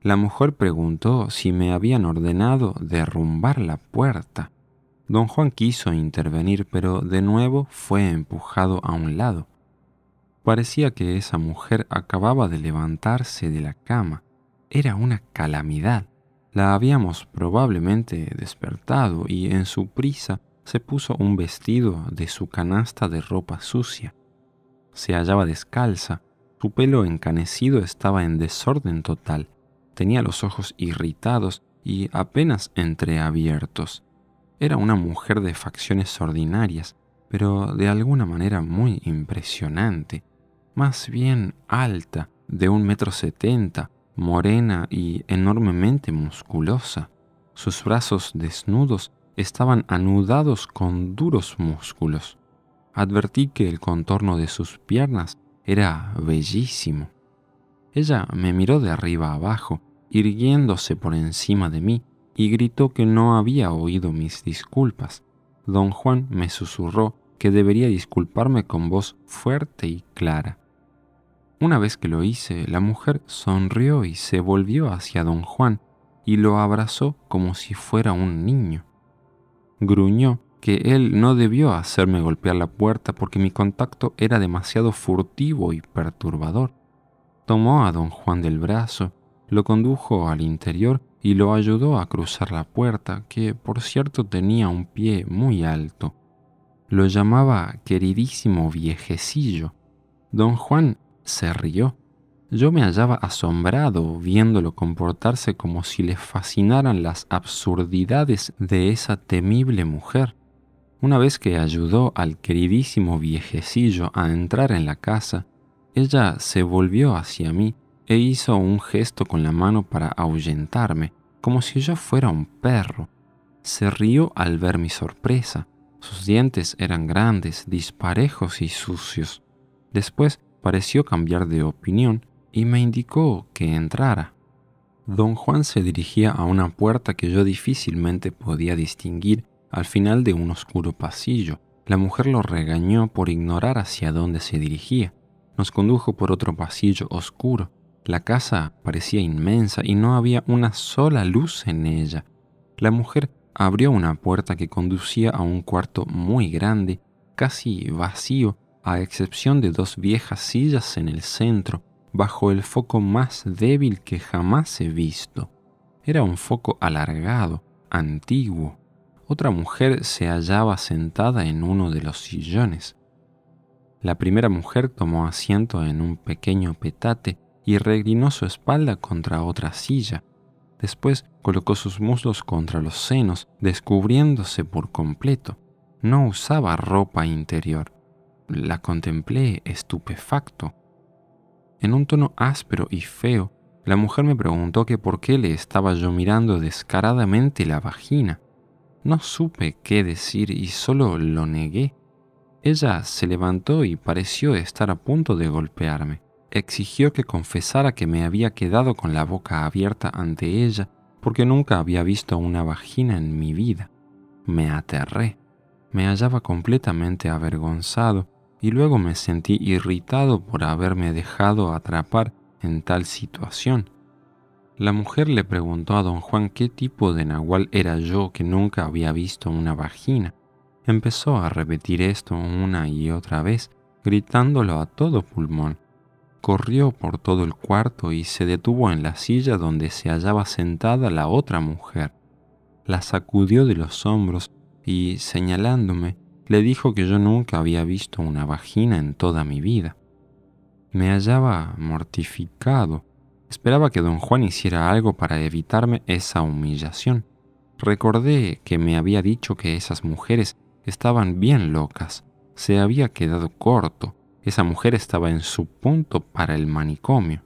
A: La mujer preguntó si me habían ordenado derrumbar la puerta. Don Juan quiso intervenir, pero de nuevo fue empujado a un lado. Parecía que esa mujer acababa de levantarse de la cama. Era una calamidad. La habíamos probablemente despertado y en su prisa se puso un vestido de su canasta de ropa sucia. Se hallaba descalza, su pelo encanecido estaba en desorden total, tenía los ojos irritados y apenas entreabiertos. Era una mujer de facciones ordinarias, pero de alguna manera muy impresionante, más bien alta, de un metro setenta, morena y enormemente musculosa. Sus brazos desnudos estaban anudados con duros músculos. Advertí que el contorno de sus piernas era bellísimo. Ella me miró de arriba abajo, irguiéndose por encima de mí, y gritó que no había oído mis disculpas. Don Juan me susurró que debería disculparme con voz fuerte y clara. Una vez que lo hice, la mujer sonrió y se volvió hacia don Juan y lo abrazó como si fuera un niño. Gruñó que él no debió hacerme golpear la puerta porque mi contacto era demasiado furtivo y perturbador. Tomó a don Juan del brazo, lo condujo al interior y lo ayudó a cruzar la puerta, que por cierto tenía un pie muy alto. Lo llamaba queridísimo viejecillo. Don Juan se rió. Yo me hallaba asombrado viéndolo comportarse como si le fascinaran las absurdidades de esa temible mujer. Una vez que ayudó al queridísimo viejecillo a entrar en la casa, ella se volvió hacia mí e hizo un gesto con la mano para ahuyentarme, como si yo fuera un perro. Se rió al ver mi sorpresa. Sus dientes eran grandes, disparejos y sucios. Después pareció cambiar de opinión y me indicó que entrara. Don Juan se dirigía a una puerta que yo difícilmente podía distinguir al final de un oscuro pasillo. La mujer lo regañó por ignorar hacia dónde se dirigía. Nos condujo por otro pasillo oscuro. La casa parecía inmensa y no había una sola luz en ella. La mujer abrió una puerta que conducía a un cuarto muy grande, casi vacío, a excepción de dos viejas sillas en el centro, bajo el foco más débil que jamás he visto. Era un foco alargado, antiguo. Otra mujer se hallaba sentada en uno de los sillones. La primera mujer tomó asiento en un pequeño petate y regrinó su espalda contra otra silla. Después colocó sus muslos contra los senos, descubriéndose por completo. No usaba ropa interior. La contemplé estupefacto. En un tono áspero y feo, la mujer me preguntó que por qué le estaba yo mirando descaradamente la vagina. No supe qué decir y solo lo negué. Ella se levantó y pareció estar a punto de golpearme. Exigió que confesara que me había quedado con la boca abierta ante ella porque nunca había visto una vagina en mi vida. Me aterré. Me hallaba completamente avergonzado y luego me sentí irritado por haberme dejado atrapar en tal situación. La mujer le preguntó a don Juan qué tipo de nahual era yo que nunca había visto una vagina. Empezó a repetir esto una y otra vez, gritándolo a todo pulmón. Corrió por todo el cuarto y se detuvo en la silla donde se hallaba sentada la otra mujer. La sacudió de los hombros y, señalándome, le dijo que yo nunca había visto una vagina en toda mi vida. Me hallaba mortificado. Esperaba que don Juan hiciera algo para evitarme esa humillación. Recordé que me había dicho que esas mujeres estaban bien locas. Se había quedado corto. Esa mujer estaba en su punto para el manicomio.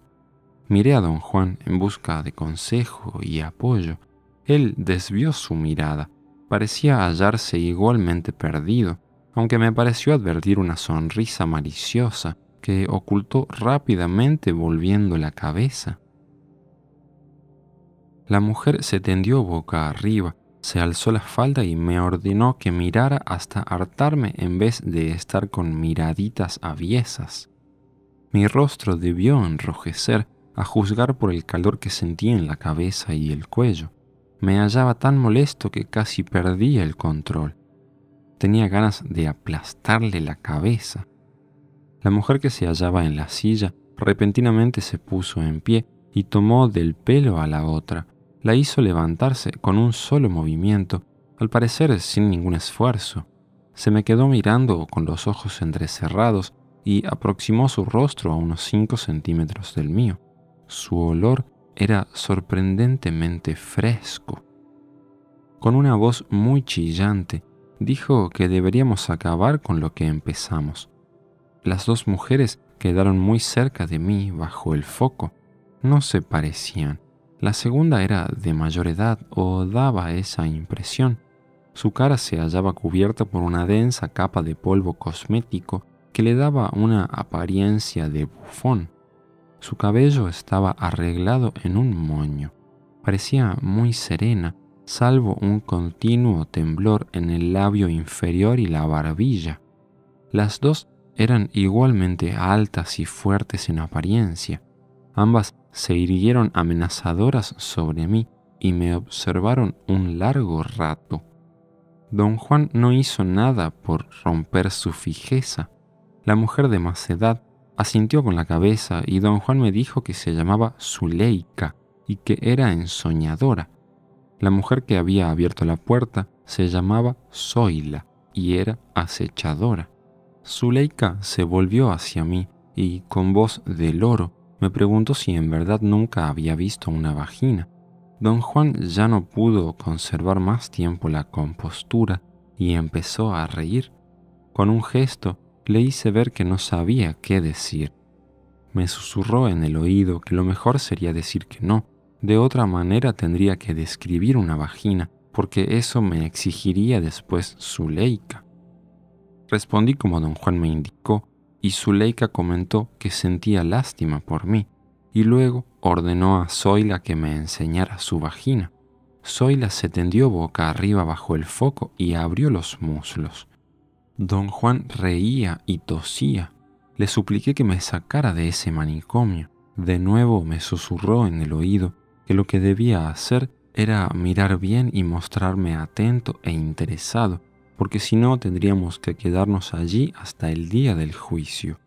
A: Miré a don Juan en busca de consejo y apoyo. Él desvió su mirada parecía hallarse igualmente perdido, aunque me pareció advertir una sonrisa maliciosa que ocultó rápidamente volviendo la cabeza. La mujer se tendió boca arriba, se alzó la falda y me ordenó que mirara hasta hartarme en vez de estar con miraditas aviesas. Mi rostro debió enrojecer a juzgar por el calor que sentí en la cabeza y el cuello. Me hallaba tan molesto que casi perdía el control. Tenía ganas de aplastarle la cabeza. La mujer que se hallaba en la silla repentinamente se puso en pie y tomó del pelo a la otra. La hizo levantarse con un solo movimiento, al parecer sin ningún esfuerzo. Se me quedó mirando con los ojos entrecerrados y aproximó su rostro a unos cinco centímetros del mío. Su olor era sorprendentemente fresco. con una voz muy chillante, dijo que deberíamos acabar con lo que empezamos. Las dos mujeres quedaron muy cerca de mí bajo el foco. No se parecían. La segunda era de mayor edad o daba esa impresión. Su cara se hallaba cubierta por una densa capa de polvo cosmético que le daba una apariencia de bufón. Su cabello estaba arreglado en un moño. Parecía muy serena, salvo un continuo temblor en el labio inferior y la barbilla. Las dos eran igualmente altas y fuertes en apariencia. Ambas se irguieron amenazadoras sobre mí y me observaron un largo rato. Don Juan no hizo nada por romper su fijeza. La mujer de más edad asintió con la cabeza y don Juan me dijo que se llamaba Zuleika y que era ensoñadora. La mujer que había abierto la puerta se llamaba Zoila y era acechadora. Zuleika se volvió hacia mí y con voz de loro me preguntó si en verdad nunca había visto una vagina. Don Juan ya no pudo conservar más tiempo la compostura y empezó a reír. Con un gesto le hice ver que no sabía qué decir. Me susurró en el oído que lo mejor sería decir que no, de otra manera tendría que describir una vagina, porque eso me exigiría después Zuleika. Respondí como don Juan me indicó, y Zuleika comentó que sentía lástima por mí, y luego ordenó a Zoila que me enseñara su vagina. Zoila se tendió boca arriba bajo el foco y abrió los muslos. Don Juan reía y tosía. Le supliqué que me sacara de ese manicomio. De nuevo me susurró en el oído que lo que debía hacer era mirar bien y mostrarme atento e interesado, porque si no tendríamos que quedarnos allí hasta el día del juicio.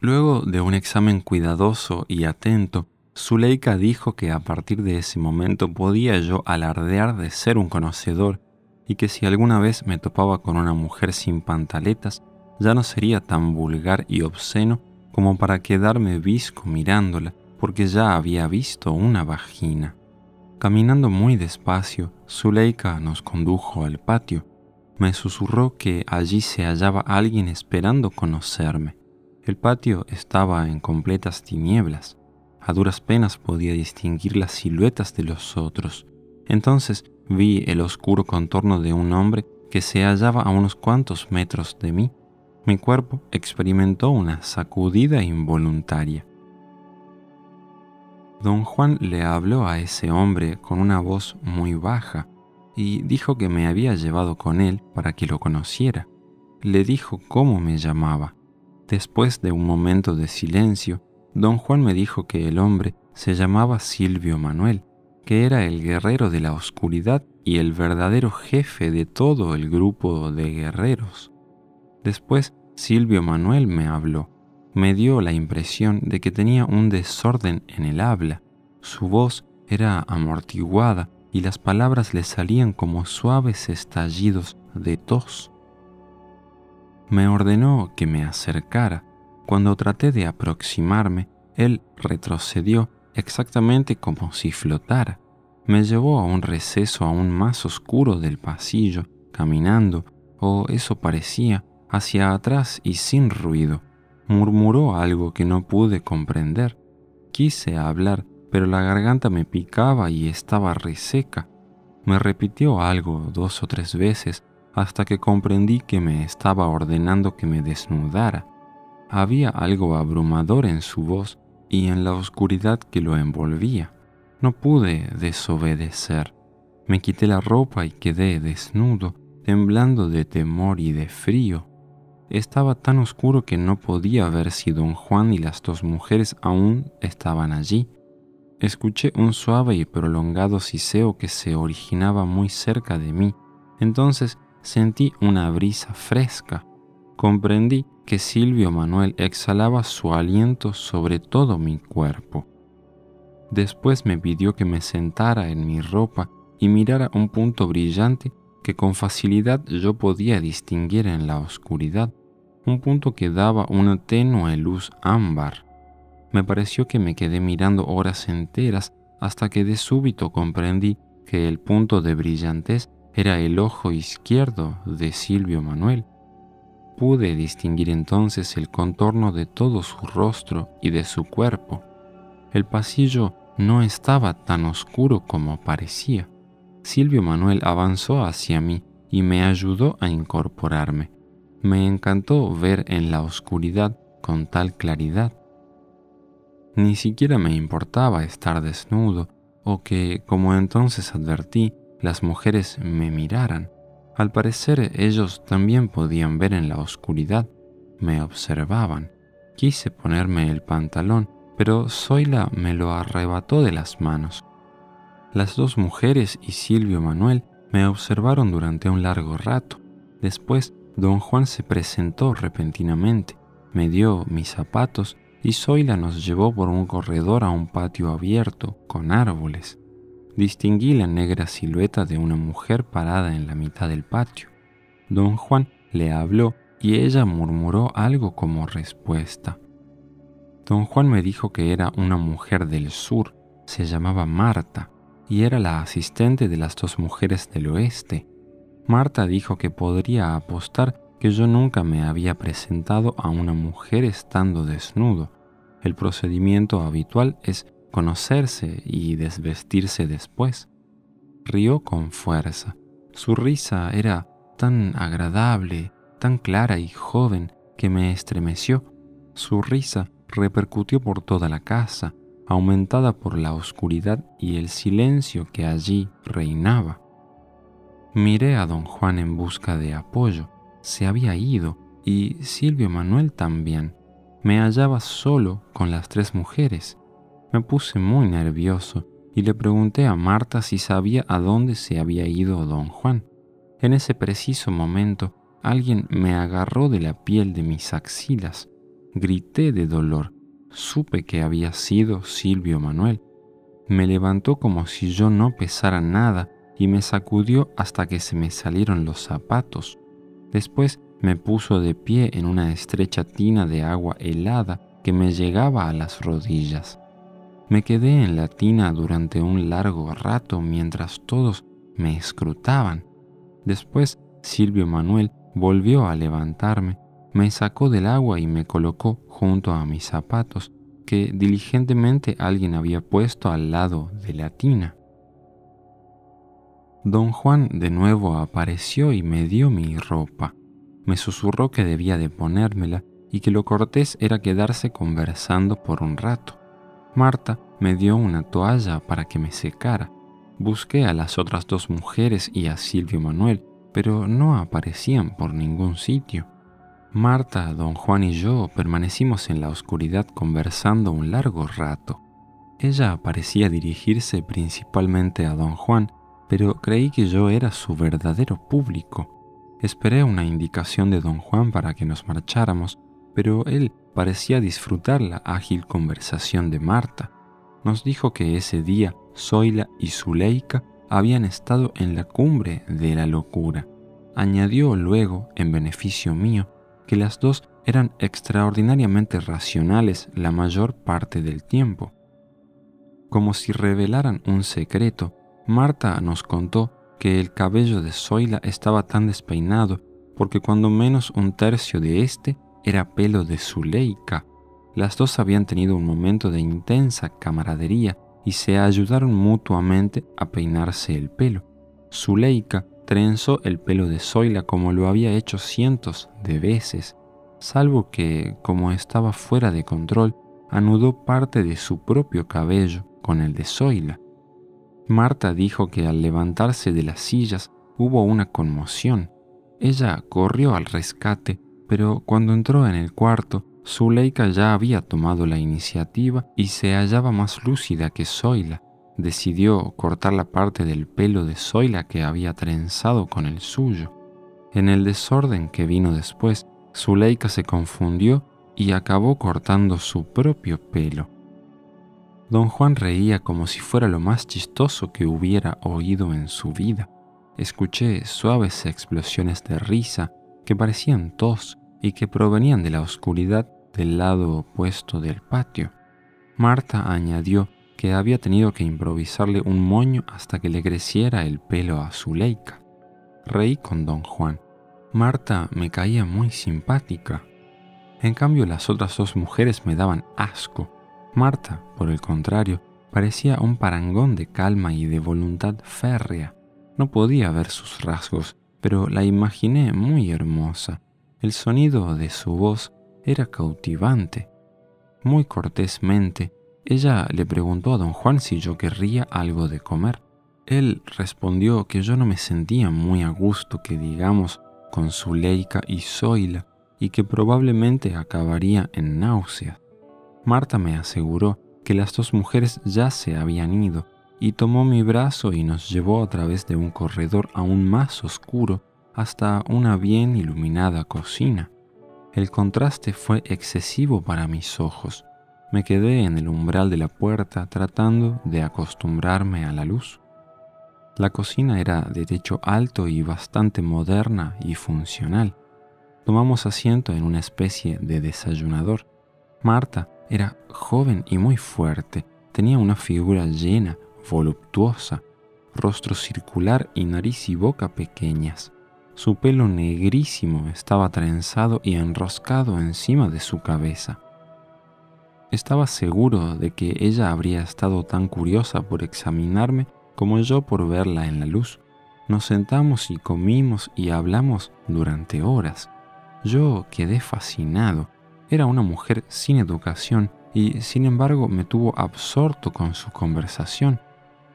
A: Luego de un examen cuidadoso y atento, Zuleika dijo que a partir de ese momento podía yo alardear de ser un conocedor y que si alguna vez me topaba con una mujer sin pantaletas, ya no sería tan vulgar y obsceno como para quedarme visco mirándola, porque ya había visto una vagina. Caminando muy despacio, Zuleika nos condujo al patio, me susurró que allí se hallaba alguien esperando conocerme. El patio estaba en completas tinieblas. A duras penas podía distinguir las siluetas de los otros. Entonces vi el oscuro contorno de un hombre que se hallaba a unos cuantos metros de mí. Mi cuerpo experimentó una sacudida involuntaria. Don Juan le habló a ese hombre con una voz muy baja, y dijo que me había llevado con él para que lo conociera. Le dijo cómo me llamaba. Después de un momento de silencio, don Juan me dijo que el hombre se llamaba Silvio Manuel, que era el guerrero de la oscuridad y el verdadero jefe de todo el grupo de guerreros. Después Silvio Manuel me habló. Me dio la impresión de que tenía un desorden en el habla. Su voz era amortiguada y las palabras le salían como suaves estallidos de tos. Me ordenó que me acercara. Cuando traté de aproximarme, él retrocedió exactamente como si flotara. Me llevó a un receso aún más oscuro del pasillo, caminando, o eso parecía, hacia atrás y sin ruido. Murmuró algo que no pude comprender. Quise hablar, pero la garganta me picaba y estaba reseca. Me repitió algo dos o tres veces hasta que comprendí que me estaba ordenando que me desnudara. Había algo abrumador en su voz y en la oscuridad que lo envolvía. No pude desobedecer. Me quité la ropa y quedé desnudo, temblando de temor y de frío. Estaba tan oscuro que no podía ver si don Juan y las dos mujeres aún estaban allí. Escuché un suave y prolongado siseo que se originaba muy cerca de mí. Entonces sentí una brisa fresca. Comprendí que Silvio Manuel exhalaba su aliento sobre todo mi cuerpo. Después me pidió que me sentara en mi ropa y mirara un punto brillante que con facilidad yo podía distinguir en la oscuridad, un punto que daba una tenue luz ámbar. Me pareció que me quedé mirando horas enteras hasta que de súbito comprendí que el punto de brillantez era el ojo izquierdo de Silvio Manuel. Pude distinguir entonces el contorno de todo su rostro y de su cuerpo. El pasillo no estaba tan oscuro como parecía. Silvio Manuel avanzó hacia mí y me ayudó a incorporarme. Me encantó ver en la oscuridad con tal claridad. Ni siquiera me importaba estar desnudo o que, como entonces advertí, las mujeres me miraran. Al parecer ellos también podían ver en la oscuridad, me observaban. Quise ponerme el pantalón, pero Zoila me lo arrebató de las manos. Las dos mujeres y Silvio Manuel me observaron durante un largo rato. Después, don Juan se presentó repentinamente, me dio mis zapatos y Zoila nos llevó por un corredor a un patio abierto, con árboles. Distinguí la negra silueta de una mujer parada en la mitad del patio. Don Juan le habló y ella murmuró algo como respuesta. Don Juan me dijo que era una mujer del sur, se llamaba Marta, y era la asistente de las dos mujeres del oeste. Marta dijo que podría apostar que yo nunca me había presentado a una mujer estando desnudo. El procedimiento habitual es conocerse y desvestirse después. Rió con fuerza. Su risa era tan agradable, tan clara y joven que me estremeció. Su risa repercutió por toda la casa, aumentada por la oscuridad y el silencio que allí reinaba. Miré a don Juan en busca de apoyo. Se había ido y Silvio Manuel también. Me hallaba solo con las tres mujeres. Me puse muy nervioso y le pregunté a Marta si sabía a dónde se había ido don Juan. En ese preciso momento alguien me agarró de la piel de mis axilas. Grité de dolor. Supe que había sido Silvio Manuel. Me levantó como si yo no pesara nada y me sacudió hasta que se me salieron los zapatos. Después me puso de pie en una estrecha tina de agua helada que me llegaba a las rodillas. Me quedé en la tina durante un largo rato mientras todos me escrutaban. Después Silvio Manuel volvió a levantarme, me sacó del agua y me colocó junto a mis zapatos que diligentemente alguien había puesto al lado de la tina. Don Juan de nuevo apareció y me dio mi ropa. Me susurró que debía de ponérmela y que lo cortés era quedarse conversando por un rato. Marta me dio una toalla para que me secara. Busqué a las otras dos mujeres y a Silvio Manuel, pero no aparecían por ningún sitio. Marta, don Juan y yo permanecimos en la oscuridad conversando un largo rato. Ella parecía dirigirse principalmente a don Juan, pero creí que yo era su verdadero público. Esperé una indicación de don Juan para que nos marcháramos, pero él parecía disfrutar la ágil conversación de Marta. Nos dijo que ese día Zoila y Zuleika habían estado en la cumbre de la locura. Añadió luego, en beneficio mío, que las dos eran extraordinariamente racionales la mayor parte del tiempo. Como si revelaran un secreto, Marta nos contó que el cabello de Zoila estaba tan despeinado porque cuando menos un tercio de éste era pelo de Zuleika. Las dos habían tenido un momento de intensa camaradería y se ayudaron mutuamente a peinarse el pelo. Zuleika trenzó el pelo de Zoila como lo había hecho cientos de veces, salvo que, como estaba fuera de control, anudó parte de su propio cabello con el de Zoila. Marta dijo que al levantarse de las sillas hubo una conmoción. Ella corrió al rescate, pero cuando entró en el cuarto, Zuleika ya había tomado la iniciativa y se hallaba más lúcida que Zoila. Decidió cortar la parte del pelo de Zoila que había trenzado con el suyo. En el desorden que vino después, Zuleika se confundió y acabó cortando su propio pelo. Don Juan reía como si fuera lo más chistoso que hubiera oído en su vida. Escuché suaves explosiones de risa que parecían tos y que provenían de la oscuridad del lado opuesto del patio. Marta añadió que había tenido que improvisarle un moño hasta que le creciera el pelo a Zuleika. Reí con don Juan. Marta me caía muy simpática. En cambio, las otras dos mujeres me daban asco. Marta, por el contrario, parecía un parangón de calma y de voluntad férrea. No podía ver sus rasgos, pero la imaginé muy hermosa. El sonido de su voz era cautivante. Muy cortésmente, ella le preguntó a don Juan si yo querría algo de comer. Él respondió que yo no me sentía muy a gusto, que digamos, con Zuleika y Zoila, y que probablemente acabaría en náuseas. Marta me aseguró que las dos mujeres ya se habían ido, y tomó mi brazo y nos llevó a través de un corredor aún más oscuro hasta una bien iluminada cocina. El contraste fue excesivo para mis ojos. Me quedé en el umbral de la puerta tratando de acostumbrarme a la luz. La cocina era de techo alto y bastante moderna y funcional. Tomamos asiento en una especie de desayunador. Marta era joven y muy fuerte, tenía una figura llena, voluptuosa, rostro circular y nariz y boca pequeñas. Su pelo negrísimo estaba trenzado y enroscado encima de su cabeza. Estaba seguro de que ella habría estado tan curiosa por examinarme como yo por verla en la luz. Nos sentamos y comimos y hablamos durante horas. Yo quedé fascinado. Era una mujer sin educación y sin embargo me tuvo absorto con su conversación.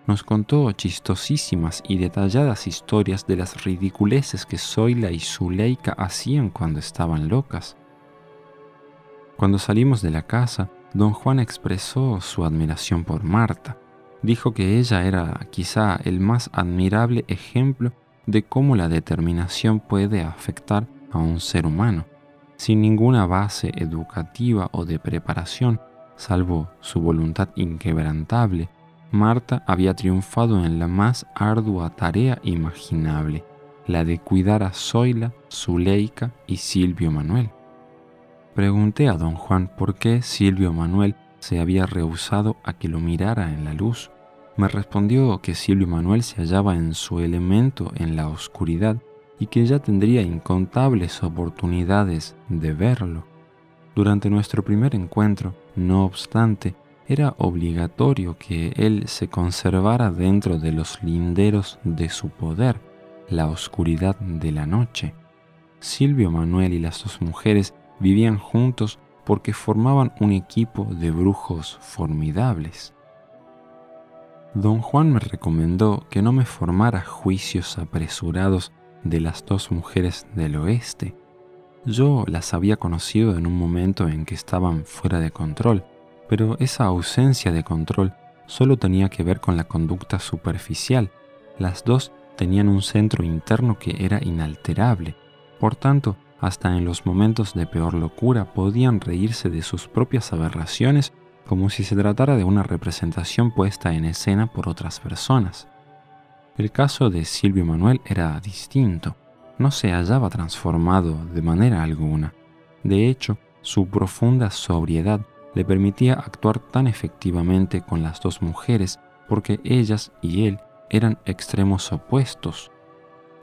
A: Nos contó chistosísimas y detalladas historias de las ridiculeces que Zoila y Zuleika hacían cuando estaban locas. Cuando salimos de la casa, don Juan expresó su admiración por Marta dijo que ella era quizá el más admirable ejemplo de cómo la determinación puede afectar a un ser humano, sin ninguna base educativa o de preparación, salvo su voluntad inquebrantable. Marta había triunfado en la más ardua tarea imaginable, la de cuidar a Zoila, Zuleika y Silvio Manuel. Pregunté a don Juan por qué Silvio Manuel se había rehusado a que lo mirara en la luz. Me respondió que Silvio Manuel se hallaba en su elemento en la oscuridad y que ya tendría incontables oportunidades de verlo. Durante nuestro primer encuentro, no obstante, era obligatorio que él se conservara dentro de los linderos de su poder, la oscuridad de la noche. Silvio Manuel y las dos mujeres vivían juntos porque formaban un equipo de brujos formidables. Don Juan me recomendó que no me formara juicios apresurados de las dos mujeres del oeste. Yo las había conocido en un momento en que estaban fuera de control, pero esa ausencia de control solo tenía que ver con la conducta superficial. Las dos tenían un centro interno que era inalterable. Por tanto, hasta en los momentos de peor locura podían reírse de sus propias aberraciones como si se tratara de una representación puesta en escena por otras personas. El caso de Silvio Manuel era distinto, no se hallaba transformado de manera alguna. De hecho, su profunda sobriedad le permitía actuar tan efectivamente con las dos mujeres porque ellas y él eran extremos opuestos.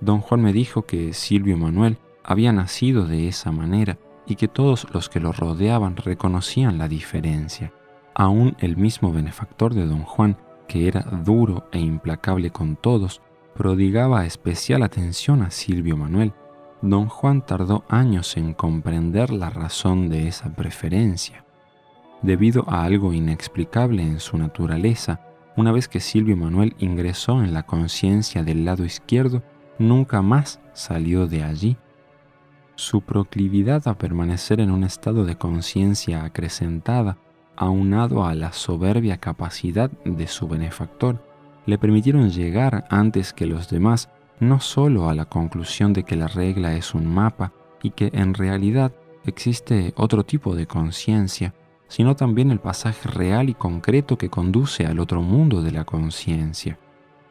A: Don Juan me dijo que Silvio Manuel había nacido de esa manera y que todos los que lo rodeaban reconocían la diferencia. Aún el mismo benefactor de don Juan, que era duro e implacable con todos, prodigaba especial atención a Silvio Manuel. Don Juan tardó años en comprender la razón de esa preferencia. Debido a algo inexplicable en su naturaleza, una vez que Silvio Manuel ingresó en la conciencia del lado izquierdo, nunca más salió de allí. Su proclividad a permanecer en un estado de conciencia acrecentada, aunado a la soberbia capacidad de su benefactor, le permitieron llegar antes que los demás no sólo a la conclusión de que la regla es un mapa y que en realidad existe otro tipo de conciencia, sino también el pasaje real y concreto que conduce al otro mundo de la conciencia.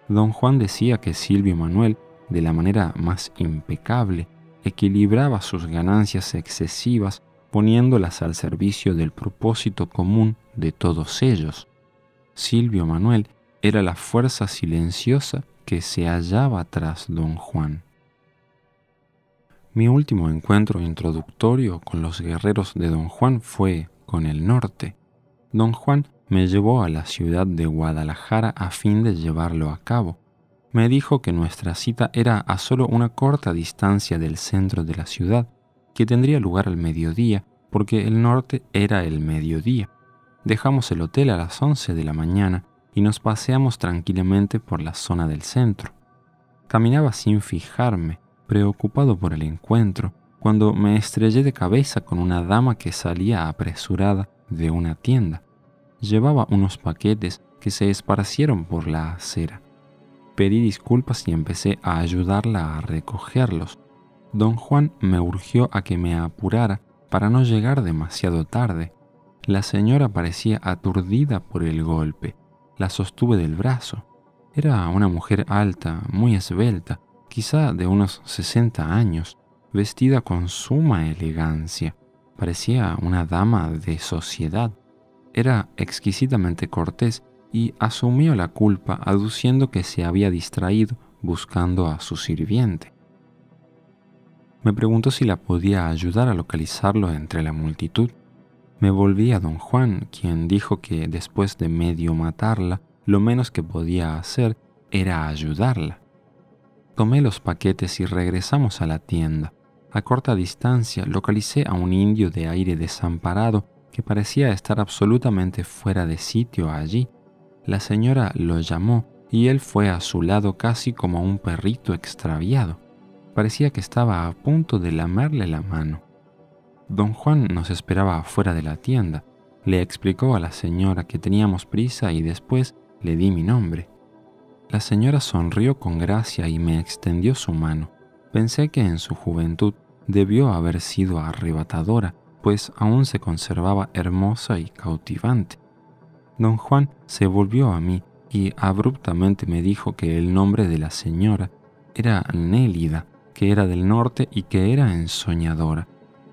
A: Don Juan decía que Silvio Manuel, de la manera más impecable, equilibraba sus ganancias excesivas poniéndolas al servicio del propósito común de todos ellos. Silvio Manuel era la fuerza silenciosa que se hallaba tras don Juan. Mi último encuentro introductorio con los guerreros de don Juan fue con el norte. Don Juan me llevó a la ciudad de Guadalajara a fin de llevarlo a cabo. Me dijo que nuestra cita era a solo una corta distancia del centro de la ciudad, que tendría lugar al mediodía, porque el norte era el mediodía. Dejamos el hotel a las 11 de la mañana y nos paseamos tranquilamente por la zona del centro. Caminaba sin fijarme, preocupado por el encuentro, cuando me estrellé de cabeza con una dama que salía apresurada de una tienda. Llevaba unos paquetes que se esparcieron por la acera. Pedí disculpas y empecé a ayudarla a recogerlos. Don Juan me urgió a que me apurara para no llegar demasiado tarde. La señora parecía aturdida por el golpe. La sostuve del brazo. Era una mujer alta, muy esbelta, quizá de unos 60 años, vestida con suma elegancia. Parecía una dama de sociedad. Era exquisitamente cortés y asumió la culpa aduciendo que se había distraído buscando a su sirviente. Me preguntó si la podía ayudar a localizarlo entre la multitud. Me volví a don Juan, quien dijo que después de medio matarla, lo menos que podía hacer era ayudarla. Tomé los paquetes y regresamos a la tienda. A corta distancia localicé a un indio de aire desamparado que parecía estar absolutamente fuera de sitio allí. La señora lo llamó y él fue a su lado casi como un perrito extraviado. Parecía que estaba a punto de lamerle la mano. Don Juan nos esperaba afuera de la tienda. Le explicó a la señora que teníamos prisa y después le di mi nombre. La señora sonrió con gracia y me extendió su mano. Pensé que en su juventud debió haber sido arrebatadora, pues aún se conservaba hermosa y cautivante. Don Juan se volvió a mí y abruptamente me dijo que el nombre de la señora era Nélida, que era del norte y que era ensoñadora.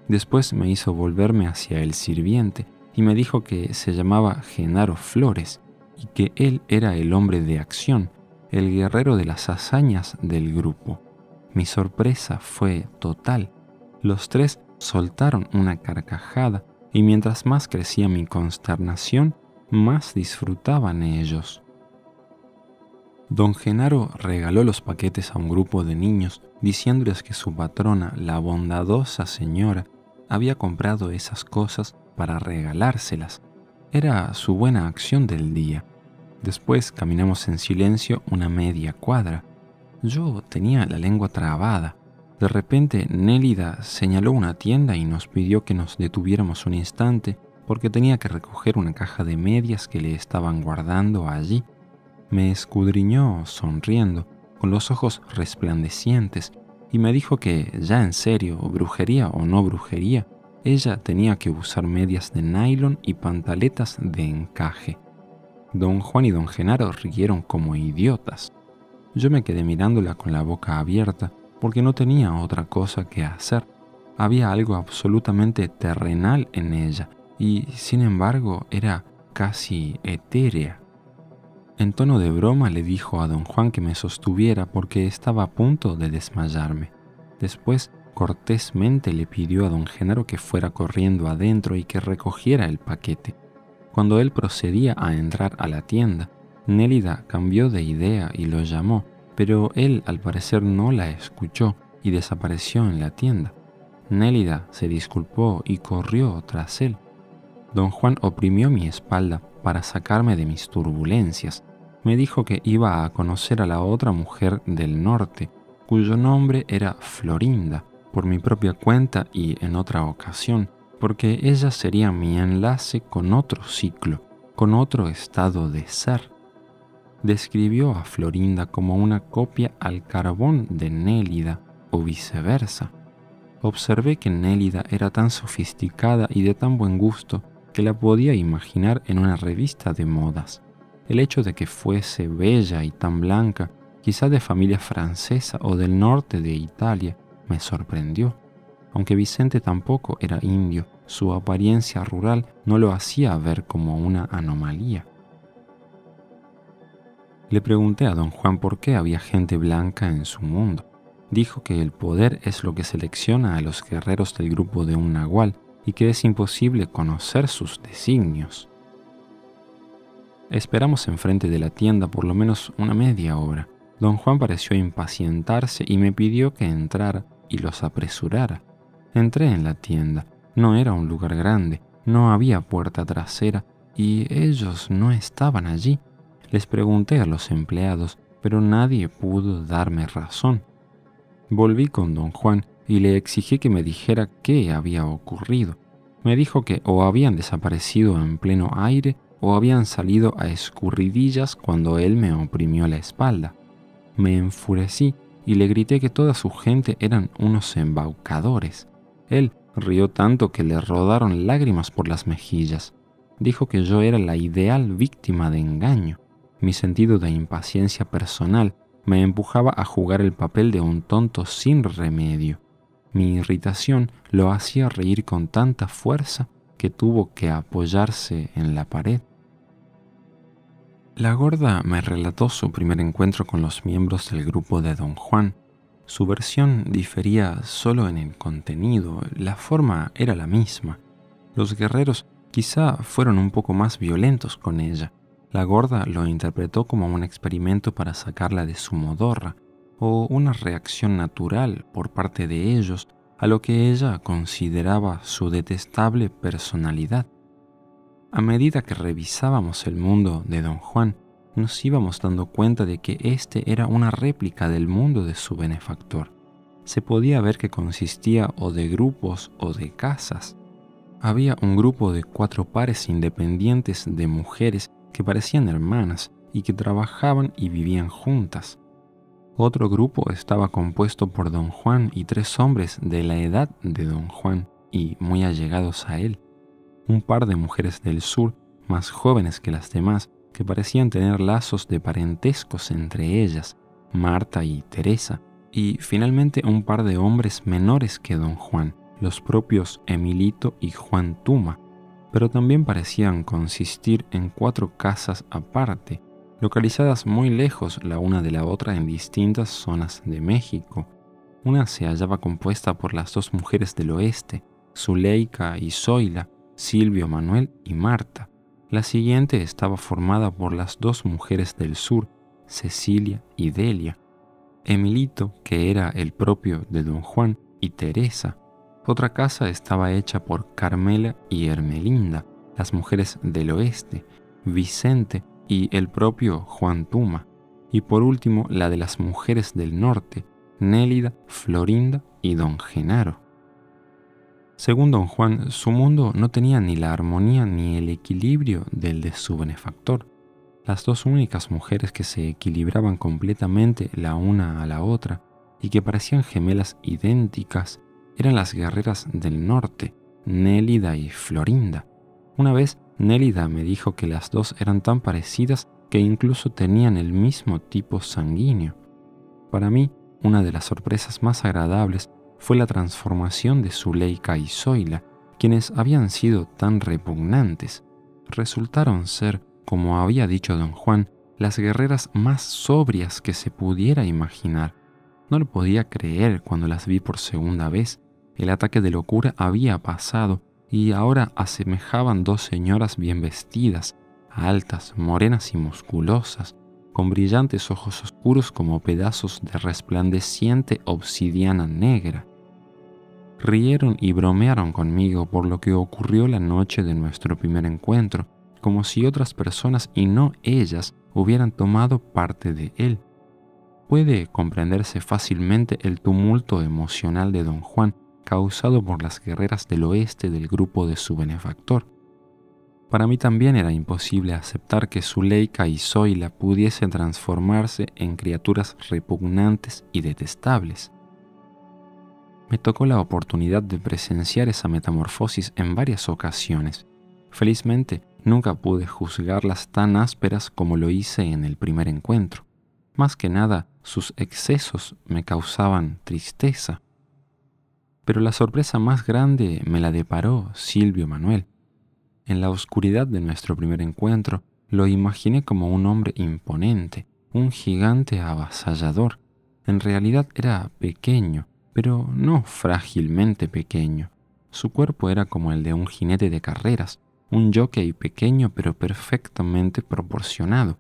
A: Después me hizo volverme hacia el sirviente y me dijo que se llamaba Genaro Flores y que él era el hombre de acción, el guerrero de las hazañas del grupo. Mi sorpresa fue total. Los tres soltaron una carcajada y mientras más crecía mi consternación, más disfrutaban ellos. Don Genaro regaló los paquetes a un grupo de niños, diciéndoles que su patrona, la bondadosa señora, había comprado esas cosas para regalárselas. Era su buena acción del día. Después caminamos en silencio una media cuadra. Yo tenía la lengua trabada. De repente Nélida señaló una tienda y nos pidió que nos detuviéramos un instante porque tenía que recoger una caja de medias que le estaban guardando allí. Me escudriñó sonriendo, con los ojos resplandecientes, y me dijo que, ya en serio, brujería o no brujería, ella tenía que usar medias de nylon y pantaletas de encaje. Don Juan y don Genaro rieron como idiotas. Yo me quedé mirándola con la boca abierta porque no tenía otra cosa que hacer. Había algo absolutamente terrenal en ella y, sin embargo, era casi etérea. En tono de broma le dijo a don Juan que me sostuviera porque estaba a punto de desmayarme. Después, cortésmente le pidió a don Genaro que fuera corriendo adentro y que recogiera el paquete. Cuando él procedía a entrar a la tienda, Nélida cambió de idea y lo llamó, pero él al parecer no la escuchó y desapareció en la tienda. Nélida se disculpó y corrió tras él. Don Juan oprimió mi espalda para sacarme de mis turbulencias. Me dijo que iba a conocer a la otra mujer del norte, cuyo nombre era Florinda, por mi propia cuenta y en otra ocasión, porque ella sería mi enlace con otro ciclo, con otro estado de ser. Describió a Florinda como una copia al carbón de Nélida o viceversa. Observé que Nélida era tan sofisticada y de tan buen gusto que la podía imaginar en una revista de modas. El hecho de que fuese bella y tan blanca, quizá de familia francesa o del norte de Italia, me sorprendió. Aunque Vicente tampoco era indio, su apariencia rural no lo hacía ver como una anomalía. Le pregunté a don Juan por qué había gente blanca en su mundo. Dijo que el poder es lo que selecciona a los guerreros del grupo de un nahual y que es imposible conocer sus designios. Esperamos enfrente de la tienda por lo menos una media hora. Don Juan pareció impacientarse y me pidió que entrara y los apresurara. Entré en la tienda. No era un lugar grande, no había puerta trasera y ellos no estaban allí. Les pregunté a los empleados, pero nadie pudo darme razón. Volví con don Juan y le exigí que me dijera qué había ocurrido. Me dijo que o habían desaparecido en pleno aire o habían salido a escurridillas cuando él me oprimió la espalda. Me enfurecí y le grité que toda su gente eran unos embaucadores. Él rió tanto que le rodaron lágrimas por las mejillas. Dijo que yo era la ideal víctima de engaño. Mi sentido de impaciencia personal me empujaba a jugar el papel de un tonto sin remedio. Mi irritación lo hacía reír con tanta fuerza que tuvo que apoyarse en la pared. La gorda me relató su primer encuentro con los miembros del grupo de Don Juan. Su versión difería solo en el contenido, la forma era la misma. Los guerreros quizá fueron un poco más violentos con ella. La gorda lo interpretó como un experimento para sacarla de su modorra, o una reacción natural por parte de ellos a lo que ella consideraba su detestable personalidad. A medida que revisábamos el mundo de don Juan, nos íbamos dando cuenta de que este era una réplica del mundo de su benefactor. Se podía ver que consistía o de grupos o de casas. Había un grupo de cuatro pares independientes de mujeres que parecían hermanas y que trabajaban y vivían juntas. Otro grupo estaba compuesto por don Juan y tres hombres de la edad de don Juan y muy allegados a él un par de mujeres del sur, más jóvenes que las demás, que parecían tener lazos de parentescos entre ellas, Marta y Teresa, y finalmente un par de hombres menores que don Juan, los propios Emilito y Juan Tuma, pero también parecían consistir en cuatro casas aparte, localizadas muy lejos la una de la otra en distintas zonas de México. Una se hallaba compuesta por las dos mujeres del oeste, Zuleika y Zoila, Silvio Manuel y Marta. La siguiente estaba formada por las dos mujeres del sur, Cecilia y Delia. Emilito, que era el propio de don Juan, y Teresa. Otra casa estaba hecha por Carmela y Hermelinda, las mujeres del oeste, Vicente y el propio Juan Tuma. Y por último la de las mujeres del norte, Nélida, Florinda y don Genaro. Según don Juan, su mundo no tenía ni la armonía ni el equilibrio del de su benefactor. Las dos únicas mujeres que se equilibraban completamente la una a la otra y que parecían gemelas idénticas eran las guerreras del norte, Nélida y Florinda. Una vez Nélida me dijo que las dos eran tan parecidas que incluso tenían el mismo tipo sanguíneo. Para mí, una de las sorpresas más agradables fue la transformación de Zuleika y Zoila, quienes habían sido tan repugnantes. Resultaron ser, como había dicho don Juan, las guerreras más sobrias que se pudiera imaginar. No lo podía creer cuando las vi por segunda vez. El ataque de locura había pasado y ahora asemejaban dos señoras bien vestidas, altas, morenas y musculosas, con brillantes ojos oscuros como pedazos de resplandeciente obsidiana negra rieron y bromearon conmigo por lo que ocurrió la noche de nuestro primer encuentro, como si otras personas y no ellas hubieran tomado parte de él. Puede comprenderse fácilmente el tumulto emocional de don Juan causado por las guerreras del oeste del grupo de su benefactor. Para mí también era imposible aceptar que Zuleika y Zoila pudiesen transformarse en criaturas repugnantes y detestables me tocó la oportunidad de presenciar esa metamorfosis en varias ocasiones. Felizmente, nunca pude juzgarlas tan ásperas como lo hice en el primer encuentro. Más que nada, sus excesos me causaban tristeza. Pero la sorpresa más grande me la deparó Silvio Manuel. En la oscuridad de nuestro primer encuentro, lo imaginé como un hombre imponente, un gigante avasallador. En realidad era pequeño, pero no frágilmente pequeño. Su cuerpo era como el de un jinete de carreras, un jockey pequeño pero perfectamente proporcionado.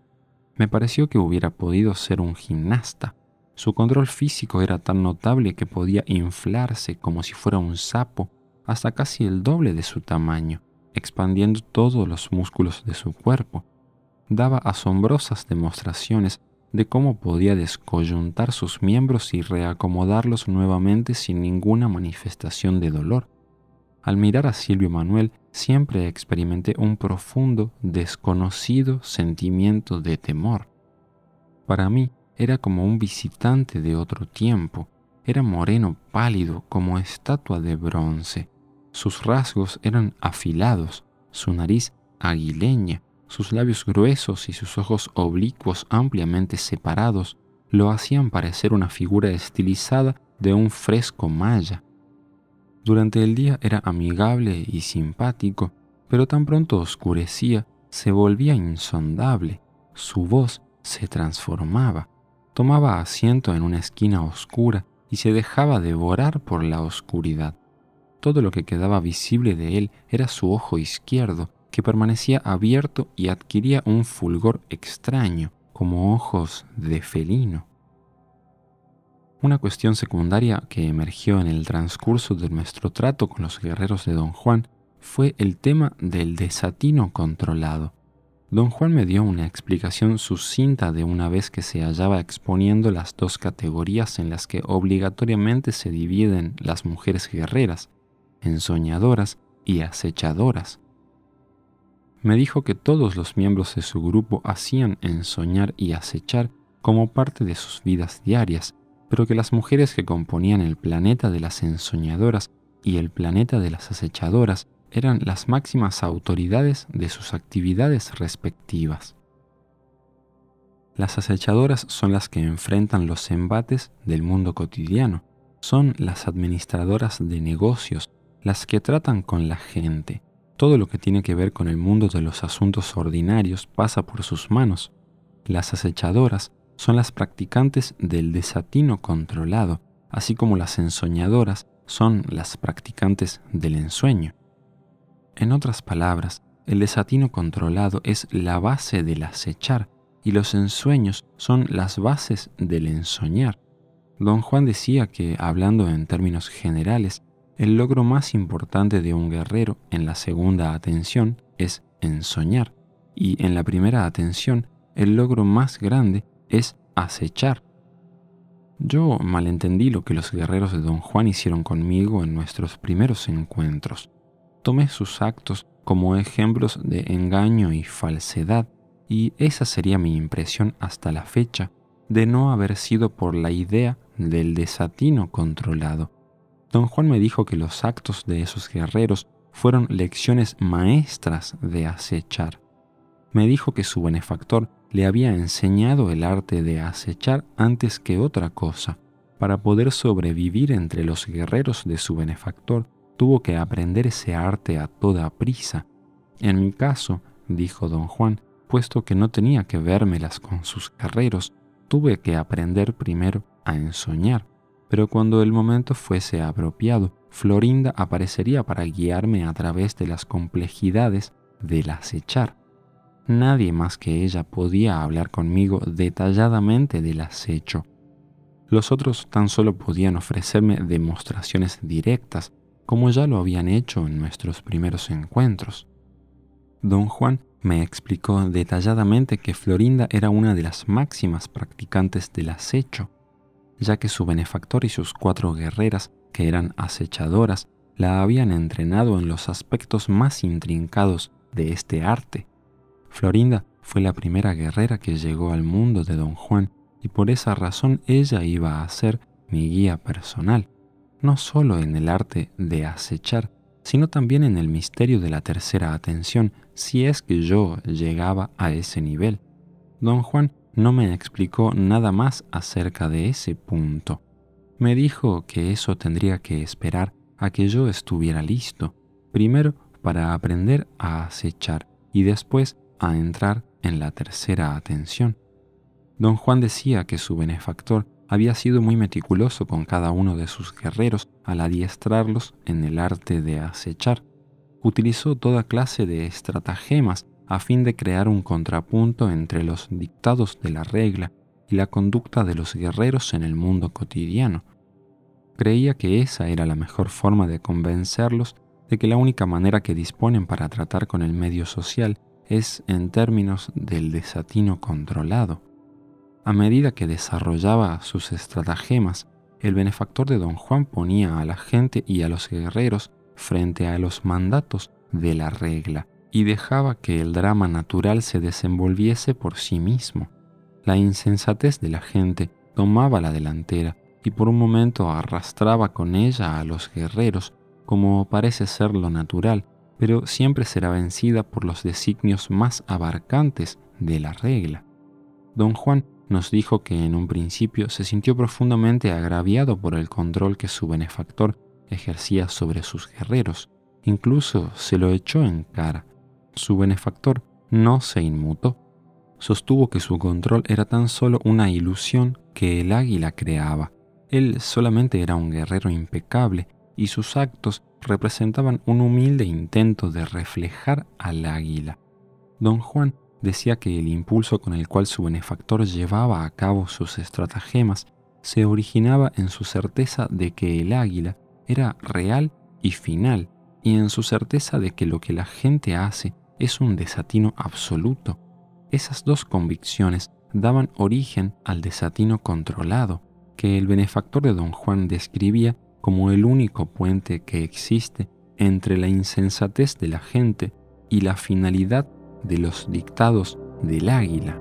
A: Me pareció que hubiera podido ser un gimnasta. Su control físico era tan notable que podía inflarse como si fuera un sapo hasta casi el doble de su tamaño, expandiendo todos los músculos de su cuerpo. Daba asombrosas demostraciones de cómo podía descoyuntar sus miembros y reacomodarlos nuevamente sin ninguna manifestación de dolor. Al mirar a Silvio Manuel siempre experimenté un profundo, desconocido sentimiento de temor. Para mí era como un visitante de otro tiempo, era moreno pálido como estatua de bronce. Sus rasgos eran afilados, su nariz aguileña, sus labios gruesos y sus ojos oblicuos ampliamente separados lo hacían parecer una figura estilizada de un fresco maya. Durante el día era amigable y simpático, pero tan pronto oscurecía, se volvía insondable. Su voz se transformaba, tomaba asiento en una esquina oscura y se dejaba devorar por la oscuridad. Todo lo que quedaba visible de él era su ojo izquierdo, que permanecía abierto y adquiría un fulgor extraño, como ojos de felino. Una cuestión secundaria que emergió en el transcurso de nuestro trato con los guerreros de Don Juan fue el tema del desatino controlado. Don Juan me dio una explicación sucinta de una vez que se hallaba exponiendo las dos categorías en las que obligatoriamente se dividen las mujeres guerreras, ensoñadoras y acechadoras. Me dijo que todos los miembros de su grupo hacían ensoñar y acechar como parte de sus vidas diarias pero que las mujeres que componían el planeta de las ensoñadoras y el planeta de las acechadoras eran las máximas autoridades de sus actividades respectivas. Las acechadoras son las que enfrentan los embates del mundo cotidiano, son las administradoras de negocios, las que tratan con la gente. Todo lo que tiene que ver con el mundo de los asuntos ordinarios pasa por sus manos. Las acechadoras son las practicantes del desatino controlado, así como las ensoñadoras son las practicantes del ensueño. En otras palabras, el desatino controlado es la base del acechar y los ensueños son las bases del ensoñar. Don Juan decía que, hablando en términos generales, el logro más importante de un guerrero en la segunda atención es ensoñar, y en la primera atención el logro más grande es acechar. Yo malentendí lo que los guerreros de don Juan hicieron conmigo en nuestros primeros encuentros. Tomé sus actos como ejemplos de engaño y falsedad, y esa sería mi impresión hasta la fecha, de no haber sido por la idea del desatino controlado. Don Juan me dijo que los actos de esos guerreros fueron lecciones maestras de acechar. Me dijo que su benefactor le había enseñado el arte de acechar antes que otra cosa. Para poder sobrevivir entre los guerreros de su benefactor, tuvo que aprender ese arte a toda prisa. En mi caso, dijo don Juan, puesto que no tenía que vérmelas con sus guerreros, tuve que aprender primero a ensoñar. Pero cuando el momento fuese apropiado, Florinda aparecería para guiarme a través de las complejidades del acechar. Nadie más que ella podía hablar conmigo detalladamente del acecho. Los otros tan solo podían ofrecerme demostraciones directas, como ya lo habían hecho en nuestros primeros encuentros. Don Juan me explicó detalladamente que Florinda era una de las máximas practicantes del acecho, ya que su benefactor y sus cuatro guerreras, que eran acechadoras, la habían entrenado en los aspectos más intrincados de este arte. Florinda fue la primera guerrera que llegó al mundo de don Juan y por esa razón ella iba a ser mi guía personal, no solo en el arte de acechar, sino también en el misterio de la tercera atención, si es que yo llegaba a ese nivel. Don Juan no me explicó nada más acerca de ese punto. Me dijo que eso tendría que esperar a que yo estuviera listo, primero para aprender a acechar y después a entrar en la tercera atención. Don Juan decía que su benefactor había sido muy meticuloso con cada uno de sus guerreros al adiestrarlos en el arte de acechar. Utilizó toda clase de estratagemas a fin de crear un contrapunto entre los dictados de la regla y la conducta de los guerreros en el mundo cotidiano. Creía que esa era la mejor forma de convencerlos de que la única manera que disponen para tratar con el medio social es en términos del desatino controlado. A medida que desarrollaba sus estratagemas, el benefactor de don Juan ponía a la gente y a los guerreros frente a los mandatos de la regla y dejaba que el drama natural se desenvolviese por sí mismo. La insensatez de la gente tomaba la delantera y por un momento arrastraba con ella a los guerreros, como parece ser lo natural, pero siempre será vencida por los designios más abarcantes de la regla. Don Juan nos dijo que en un principio se sintió profundamente agraviado por el control que su benefactor ejercía sobre sus guerreros. Incluso se lo echó en cara. Su benefactor no se inmutó. Sostuvo que su control era tan solo una ilusión que el águila creaba. Él solamente era un guerrero impecable y sus actos representaban un humilde intento de reflejar al águila. Don Juan decía que el impulso con el cual su benefactor llevaba a cabo sus estratagemas se originaba en su certeza de que el águila era real y final, y en su certeza de que lo que la gente hace es un desatino absoluto. Esas dos convicciones daban origen al desatino controlado, que el benefactor de don Juan describía como el único puente que existe entre la insensatez de la gente y la finalidad de los dictados del águila.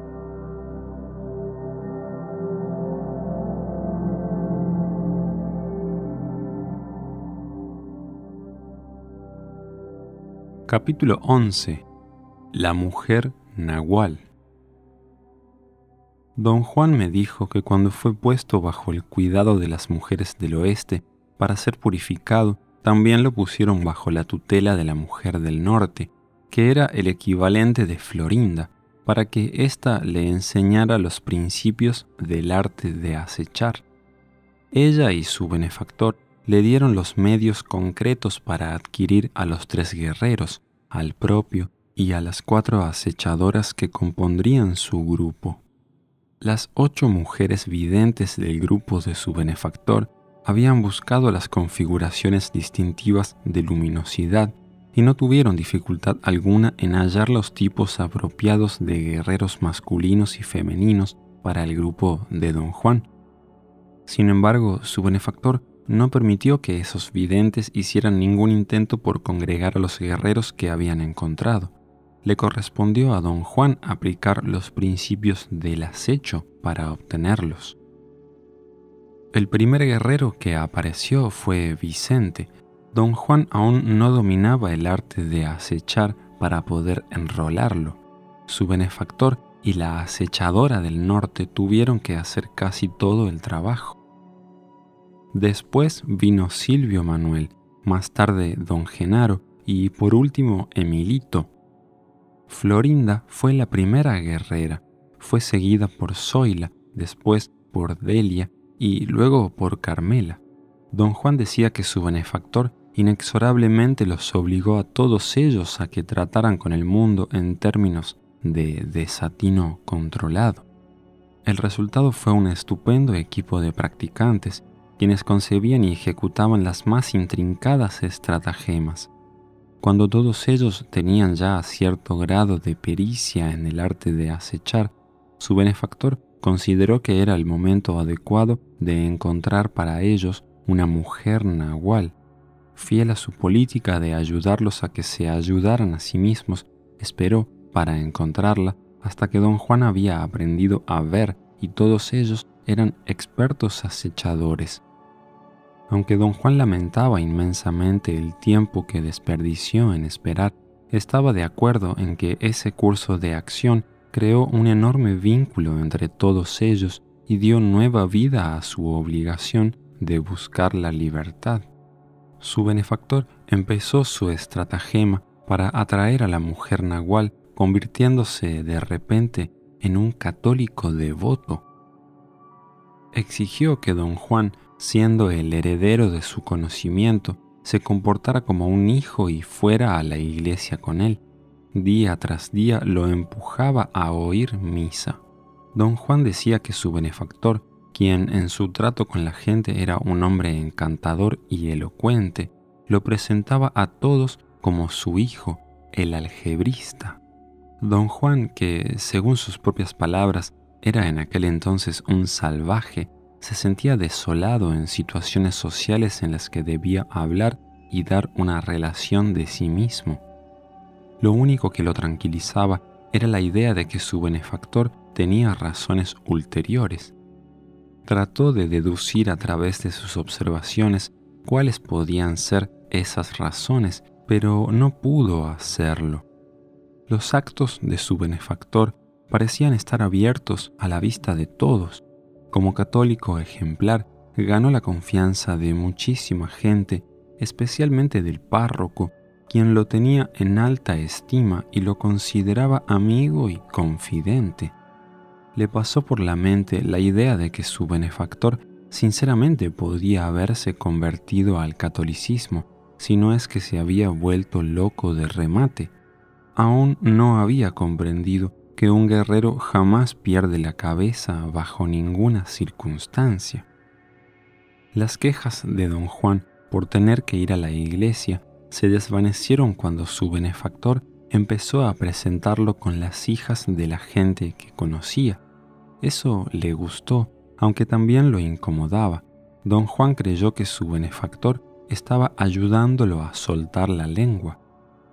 A: Capítulo 11 La mujer nahual Don Juan me dijo que cuando fue puesto bajo el cuidado de las mujeres del oeste para ser purificado, también lo pusieron bajo la tutela de la mujer del norte, que era el equivalente de Florinda, para que ésta le enseñara los principios del arte de acechar. Ella y su benefactor le dieron los medios concretos para adquirir a los tres guerreros, al propio y a las cuatro acechadoras que compondrían su grupo. Las ocho mujeres videntes del grupo de su benefactor habían buscado las configuraciones distintivas de luminosidad y no tuvieron dificultad alguna en hallar los tipos apropiados de guerreros masculinos y femeninos para el grupo de don Juan. Sin embargo, su benefactor no permitió que esos videntes hicieran ningún intento por congregar a los guerreros que habían encontrado. Le correspondió a don Juan aplicar los principios del acecho para obtenerlos. El primer guerrero que apareció fue Vicente, Don Juan aún no dominaba el arte de acechar para poder enrolarlo. Su benefactor y la acechadora del norte tuvieron que hacer casi todo el trabajo. Después vino Silvio Manuel, más tarde don Genaro y por último Emilito. Florinda fue la primera guerrera, fue seguida por Zoila, después por Delia y luego por Carmela. Don Juan decía que su benefactor inexorablemente los obligó a todos ellos a que trataran con el mundo en términos de desatino controlado. El resultado fue un estupendo equipo de practicantes, quienes concebían y ejecutaban las más intrincadas estratagemas. Cuando todos ellos tenían ya cierto grado de pericia en el arte de acechar, su benefactor consideró que era el momento adecuado de encontrar para ellos una mujer nahual fiel a su política de ayudarlos a que se ayudaran a sí mismos, esperó para encontrarla hasta que don Juan había aprendido a ver y todos ellos eran expertos acechadores. Aunque don Juan lamentaba inmensamente el tiempo que desperdició en esperar, estaba de acuerdo en que ese curso de acción creó un enorme vínculo entre todos ellos y dio nueva vida a su obligación de buscar la libertad su benefactor empezó su estratagema para atraer a la mujer nahual, convirtiéndose de repente en un católico devoto. Exigió que don Juan, siendo el heredero de su conocimiento, se comportara como un hijo y fuera a la iglesia con él. Día tras día lo empujaba a oír misa. Don Juan decía que su benefactor, quien en su trato con la gente era un hombre encantador y elocuente, lo presentaba a todos como su hijo, el algebrista. Don Juan, que según sus propias palabras era en aquel entonces un salvaje, se sentía desolado en situaciones sociales en las que debía hablar y dar una relación de sí mismo. Lo único que lo tranquilizaba era la idea de que su benefactor tenía razones ulteriores. Trató de deducir a través de sus observaciones cuáles podían ser esas razones, pero no pudo hacerlo. Los actos de su benefactor parecían estar abiertos a la vista de todos. Como católico ejemplar, ganó la confianza de muchísima gente, especialmente del párroco, quien lo tenía en alta estima y lo consideraba amigo y confidente. Le pasó por la mente la idea de que su benefactor sinceramente podía haberse convertido al catolicismo, si no es que se había vuelto loco de remate. Aún no había comprendido que un guerrero jamás pierde la cabeza bajo ninguna circunstancia. Las quejas de don Juan por tener que ir a la iglesia se desvanecieron cuando su benefactor empezó a presentarlo con las hijas de la gente que conocía. Eso le gustó, aunque también lo incomodaba. Don Juan creyó que su benefactor estaba ayudándolo a soltar la lengua.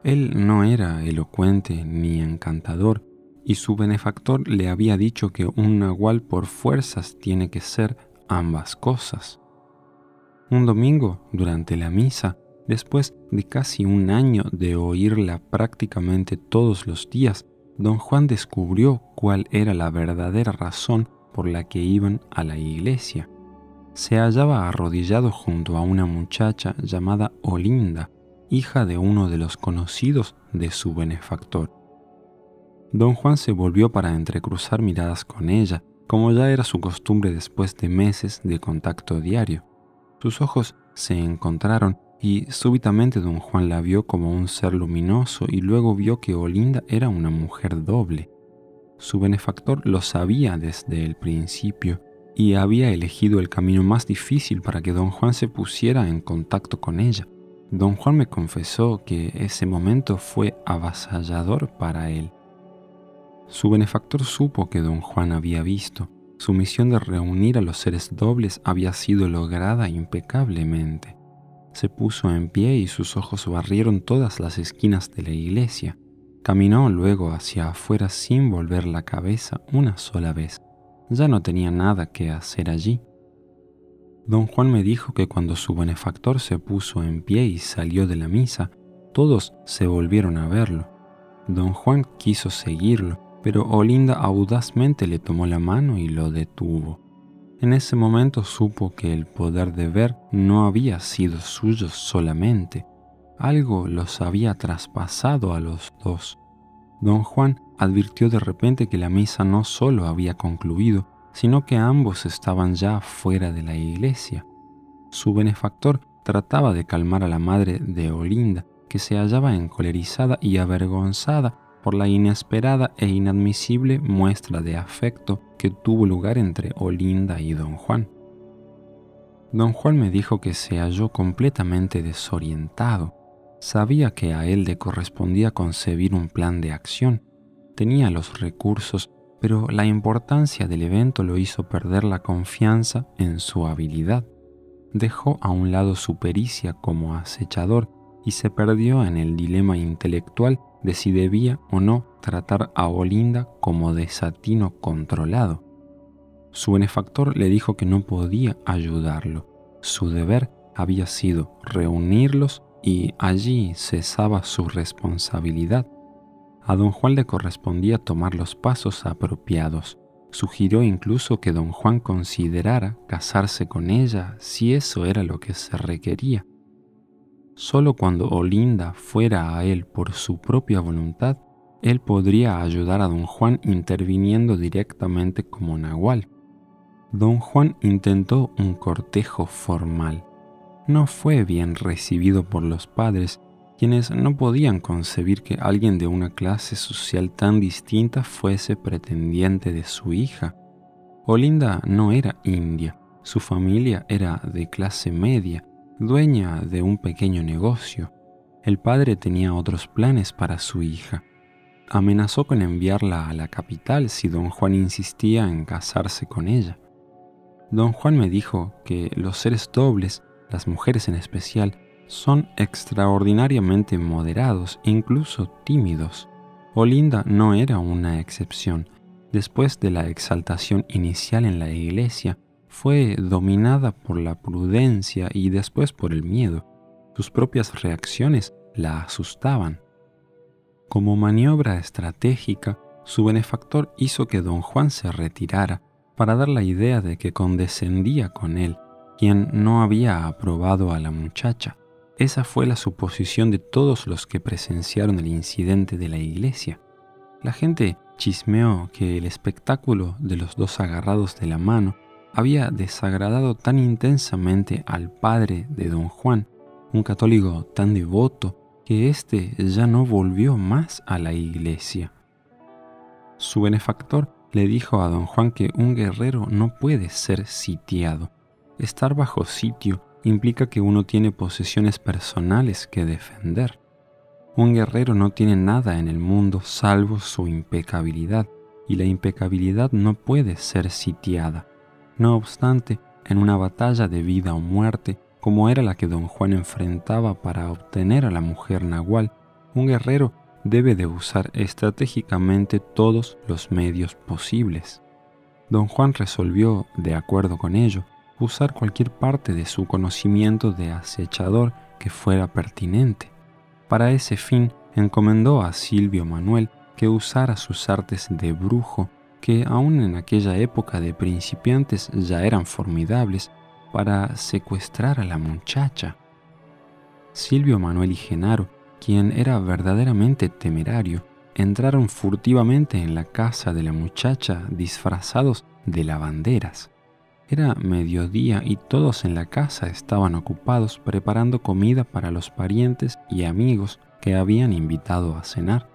A: Él no era elocuente ni encantador, y su benefactor le había dicho que un nahual por fuerzas tiene que ser ambas cosas. Un domingo, durante la misa, después de casi un año de oírla prácticamente todos los días, don Juan descubrió cuál era la verdadera razón por la que iban a la iglesia se hallaba arrodillado junto a una muchacha llamada Olinda, hija de uno de los conocidos de su benefactor. Don Juan se volvió para entrecruzar miradas con ella, como ya era su costumbre después de meses de contacto diario. Sus ojos se encontraron y súbitamente don Juan la vio como un ser luminoso y luego vio que Olinda era una mujer doble. Su benefactor lo sabía desde el principio y había elegido el camino más difícil para que don Juan se pusiera en contacto con ella. Don Juan me confesó que ese momento fue avasallador para él. Su benefactor supo que don Juan había visto. Su misión de reunir a los seres dobles había sido lograda impecablemente. Se puso en pie y sus ojos barrieron todas las esquinas de la iglesia. Caminó luego hacia afuera sin volver la cabeza una sola vez ya no tenía nada que hacer allí. Don Juan me dijo que cuando su benefactor se puso en pie y salió de la misa, todos se volvieron a verlo. Don Juan quiso seguirlo, pero Olinda audazmente le tomó la mano y lo detuvo. En ese momento supo que el poder de ver no había sido suyo solamente, algo los había traspasado a los dos. Don Juan advirtió de repente que la misa no solo había concluido, sino que ambos estaban ya fuera de la iglesia. Su benefactor trataba de calmar a la madre de Olinda, que se hallaba encolerizada y avergonzada por la inesperada e inadmisible muestra de afecto que tuvo lugar entre Olinda y don Juan. Don Juan me dijo que se halló completamente desorientado. Sabía que a él le correspondía concebir un plan de acción, tenía los recursos, pero la importancia del evento lo hizo perder la confianza en su habilidad. Dejó a un lado su pericia como acechador y se perdió en el dilema intelectual de si debía o no tratar a Olinda como desatino controlado. Su benefactor le dijo que no podía ayudarlo. Su deber había sido reunirlos y allí cesaba su responsabilidad. A don Juan le correspondía tomar los pasos apropiados. Sugirió incluso que don Juan considerara casarse con ella si eso era lo que se requería. Solo cuando Olinda fuera a él por su propia voluntad, él podría ayudar a don Juan interviniendo directamente como Nahual. Don Juan intentó un cortejo formal. No fue bien recibido por los padres, quienes no podían concebir que alguien de una clase social tan distinta fuese pretendiente de su hija. Olinda no era india, su familia era de clase media, dueña de un pequeño negocio. El padre tenía otros planes para su hija amenazó con enviarla a la capital si don Juan insistía en casarse con ella. Don Juan me dijo que los seres dobles, las mujeres en especial, son extraordinariamente moderados, incluso tímidos. Olinda no era una excepción. Después de la exaltación inicial en la iglesia, fue dominada por la prudencia y después por el miedo. Sus propias reacciones la asustaban. Como maniobra estratégica, su benefactor hizo que don Juan se retirara para dar la idea de que condescendía con él, quien no había aprobado a la muchacha. Esa fue la suposición de todos los que presenciaron el incidente de la iglesia. La gente chismeó que el espectáculo de los dos agarrados de la mano había desagradado tan intensamente al padre de don Juan, un católico tan devoto que éste ya no volvió más a la iglesia. Su benefactor le dijo a don Juan que un guerrero no puede ser sitiado. Estar bajo sitio implica que uno tiene posesiones personales que defender. Un guerrero no tiene nada en el mundo salvo su impecabilidad, y la impecabilidad no puede ser sitiada. No obstante, en una batalla de vida o muerte, como era la que don Juan enfrentaba para obtener a la mujer nahual, un guerrero debe de usar estratégicamente todos los medios posibles. Don Juan resolvió, de acuerdo con ello, usar cualquier parte de su conocimiento de acechador que fuera pertinente. Para ese fin, encomendó a Silvio Manuel que usara sus artes de brujo, que aún en aquella época de principiantes ya eran formidables, para secuestrar a la muchacha. Silvio Manuel y Genaro, quien era verdaderamente temerario, entraron furtivamente en la casa de la muchacha disfrazados de lavanderas. Era mediodía y todos en la casa estaban ocupados preparando comida para los parientes y amigos que habían invitado a cenar.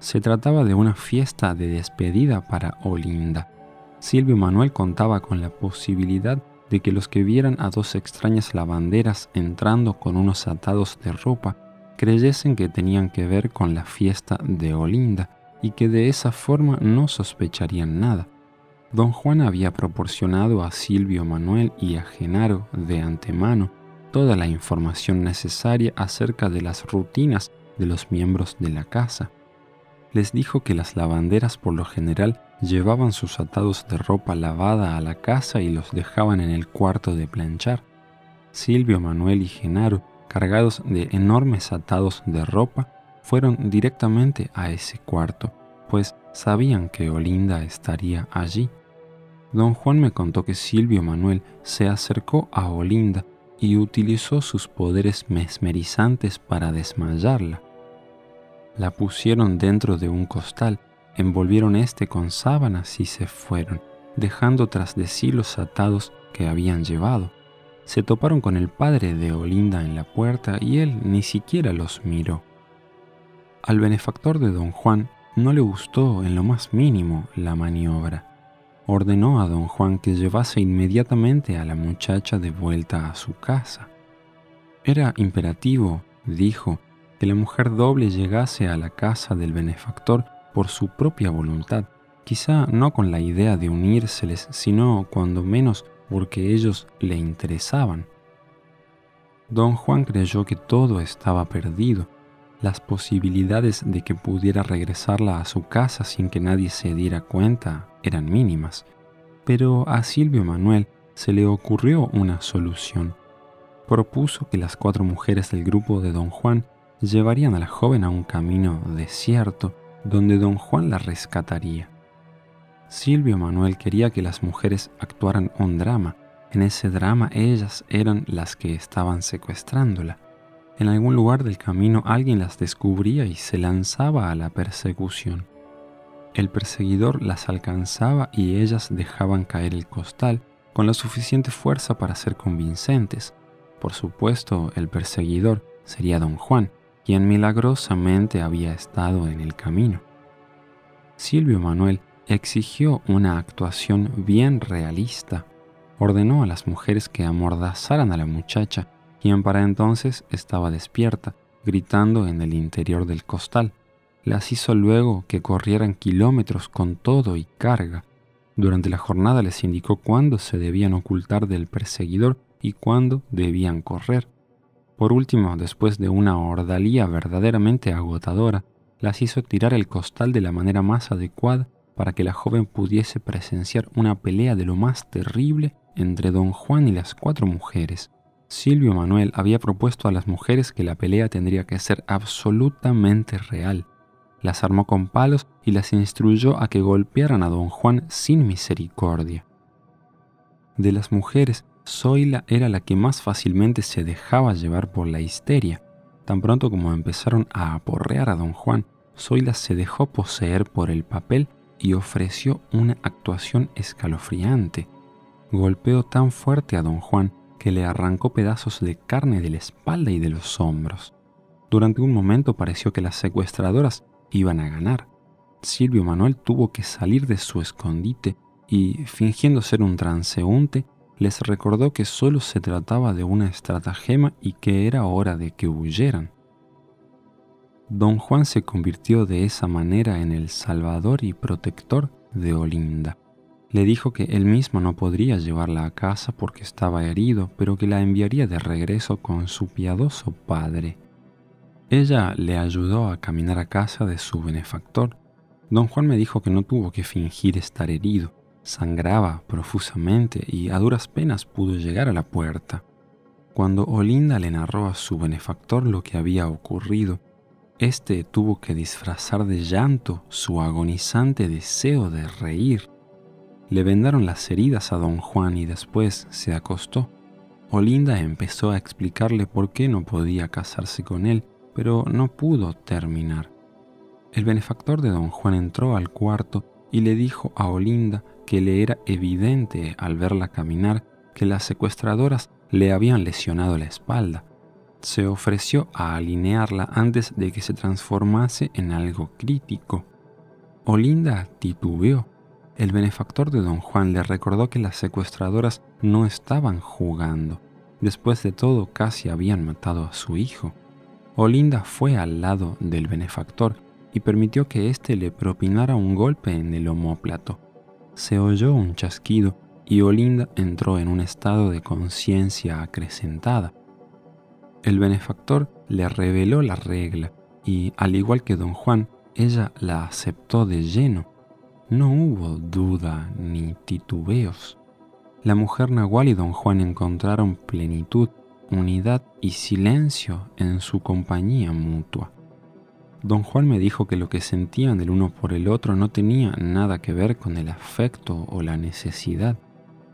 A: Se trataba de una fiesta de despedida para Olinda. Silvio Manuel contaba con la posibilidad de que los que vieran a dos extrañas lavanderas entrando con unos atados de ropa creyesen que tenían que ver con la fiesta de Olinda y que de esa forma no sospecharían nada. Don Juan había proporcionado a Silvio Manuel y a Genaro de antemano toda la información necesaria acerca de las rutinas de los miembros de la casa. Les dijo que las lavanderas por lo general llevaban sus atados de ropa lavada a la casa y los dejaban en el cuarto de planchar. Silvio, Manuel y Genaro, cargados de enormes atados de ropa, fueron directamente a ese cuarto, pues sabían que Olinda estaría allí. Don Juan me contó que Silvio Manuel se acercó a Olinda y utilizó sus poderes mesmerizantes para desmayarla. La pusieron dentro de un costal envolvieron este con sábanas y se fueron, dejando tras de sí los atados que habían llevado. Se toparon con el padre de Olinda en la puerta y él ni siquiera los miró. Al benefactor de don Juan no le gustó en lo más mínimo la maniobra. Ordenó a don Juan que llevase inmediatamente a la muchacha de vuelta a su casa. Era imperativo, dijo, que la mujer doble llegase a la casa del benefactor por su propia voluntad, quizá no con la idea de unírseles, sino cuando menos porque ellos le interesaban. Don Juan creyó que todo estaba perdido. Las posibilidades de que pudiera regresarla a su casa sin que nadie se diera cuenta eran mínimas. Pero a Silvio Manuel se le ocurrió una solución. Propuso que las cuatro mujeres del grupo de don Juan llevarían a la joven a un camino desierto donde don Juan la rescataría. Silvio Manuel quería que las mujeres actuaran un drama. En ese drama ellas eran las que estaban secuestrándola. En algún lugar del camino alguien las descubría y se lanzaba a la persecución. El perseguidor las alcanzaba y ellas dejaban caer el costal con la suficiente fuerza para ser convincentes. Por supuesto, el perseguidor sería don Juan, quien milagrosamente había estado en el camino. Silvio Manuel exigió una actuación bien realista. Ordenó a las mujeres que amordazaran a la muchacha, quien para entonces estaba despierta, gritando en el interior del costal. Las hizo luego que corrieran kilómetros con todo y carga. Durante la jornada les indicó cuándo se debían ocultar del perseguidor y cuándo debían correr. Por último, después de una ordalía verdaderamente agotadora, las hizo tirar el costal de la manera más adecuada para que la joven pudiese presenciar una pelea de lo más terrible entre don Juan y las cuatro mujeres. Silvio Manuel había propuesto a las mujeres que la pelea tendría que ser absolutamente real. Las armó con palos y las instruyó a que golpearan a don Juan sin misericordia. De las mujeres, Zoila era la que más fácilmente se dejaba llevar por la histeria. Tan pronto como empezaron a aporrear a don Juan, Zoila se dejó poseer por el papel y ofreció una actuación escalofriante. Golpeó tan fuerte a don Juan que le arrancó pedazos de carne de la espalda y de los hombros. Durante un momento pareció que las secuestradoras iban a ganar. Silvio Manuel tuvo que salir de su escondite y, fingiendo ser un transeúnte, les recordó que solo se trataba de una estratagema y que era hora de que huyeran. Don Juan se convirtió de esa manera en el salvador y protector de Olinda. Le dijo que él mismo no podría llevarla a casa porque estaba herido, pero que la enviaría de regreso con su piadoso padre. Ella le ayudó a caminar a casa de su benefactor. Don Juan me dijo que no tuvo que fingir estar herido, Sangraba profusamente y a duras penas pudo llegar a la puerta. Cuando Olinda le narró a su benefactor lo que había ocurrido, éste tuvo que disfrazar de llanto su agonizante deseo de reír. Le vendaron las heridas a don Juan y después se acostó. Olinda empezó a explicarle por qué no podía casarse con él, pero no pudo terminar. El benefactor de don Juan entró al cuarto y le dijo a Olinda que le era evidente al verla caminar que las secuestradoras le habían lesionado la espalda. Se ofreció a alinearla antes de que se transformase en algo crítico. Olinda titubeó. El benefactor de don Juan le recordó que las secuestradoras no estaban jugando. Después de todo, casi habían matado a su hijo. Olinda fue al lado del benefactor y permitió que éste le propinara un golpe en el omóplato se oyó un chasquido y Olinda entró en un estado de conciencia acrecentada. El benefactor le reveló la regla y, al igual que don Juan, ella la aceptó de lleno. No hubo duda ni titubeos. La mujer Nahual y don Juan encontraron plenitud, unidad y silencio en su compañía mutua. Don Juan me dijo que lo que sentían el uno por el otro no tenía nada que ver con el afecto o la necesidad.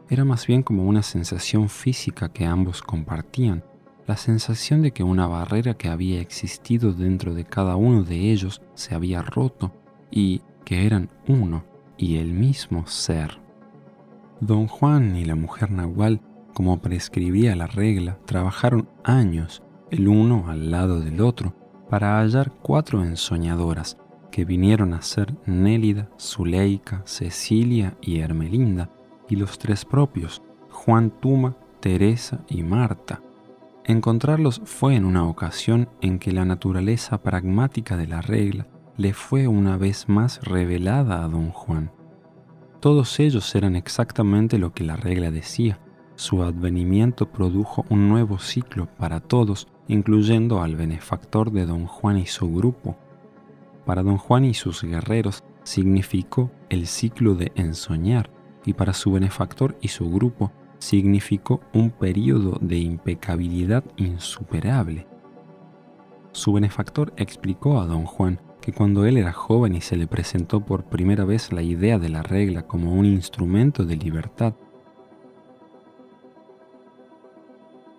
A: Era más bien como una sensación física que ambos compartían, la sensación de que una barrera que había existido dentro de cada uno de ellos se había roto y que eran uno y el mismo ser. Don Juan y la mujer Nahual, como prescribía la regla, trabajaron años el uno al lado del otro, para hallar cuatro ensoñadoras que vinieron a ser Nélida, Zuleika, Cecilia y Hermelinda, y los tres propios, Juan Tuma, Teresa y Marta. Encontrarlos fue en una ocasión en que la naturaleza pragmática de la regla le fue una vez más revelada a don Juan. Todos ellos eran exactamente lo que la regla decía. Su advenimiento produjo un nuevo ciclo para todos incluyendo al benefactor de don Juan y su grupo. Para don Juan y sus guerreros significó el ciclo de ensoñar y para su benefactor y su grupo significó un periodo de impecabilidad insuperable. Su benefactor explicó a don Juan que cuando él era joven y se le presentó por primera vez la idea de la regla como un instrumento de libertad,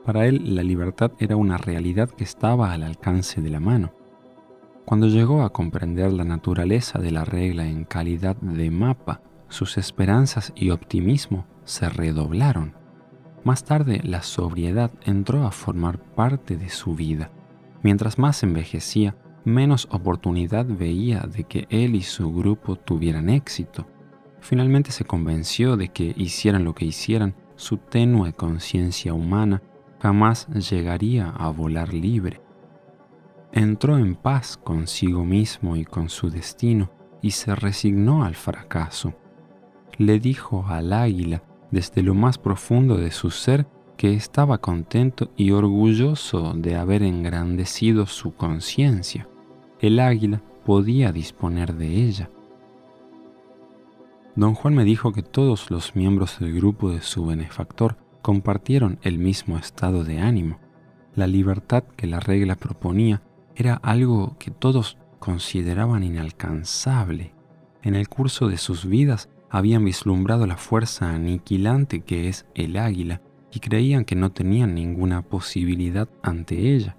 A: Para él la libertad era una realidad que estaba al alcance de la mano. Cuando llegó a comprender la naturaleza de la regla en calidad de mapa, sus esperanzas y optimismo se redoblaron. Más tarde, la sobriedad entró a formar parte de su vida. Mientras más envejecía, menos oportunidad veía de que él y su grupo tuvieran éxito. Finalmente se convenció de que hicieran lo que hicieran, su tenue conciencia humana jamás llegaría a volar libre. Entró en paz consigo mismo y con su destino y se resignó al fracaso. Le dijo al águila desde lo más profundo de su ser que estaba contento y orgulloso de haber engrandecido su conciencia. El águila podía disponer de ella. Don Juan me dijo que todos los miembros del grupo de su benefactor compartieron el mismo estado de ánimo. La libertad que la regla proponía era algo que todos consideraban inalcanzable. En el curso de sus vidas habían vislumbrado la fuerza aniquilante que es el águila y creían que no tenían ninguna posibilidad ante ella.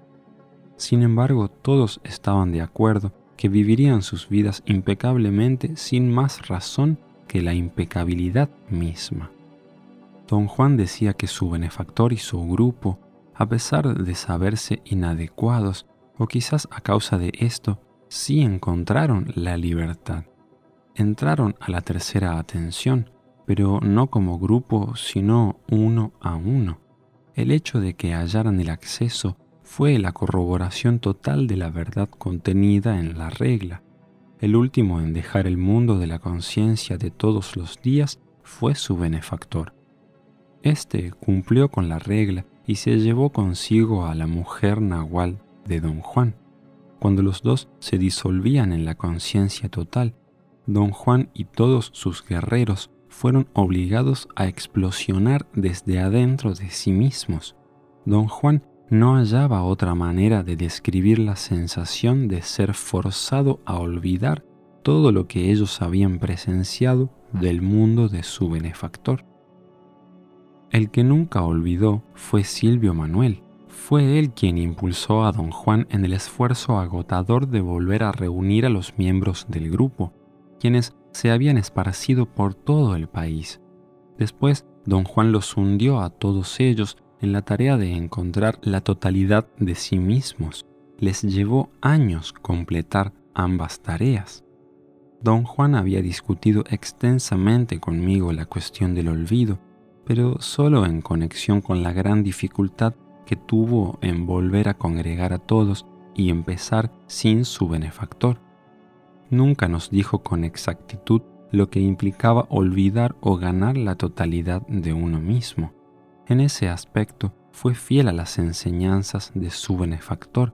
A: Sin embargo, todos estaban de acuerdo que vivirían sus vidas impecablemente sin más razón que la impecabilidad misma. Don Juan decía que su benefactor y su grupo, a pesar de saberse inadecuados, o quizás a causa de esto, sí encontraron la libertad entraron a la tercera atención, pero no como grupo, sino uno a uno. El hecho de que hallaran el acceso fue la corroboración total de la verdad contenida en la regla. El último en dejar el mundo de la conciencia de todos los días fue su benefactor. Este cumplió con la regla y se llevó consigo a la mujer nahual de don Juan. Cuando los dos se disolvían en la conciencia total, don Juan y todos sus guerreros fueron obligados a explosionar desde adentro de sí mismos. Don Juan no hallaba otra manera de describir la sensación de ser forzado a olvidar todo lo que ellos habían presenciado del mundo de su benefactor. El que nunca olvidó fue Silvio Manuel. Fue él quien impulsó a don Juan en el esfuerzo agotador de volver a reunir a los miembros del grupo quienes se habían esparcido por todo el país. Después, don Juan los hundió a todos ellos en la tarea de encontrar la totalidad de sí mismos. Les llevó años completar ambas tareas. Don Juan había discutido extensamente conmigo la cuestión del olvido, pero solo en conexión con la gran dificultad que tuvo en volver a congregar a todos y empezar sin su benefactor nunca nos dijo con exactitud lo que implicaba olvidar o ganar la totalidad de uno mismo. En ese aspecto fue fiel a las enseñanzas de su benefactor,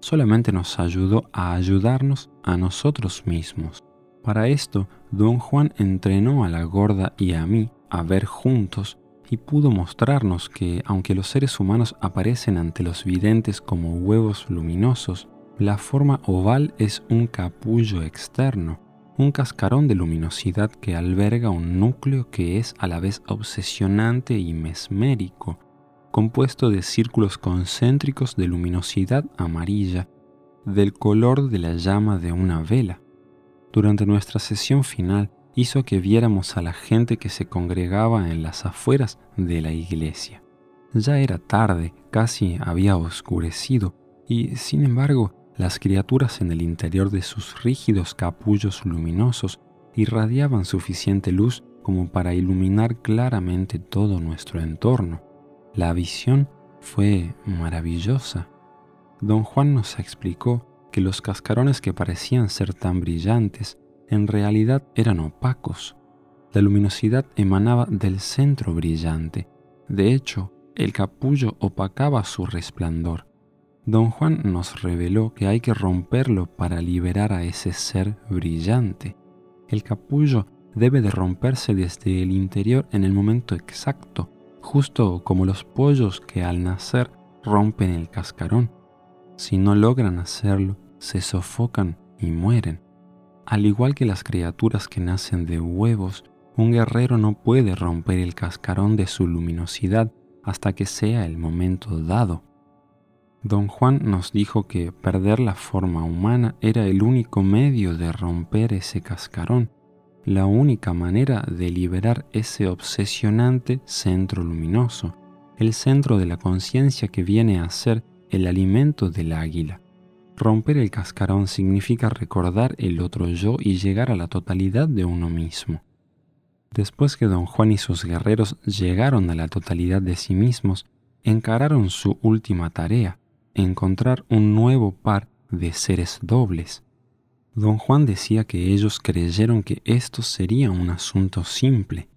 A: solamente nos ayudó a ayudarnos a nosotros mismos. Para esto, don Juan entrenó a la gorda y a mí a ver juntos y pudo mostrarnos que, aunque los seres humanos aparecen ante los videntes como huevos luminosos, la forma oval es un capullo externo, un cascarón de luminosidad que alberga un núcleo que es a la vez obsesionante y mesmérico, compuesto de círculos concéntricos de luminosidad amarilla, del color de la llama de una vela. Durante nuestra sesión final hizo que viéramos a la gente que se congregaba en las afueras de la iglesia. Ya era tarde, casi había oscurecido, y sin embargo las criaturas en el interior de sus rígidos capullos luminosos irradiaban suficiente luz como para iluminar claramente todo nuestro entorno. La visión fue maravillosa. Don Juan nos explicó que los cascarones que parecían ser tan brillantes en realidad eran opacos. La luminosidad emanaba del centro brillante. De hecho, el capullo opacaba su resplandor Don Juan nos reveló que hay que romperlo para liberar a ese ser brillante. El capullo debe de romperse desde el interior en el momento exacto, justo como los pollos que al nacer rompen el cascarón. Si no logran hacerlo, se sofocan y mueren. Al igual que las criaturas que nacen de huevos, un guerrero no puede romper el cascarón de su luminosidad hasta que sea el momento dado. Don Juan nos dijo que perder la forma humana era el único medio de romper ese cascarón, la única manera de liberar ese obsesionante centro luminoso, el centro de la conciencia que viene a ser el alimento del águila. Romper el cascarón significa recordar el otro yo y llegar a la totalidad de uno mismo. Después que don Juan y sus guerreros llegaron a la totalidad de sí mismos, encararon su última tarea, encontrar un nuevo par de seres dobles. Don Juan decía que ellos creyeron que esto sería un asunto simple.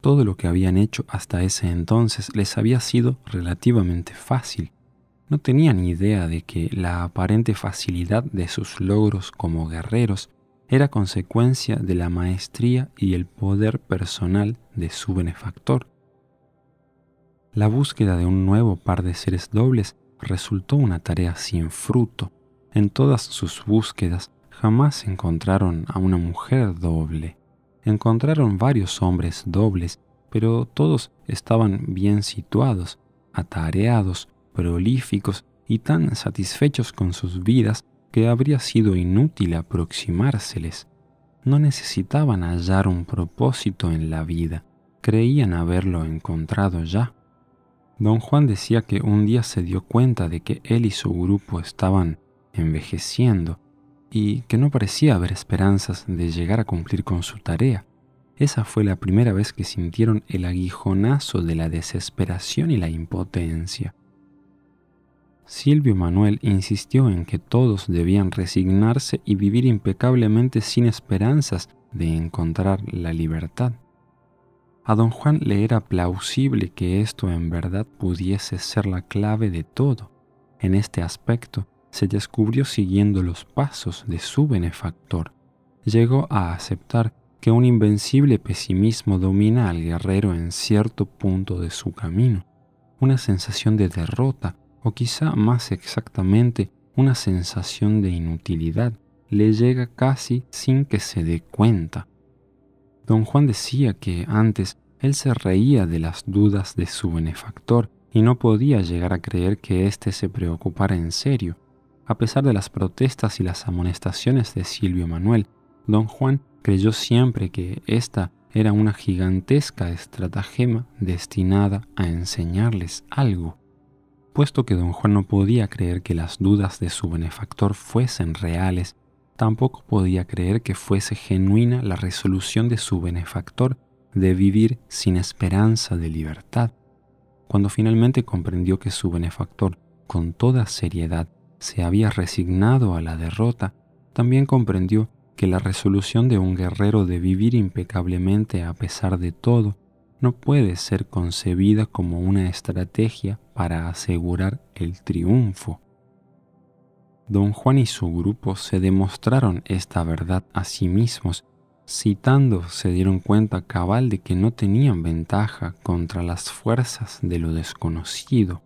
A: Todo lo que habían hecho hasta ese entonces les había sido relativamente fácil. No tenían idea de que la aparente facilidad de sus logros como guerreros era consecuencia de la maestría y el poder personal de su benefactor. La búsqueda de un nuevo par de seres dobles resultó una tarea sin fruto. En todas sus búsquedas jamás encontraron a una mujer doble. Encontraron varios hombres dobles, pero todos estaban bien situados, atareados, prolíficos y tan satisfechos con sus vidas que habría sido inútil aproximárseles. No necesitaban hallar un propósito en la vida, creían haberlo encontrado ya. Don Juan decía que un día se dio cuenta de que él y su grupo estaban envejeciendo y que no parecía haber esperanzas de llegar a cumplir con su tarea. Esa fue la primera vez que sintieron el aguijonazo de la desesperación y la impotencia. Silvio Manuel insistió en que todos debían resignarse y vivir impecablemente sin esperanzas de encontrar la libertad. A don Juan le era plausible que esto en verdad pudiese ser la clave de todo. En este aspecto se descubrió siguiendo los pasos de su benefactor. Llegó a aceptar que un invencible pesimismo domina al guerrero en cierto punto de su camino, una sensación de derrota o quizá más exactamente una sensación de inutilidad le llega casi sin que se dé cuenta. Don Juan decía que antes él se reía de las dudas de su benefactor y no podía llegar a creer que éste se preocupara en serio. A pesar de las protestas y las amonestaciones de Silvio Manuel, don Juan creyó siempre que esta era una gigantesca estratagema destinada a enseñarles algo. Puesto que don Juan no podía creer que las dudas de su benefactor fuesen reales, tampoco podía creer que fuese genuina la resolución de su benefactor de vivir sin esperanza de libertad. Cuando finalmente comprendió que su benefactor, con toda seriedad, se había resignado a la derrota, también comprendió que la resolución de un guerrero de vivir impecablemente a pesar de todo no puede ser concebida como una estrategia para asegurar el triunfo. Don Juan y su grupo se demostraron esta verdad a sí mismos Citando, se dieron cuenta cabal de que no tenían ventaja contra las fuerzas de lo desconocido.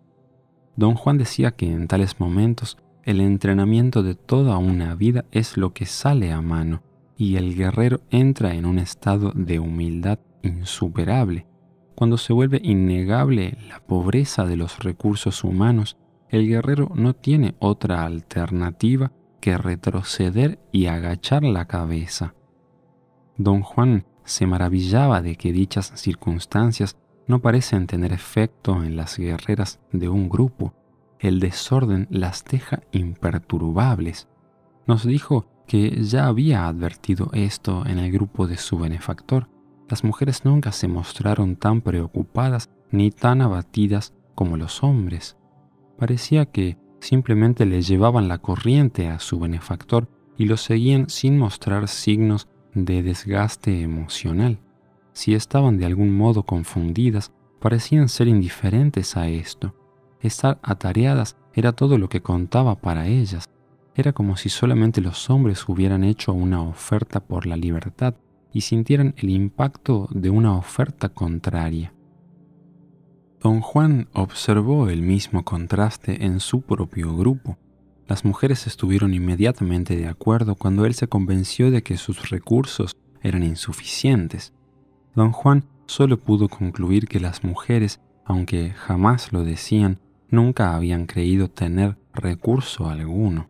A: Don Juan decía que en tales momentos el entrenamiento de toda una vida es lo que sale a mano y el guerrero entra en un estado de humildad insuperable. Cuando se vuelve innegable la pobreza de los recursos humanos, el guerrero no tiene otra alternativa que retroceder y agachar la cabeza. Don Juan se maravillaba de que dichas circunstancias no parecen tener efecto en las guerreras de un grupo. El desorden las deja imperturbables. Nos dijo que ya había advertido esto en el grupo de su benefactor. Las mujeres nunca se mostraron tan preocupadas ni tan abatidas como los hombres. Parecía que simplemente le llevaban la corriente a su benefactor y lo seguían sin mostrar signos de desgaste emocional. Si estaban de algún modo confundidas, parecían ser indiferentes a esto. Estar atareadas era todo lo que contaba para ellas. Era como si solamente los hombres hubieran hecho una oferta por la libertad y sintieran el impacto de una oferta contraria. Don Juan observó el mismo contraste en su propio grupo. Las mujeres estuvieron inmediatamente de acuerdo cuando él se convenció de que sus recursos eran insuficientes. Don Juan solo pudo concluir que las mujeres, aunque jamás lo decían, nunca habían creído tener recurso alguno.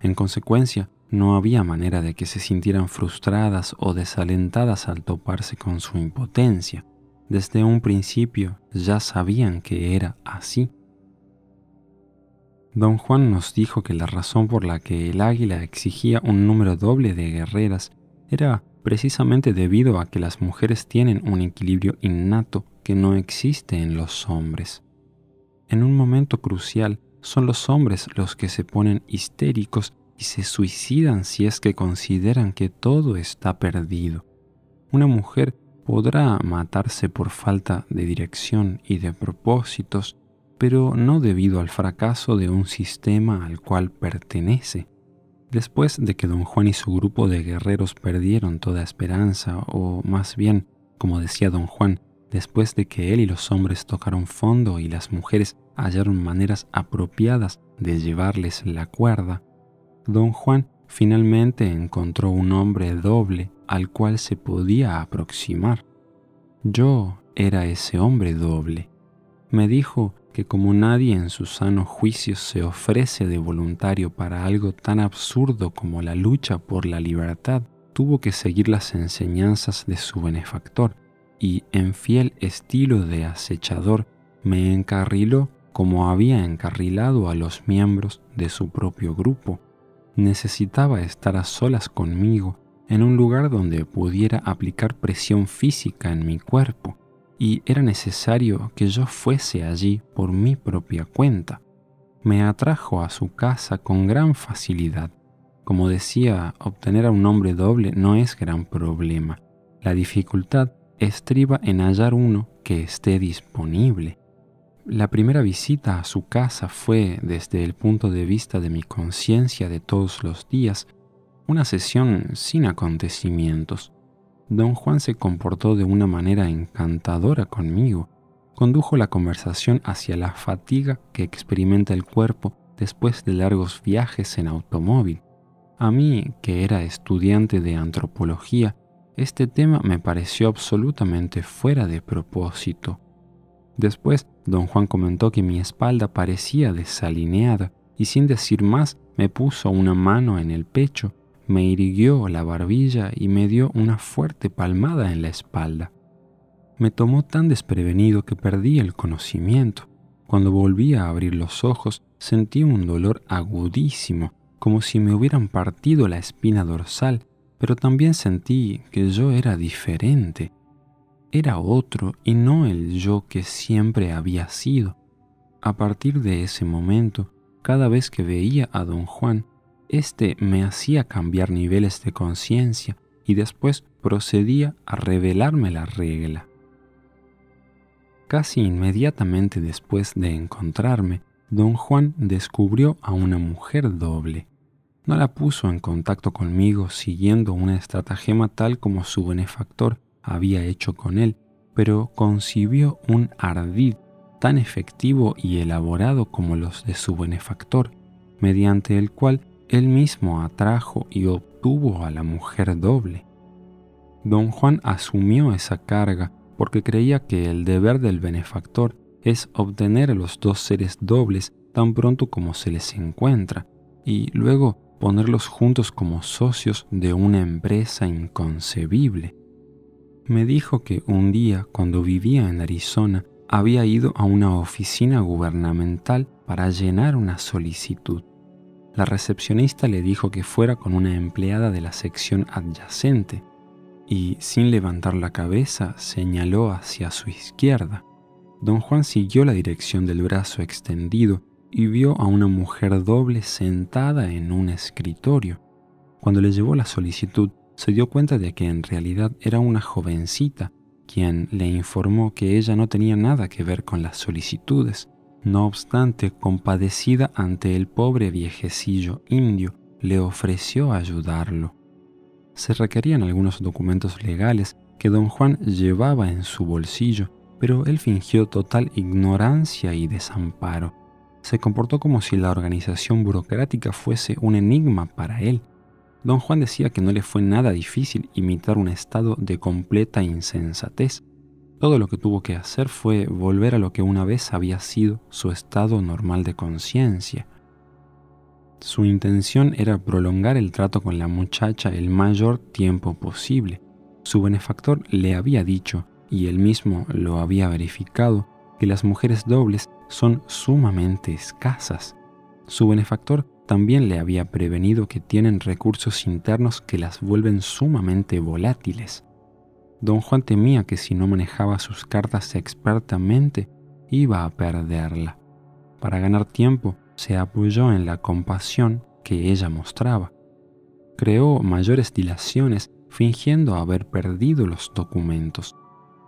A: En consecuencia, no había manera de que se sintieran frustradas o desalentadas al toparse con su impotencia. Desde un principio ya sabían que era así. Don Juan nos dijo que la razón por la que el águila exigía un número doble de guerreras era precisamente debido a que las mujeres tienen un equilibrio innato que no existe en los hombres. En un momento crucial son los hombres los que se ponen histéricos y se suicidan si es que consideran que todo está perdido. Una mujer podrá matarse por falta de dirección y de propósitos, pero no debido al fracaso de un sistema al cual pertenece. Después de que don Juan y su grupo de guerreros perdieron toda esperanza, o más bien, como decía don Juan, después de que él y los hombres tocaron fondo y las mujeres hallaron maneras apropiadas de llevarles la cuerda, don Juan finalmente encontró un hombre doble al cual se podía aproximar. Yo era ese hombre doble. Me dijo que como nadie en su sano juicio se ofrece de voluntario para algo tan absurdo como la lucha por la libertad, tuvo que seguir las enseñanzas de su benefactor y, en fiel estilo de acechador, me encarriló como había encarrilado a los miembros de su propio grupo necesitaba estar a solas conmigo en un lugar donde pudiera aplicar presión física en mi cuerpo, y era necesario que yo fuese allí por mi propia cuenta. Me atrajo a su casa con gran facilidad. Como decía, obtener a un hombre doble no es gran problema. La dificultad estriba en hallar uno que esté disponible. La primera visita a su casa fue, desde el punto de vista de mi conciencia de todos los días, una sesión sin acontecimientos. Don Juan se comportó de una manera encantadora conmigo. Condujo la conversación hacia la fatiga que experimenta el cuerpo después de largos viajes en automóvil. A mí, que era estudiante de antropología, este tema me pareció absolutamente fuera de propósito. Después, don Juan comentó que mi espalda parecía desalineada y sin decir más me puso una mano en el pecho, me irguió la barbilla y me dio una fuerte palmada en la espalda. Me tomó tan desprevenido que perdí el conocimiento. Cuando volví a abrir los ojos sentí un dolor agudísimo, como si me hubieran partido la espina dorsal, pero también sentí que yo era diferente, era otro y no el yo que siempre había sido. A partir de ese momento, cada vez que veía a don Juan, éste me hacía cambiar niveles de conciencia y después procedía a revelarme la regla. Casi inmediatamente después de encontrarme, don Juan descubrió a una mujer doble. No la puso en contacto conmigo siguiendo una estratagema tal como su benefactor había hecho con él, pero concibió un ardid tan efectivo y elaborado como los de su benefactor, mediante el cual él mismo atrajo y obtuvo a la mujer doble. Don Juan asumió esa carga porque creía que el deber del benefactor es obtener a los dos seres dobles tan pronto como se les encuentra y luego ponerlos juntos como socios de una empresa inconcebible me dijo que un día, cuando vivía en Arizona, había ido a una oficina gubernamental para llenar una solicitud. La recepcionista le dijo que fuera con una empleada de la sección adyacente y, sin levantar la cabeza, señaló hacia su izquierda. Don Juan siguió la dirección del brazo extendido y vio a una mujer doble sentada en un escritorio. Cuando le llevó la solicitud, se dio cuenta de que en realidad era una jovencita quien le informó que ella no tenía nada que ver con las solicitudes. No obstante, compadecida ante el pobre viejecillo indio, le ofreció ayudarlo. Se requerían algunos documentos legales que don Juan llevaba en su bolsillo, pero él fingió total ignorancia y desamparo. Se comportó como si la organización burocrática fuese un enigma para él Don Juan decía que no le fue nada difícil imitar un estado de completa insensatez. Todo lo que tuvo que hacer fue volver a lo que una vez había sido su estado normal de conciencia. Su intención era prolongar el trato con la muchacha el mayor tiempo posible. Su benefactor le había dicho, y él mismo lo había verificado, que las mujeres dobles son sumamente escasas. Su benefactor también le había prevenido que tienen recursos internos que las vuelven sumamente volátiles. Don Juan temía que si no manejaba sus cartas expertamente, iba a perderla. Para ganar tiempo, se apoyó en la compasión que ella mostraba. Creó mayores dilaciones fingiendo haber perdido los documentos.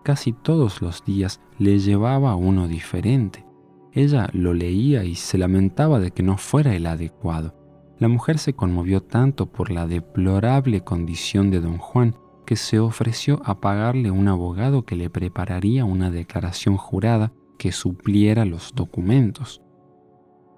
A: Casi todos los días le llevaba uno diferente. Ella lo leía y se lamentaba de que no fuera el adecuado. La mujer se conmovió tanto por la deplorable condición de don Juan que se ofreció a pagarle un abogado que le prepararía una declaración jurada que supliera los documentos.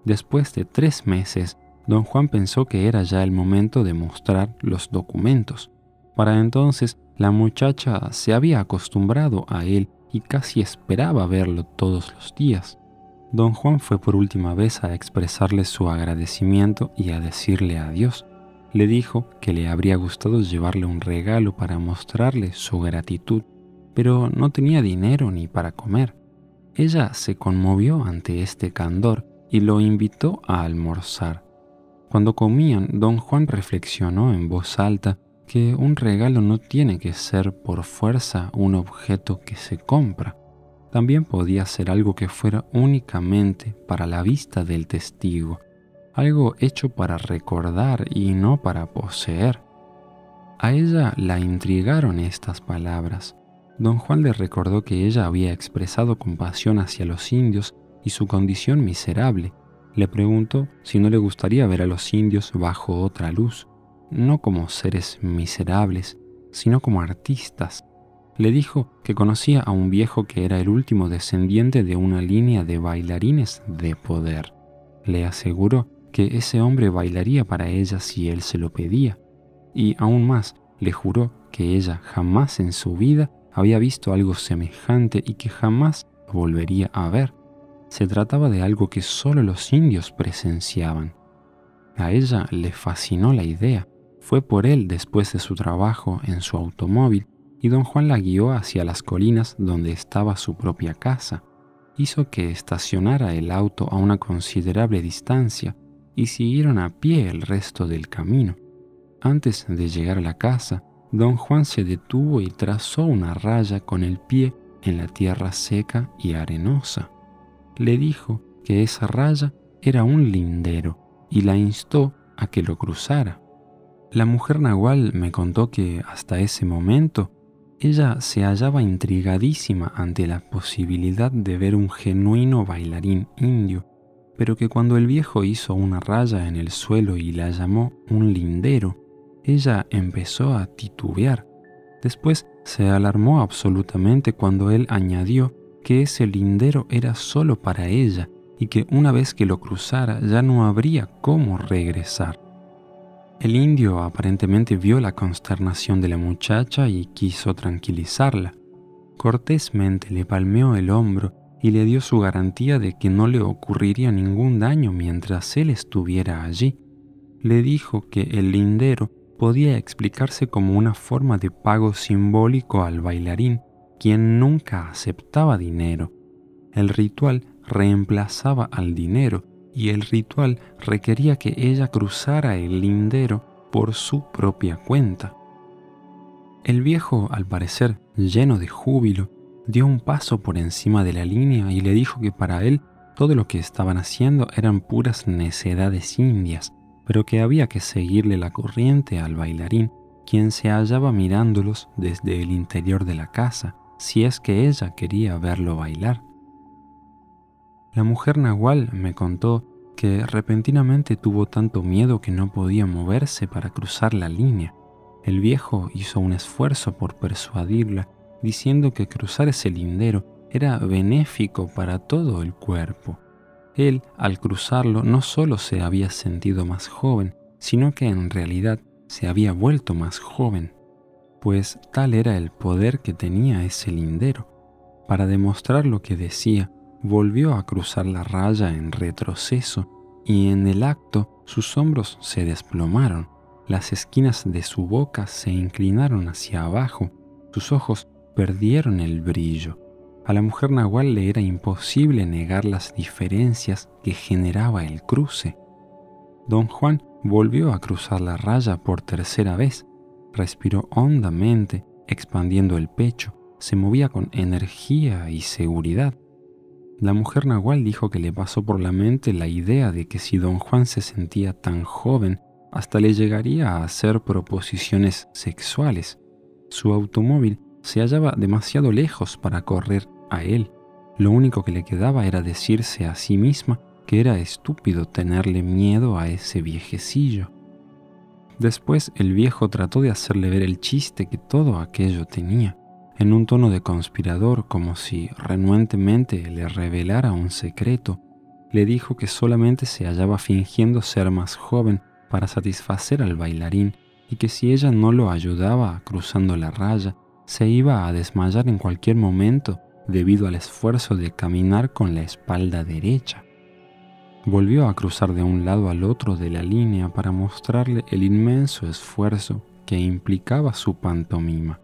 A: Después de tres meses, don Juan pensó que era ya el momento de mostrar los documentos. Para entonces, la muchacha se había acostumbrado a él y casi esperaba verlo todos los días. Don Juan fue por última vez a expresarle su agradecimiento y a decirle adiós. Le dijo que le habría gustado llevarle un regalo para mostrarle su gratitud, pero no tenía dinero ni para comer. Ella se conmovió ante este candor y lo invitó a almorzar. Cuando comían, don Juan reflexionó en voz alta que un regalo no tiene que ser por fuerza un objeto que se compra. También podía ser algo que fuera únicamente para la vista del testigo, algo hecho para recordar y no para poseer. A ella la intrigaron estas palabras. Don Juan le recordó que ella había expresado compasión hacia los indios y su condición miserable, le preguntó si no le gustaría ver a los indios bajo otra luz, no como seres miserables, sino como artistas. Le dijo que conocía a un viejo que era el último descendiente de una línea de bailarines de poder. Le aseguró que ese hombre bailaría para ella si él se lo pedía, y aún más le juró que ella jamás en su vida había visto algo semejante y que jamás volvería a ver. Se trataba de algo que solo los indios presenciaban. A ella le fascinó la idea. Fue por él después de su trabajo en su automóvil y don Juan la guió hacia las colinas donde estaba su propia casa. Hizo que estacionara el auto a una considerable distancia y siguieron a pie el resto del camino. Antes de llegar a la casa, don Juan se detuvo y trazó una raya con el pie en la tierra seca y arenosa le dijo que esa raya era un lindero y la instó a que lo cruzara. La mujer nahual me contó que hasta ese momento ella se hallaba intrigadísima ante la posibilidad de ver un genuino bailarín indio, pero que cuando el viejo hizo una raya en el suelo y la llamó un lindero, ella empezó a titubear. Después se alarmó absolutamente cuando él añadió que ese lindero era solo para ella y que una vez que lo cruzara ya no habría cómo regresar. El indio aparentemente vio la consternación de la muchacha y quiso tranquilizarla. Cortésmente le palmeó el hombro y le dio su garantía de que no le ocurriría ningún daño mientras él estuviera allí. Le dijo que el lindero podía explicarse como una forma de pago simbólico al bailarín quien nunca aceptaba dinero. El ritual reemplazaba al dinero y el ritual requería que ella cruzara el lindero por su propia cuenta. El viejo, al parecer lleno de júbilo, dio un paso por encima de la línea y le dijo que para él todo lo que estaban haciendo eran puras necedades indias, pero que había que seguirle la corriente al bailarín, quien se hallaba mirándolos desde el interior de la casa, si es que ella quería verlo bailar. La mujer nahual me contó que repentinamente tuvo tanto miedo que no podía moverse para cruzar la línea. El viejo hizo un esfuerzo por persuadirla, diciendo que cruzar ese lindero era benéfico para todo el cuerpo. Él, al cruzarlo, no solo se había sentido más joven, sino que en realidad se había vuelto más joven pues tal era el poder que tenía ese lindero. para demostrar lo que decía, volvió a cruzar la raya en retroceso y en el acto sus hombros se desplomaron, las esquinas de su boca se inclinaron hacia abajo, sus ojos perdieron el brillo. A la mujer nahual le era imposible negar las diferencias que generaba el cruce. Don Juan volvió a cruzar la raya por tercera vez, respiró hondamente, expandiendo el pecho, se movía con energía y seguridad. La mujer nahual dijo que le pasó por la mente la idea de que si don Juan se sentía tan joven, hasta le llegaría a hacer proposiciones sexuales. Su automóvil se hallaba demasiado lejos para correr a él. Lo único que le quedaba era decirse a sí misma que era estúpido tenerle miedo a ese viejecillo. Después el viejo trató de hacerle ver el chiste que todo aquello tenía, en un tono de conspirador como si renuentemente le revelara un secreto. Le dijo que solamente se hallaba fingiendo ser más joven para satisfacer al bailarín y que si ella no lo ayudaba cruzando la raya, se iba a desmayar en cualquier momento debido al esfuerzo de caminar con la espalda derecha. Volvió a cruzar de un lado al otro de la línea para mostrarle el inmenso esfuerzo que implicaba su pantomima.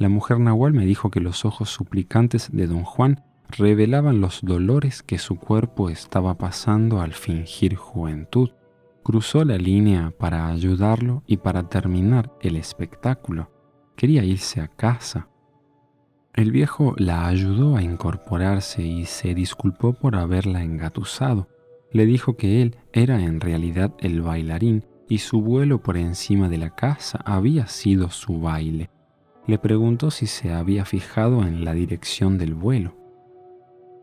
A: La mujer nahual me dijo que los ojos suplicantes de don Juan revelaban los dolores que su cuerpo estaba pasando al fingir juventud. Cruzó la línea para ayudarlo y para terminar el espectáculo. Quería irse a casa. El viejo la ayudó a incorporarse y se disculpó por haberla engatusado. Le dijo que él era en realidad el bailarín y su vuelo por encima de la casa había sido su baile. Le preguntó si se había fijado en la dirección del vuelo.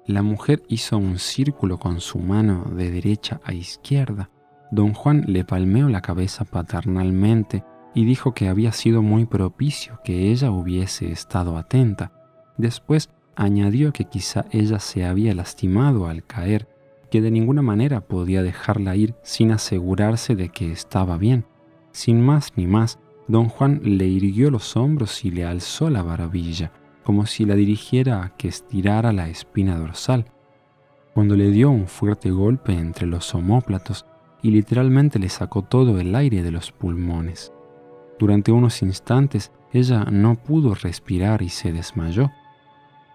A: La mujer hizo un círculo con su mano de derecha a izquierda. Don Juan le palmeó la cabeza paternalmente y dijo que había sido muy propicio que ella hubiese estado atenta. Después añadió que quizá ella se había lastimado al caer, que de ninguna manera podía dejarla ir sin asegurarse de que estaba bien. Sin más ni más, don Juan le irguió los hombros y le alzó la barbilla, como si la dirigiera a que estirara la espina dorsal. Cuando le dio un fuerte golpe entre los omóplatos y literalmente le sacó todo el aire de los pulmones. Durante unos instantes ella no pudo respirar y se desmayó.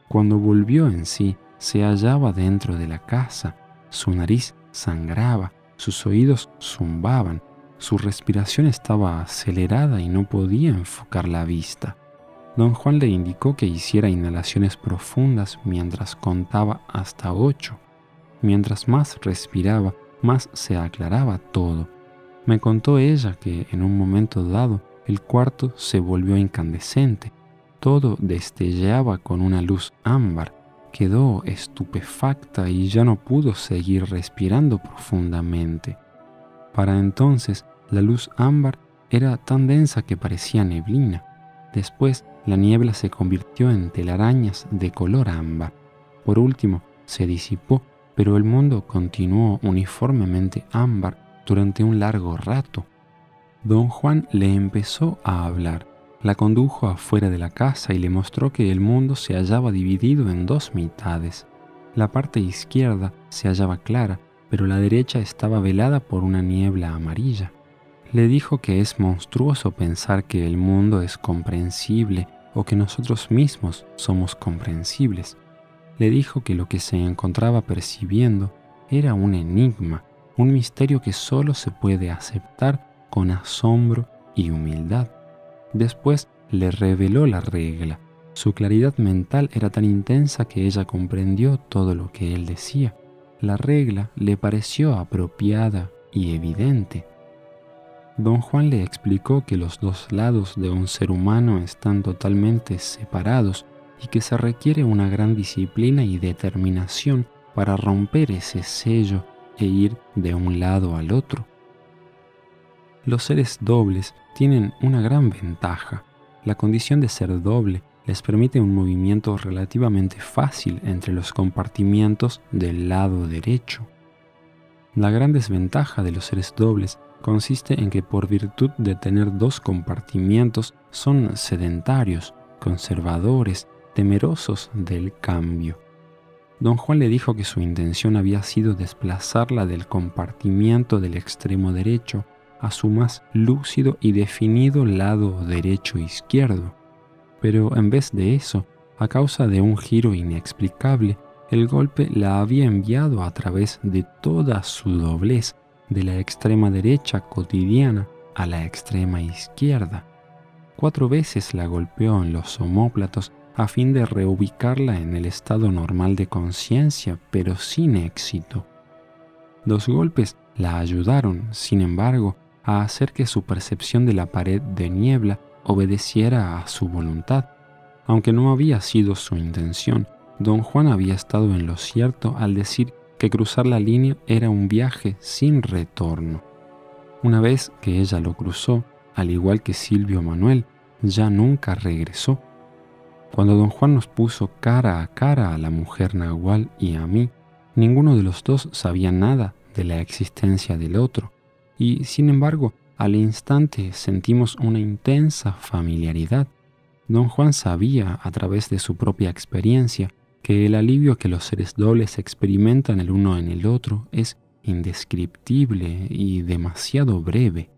A: Cuando volvió en sí, se hallaba dentro de la casa. Su nariz sangraba, sus oídos zumbaban, su respiración estaba acelerada y no podía enfocar la vista. Don Juan le indicó que hiciera inhalaciones profundas mientras contaba hasta ocho. Mientras más respiraba, más se aclaraba todo. Me contó ella que en un momento dado el cuarto se volvió incandescente, todo destellaba con una luz ámbar, quedó estupefacta y ya no pudo seguir respirando profundamente. Para entonces la luz ámbar era tan densa que parecía neblina. Después la niebla se convirtió en telarañas de color ámbar. Por último, se disipó, pero el mundo continuó uniformemente ámbar durante un largo rato. Don Juan le empezó a hablar. La condujo afuera de la casa y le mostró que el mundo se hallaba dividido en dos mitades. La parte izquierda se hallaba clara, pero la derecha estaba velada por una niebla amarilla. Le dijo que es monstruoso pensar que el mundo es comprensible o que nosotros mismos somos comprensibles. Le dijo que lo que se encontraba percibiendo era un enigma, un misterio que solo se puede aceptar con asombro y humildad. Después le reveló la regla. Su claridad mental era tan intensa que ella comprendió todo lo que él decía. La regla le pareció apropiada y evidente. Don Juan le explicó que los dos lados de un ser humano están totalmente separados y que se requiere una gran disciplina y determinación para romper ese sello e ir de un lado al otro. Los seres dobles tienen una gran ventaja. La condición de ser doble les permite un movimiento relativamente fácil entre los compartimientos del lado derecho. La gran desventaja de los seres dobles consiste en que por virtud de tener dos compartimientos son sedentarios, conservadores temerosos del cambio. Don Juan le dijo que su intención había sido desplazarla del compartimiento del extremo derecho a su más lúcido y definido lado derecho-izquierdo. Pero en vez de eso, a causa de un giro inexplicable, el golpe la había enviado a través de toda su doblez de la extrema derecha cotidiana a la extrema izquierda. Cuatro veces la golpeó en los omóplatos a fin de reubicarla en el estado normal de conciencia, pero sin éxito. Dos golpes la ayudaron, sin embargo, a hacer que su percepción de la pared de niebla obedeciera a su voluntad. Aunque no había sido su intención, don Juan había estado en lo cierto al decir que cruzar la línea era un viaje sin retorno. Una vez que ella lo cruzó, al igual que Silvio Manuel, ya nunca regresó. Cuando don Juan nos puso cara a cara a la mujer nahual y a mí, ninguno de los dos sabía nada de la existencia del otro, y sin embargo, al instante sentimos una intensa familiaridad. Don Juan sabía, a través de su propia experiencia, que el alivio que los seres dobles experimentan el uno en el otro es indescriptible y demasiado breve.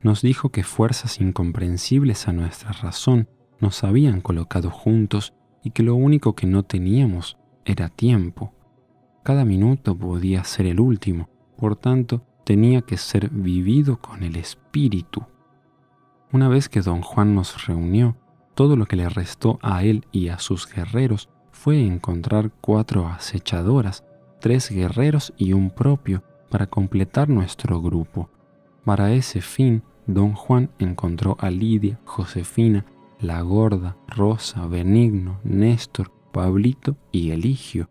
A: Nos dijo que fuerzas incomprensibles a nuestra razón nos habían colocado juntos y que lo único que no teníamos era tiempo. Cada minuto podía ser el último, por tanto tenía que ser vivido con el espíritu. Una vez que don Juan nos reunió, todo lo que le restó a él y a sus guerreros fue encontrar cuatro acechadoras, tres guerreros y un propio para completar nuestro grupo. Para ese fin, don Juan encontró a Lidia, Josefina, la Gorda, Rosa, Benigno, Néstor, Pablito y Eligio.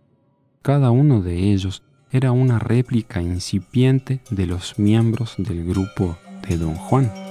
A: Cada uno de ellos era una réplica incipiente de los miembros del grupo de don Juan.